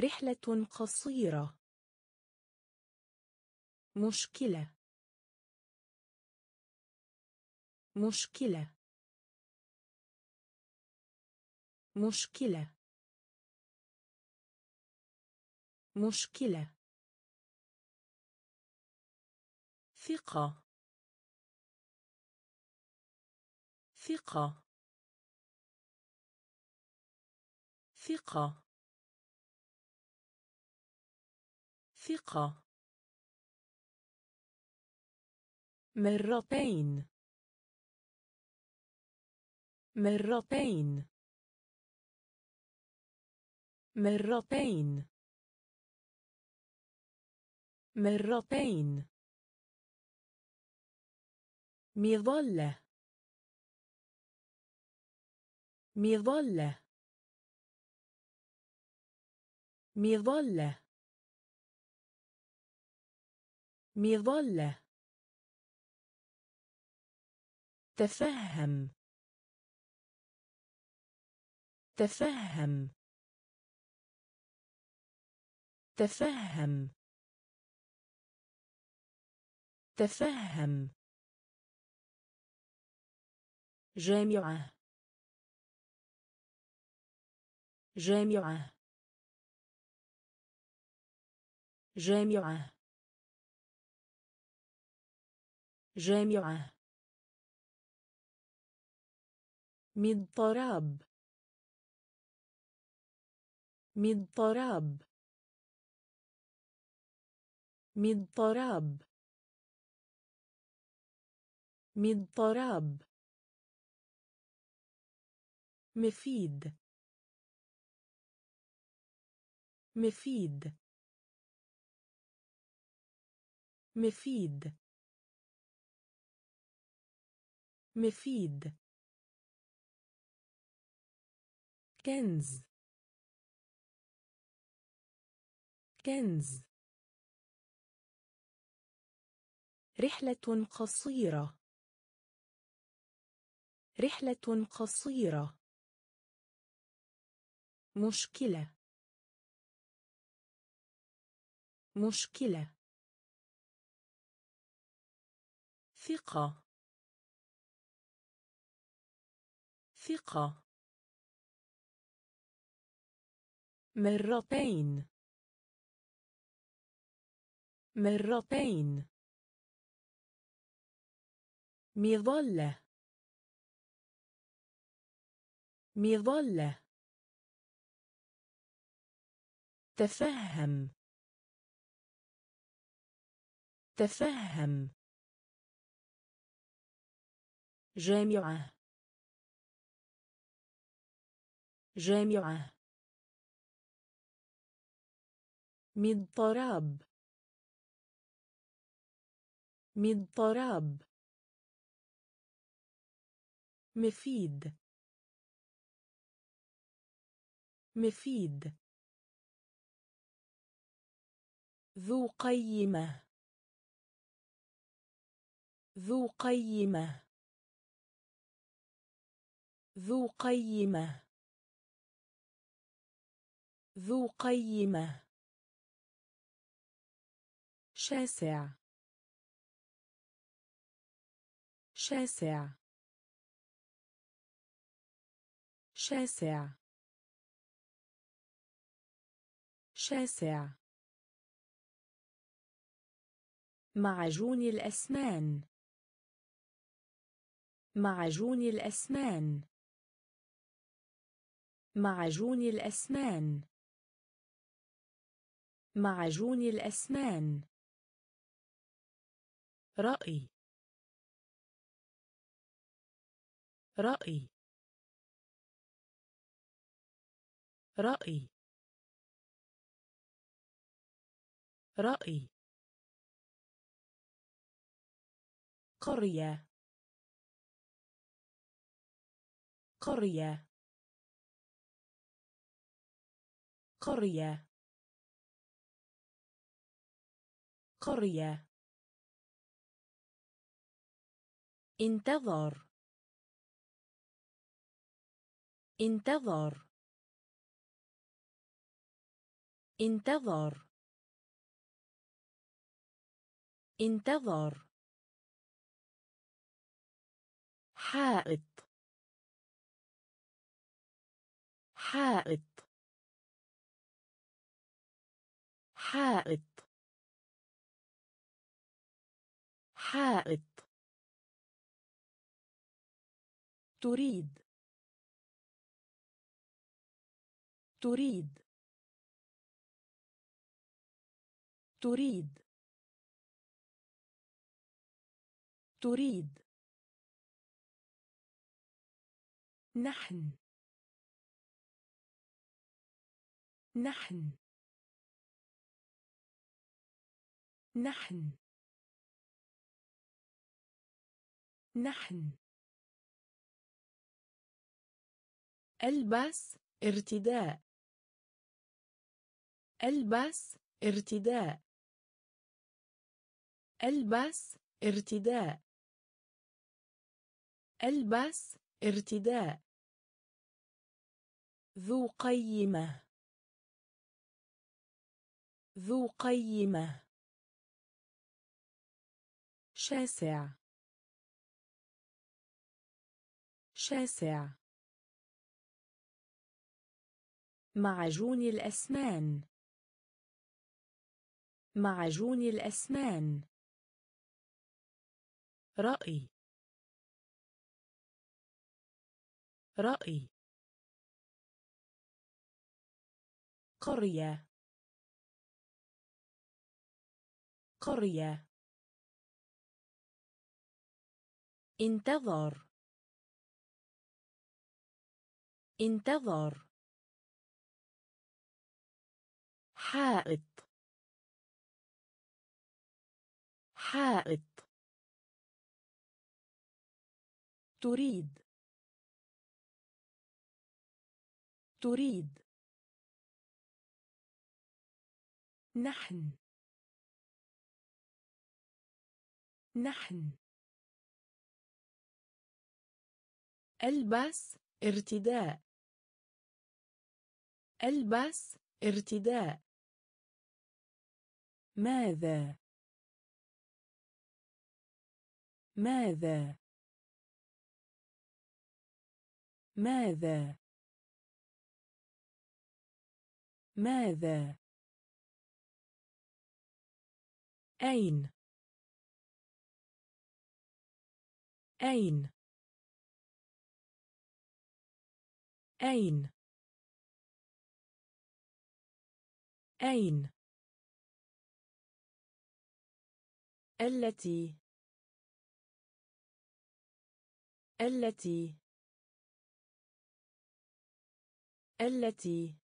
رحلة قصيرة. مشكلة. مشكلة. مشكلة. مشكلة. ثقة. ثقة. ثقة. ثقة. مرتين. مرتين. مرتين. مرتين. مظلة. مظلة. مظلة. مظلة. تفهم. تفهم. تفهم. تفهم. جامعة. جامعة. جامعة. جامعة. مضطراب مضطراب مضطراب مضطراب مفيد. مفيد. مفيد. مفيد. كنز. كنز. رحلة قصيرة. رحلة قصيرة. مشكلة. مشكلة. ثقة. ثقة. مرتين. مرتين. مظلة. مظلة. تفهم. تفهم. جامعة. جامعة. مضطراب مضطراب مفيد. مفيد. ذو قيمة. ذو قيمة. ذو قيمة. ذو قيمة. شاسع. شاسع. شاسع. شاسع. معجون الأسنان. معجون الأسنان. معجون الأسنان. معجون الأسنان. رأي. رأي. رأي. رأي. قرية. قرية. قرية. قرية. انتظر. انتظر. انتظر. انتظر. حائط. حائط. حائط. حائط. تريد. تريد. تريد. تريد. نحن. نحن. نحن. نحن. ألبس ارتداء. ألبس ارتداء. ألبس ارتداء. ألبس ارتداء. ذو قيمة. ذو قيمة. شاسع. شاسع. معجون الأسنان. معجون الأسنان. رأي. رأي. قرية. قرية. انتظر. انتظر. حائط. حائط. تريد. تريد. نحن. نحن. ألبس ارتداء. ألبس ارتداء. ماذا؟ ماذا؟ ماذا؟ ماذا؟ أين؟ أين؟ أين؟ أين؟ التي؟ التي؟ التي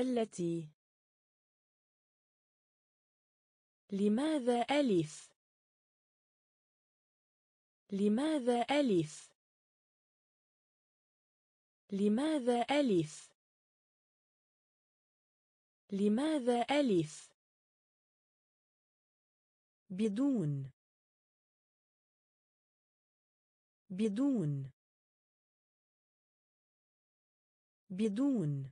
التي. لماذا ألف؟ لماذا ألف؟ لماذا ألف؟ لماذا ألف؟ بدون. بدون. بدون.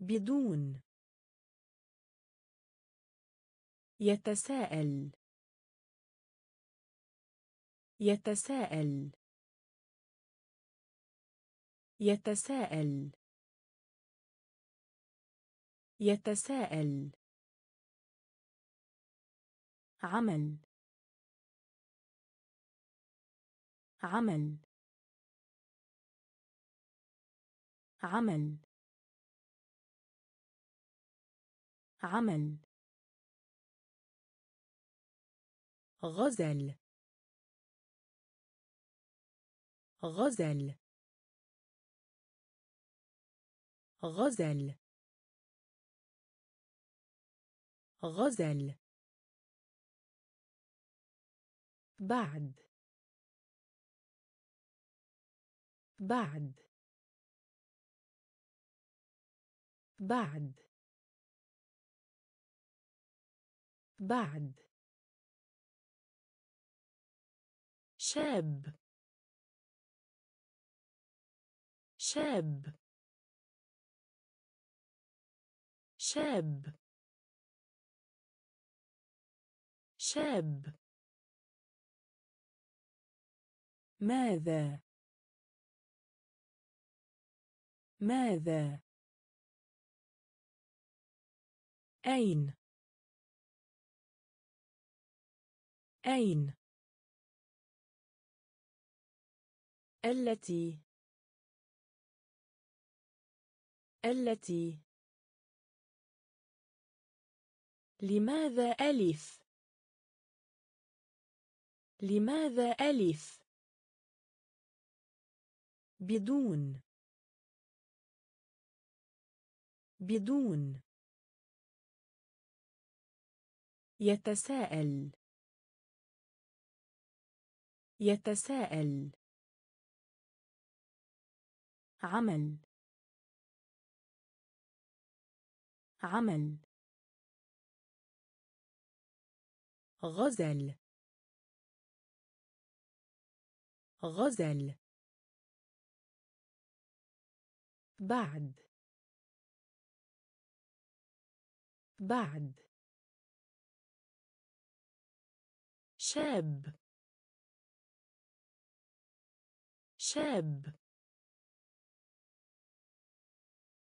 بدون. يتساءل. يتساءل. يتساءل. يتساءل. عمل. عمل. عمل. عمل. غزل. غزل. غزل. غزل. بعد. بعد. بعد. بعد. شاب. شاب. شاب. شاب. ماذا؟ ماذا؟ أين؟ أين؟ التي. التي. لماذا ألف؟ لماذا ألف؟ بدون. بدون. يتساءل. يتساءل. عمل. عمل. غزل. غزل. بعد. بعد. شاب. شاب.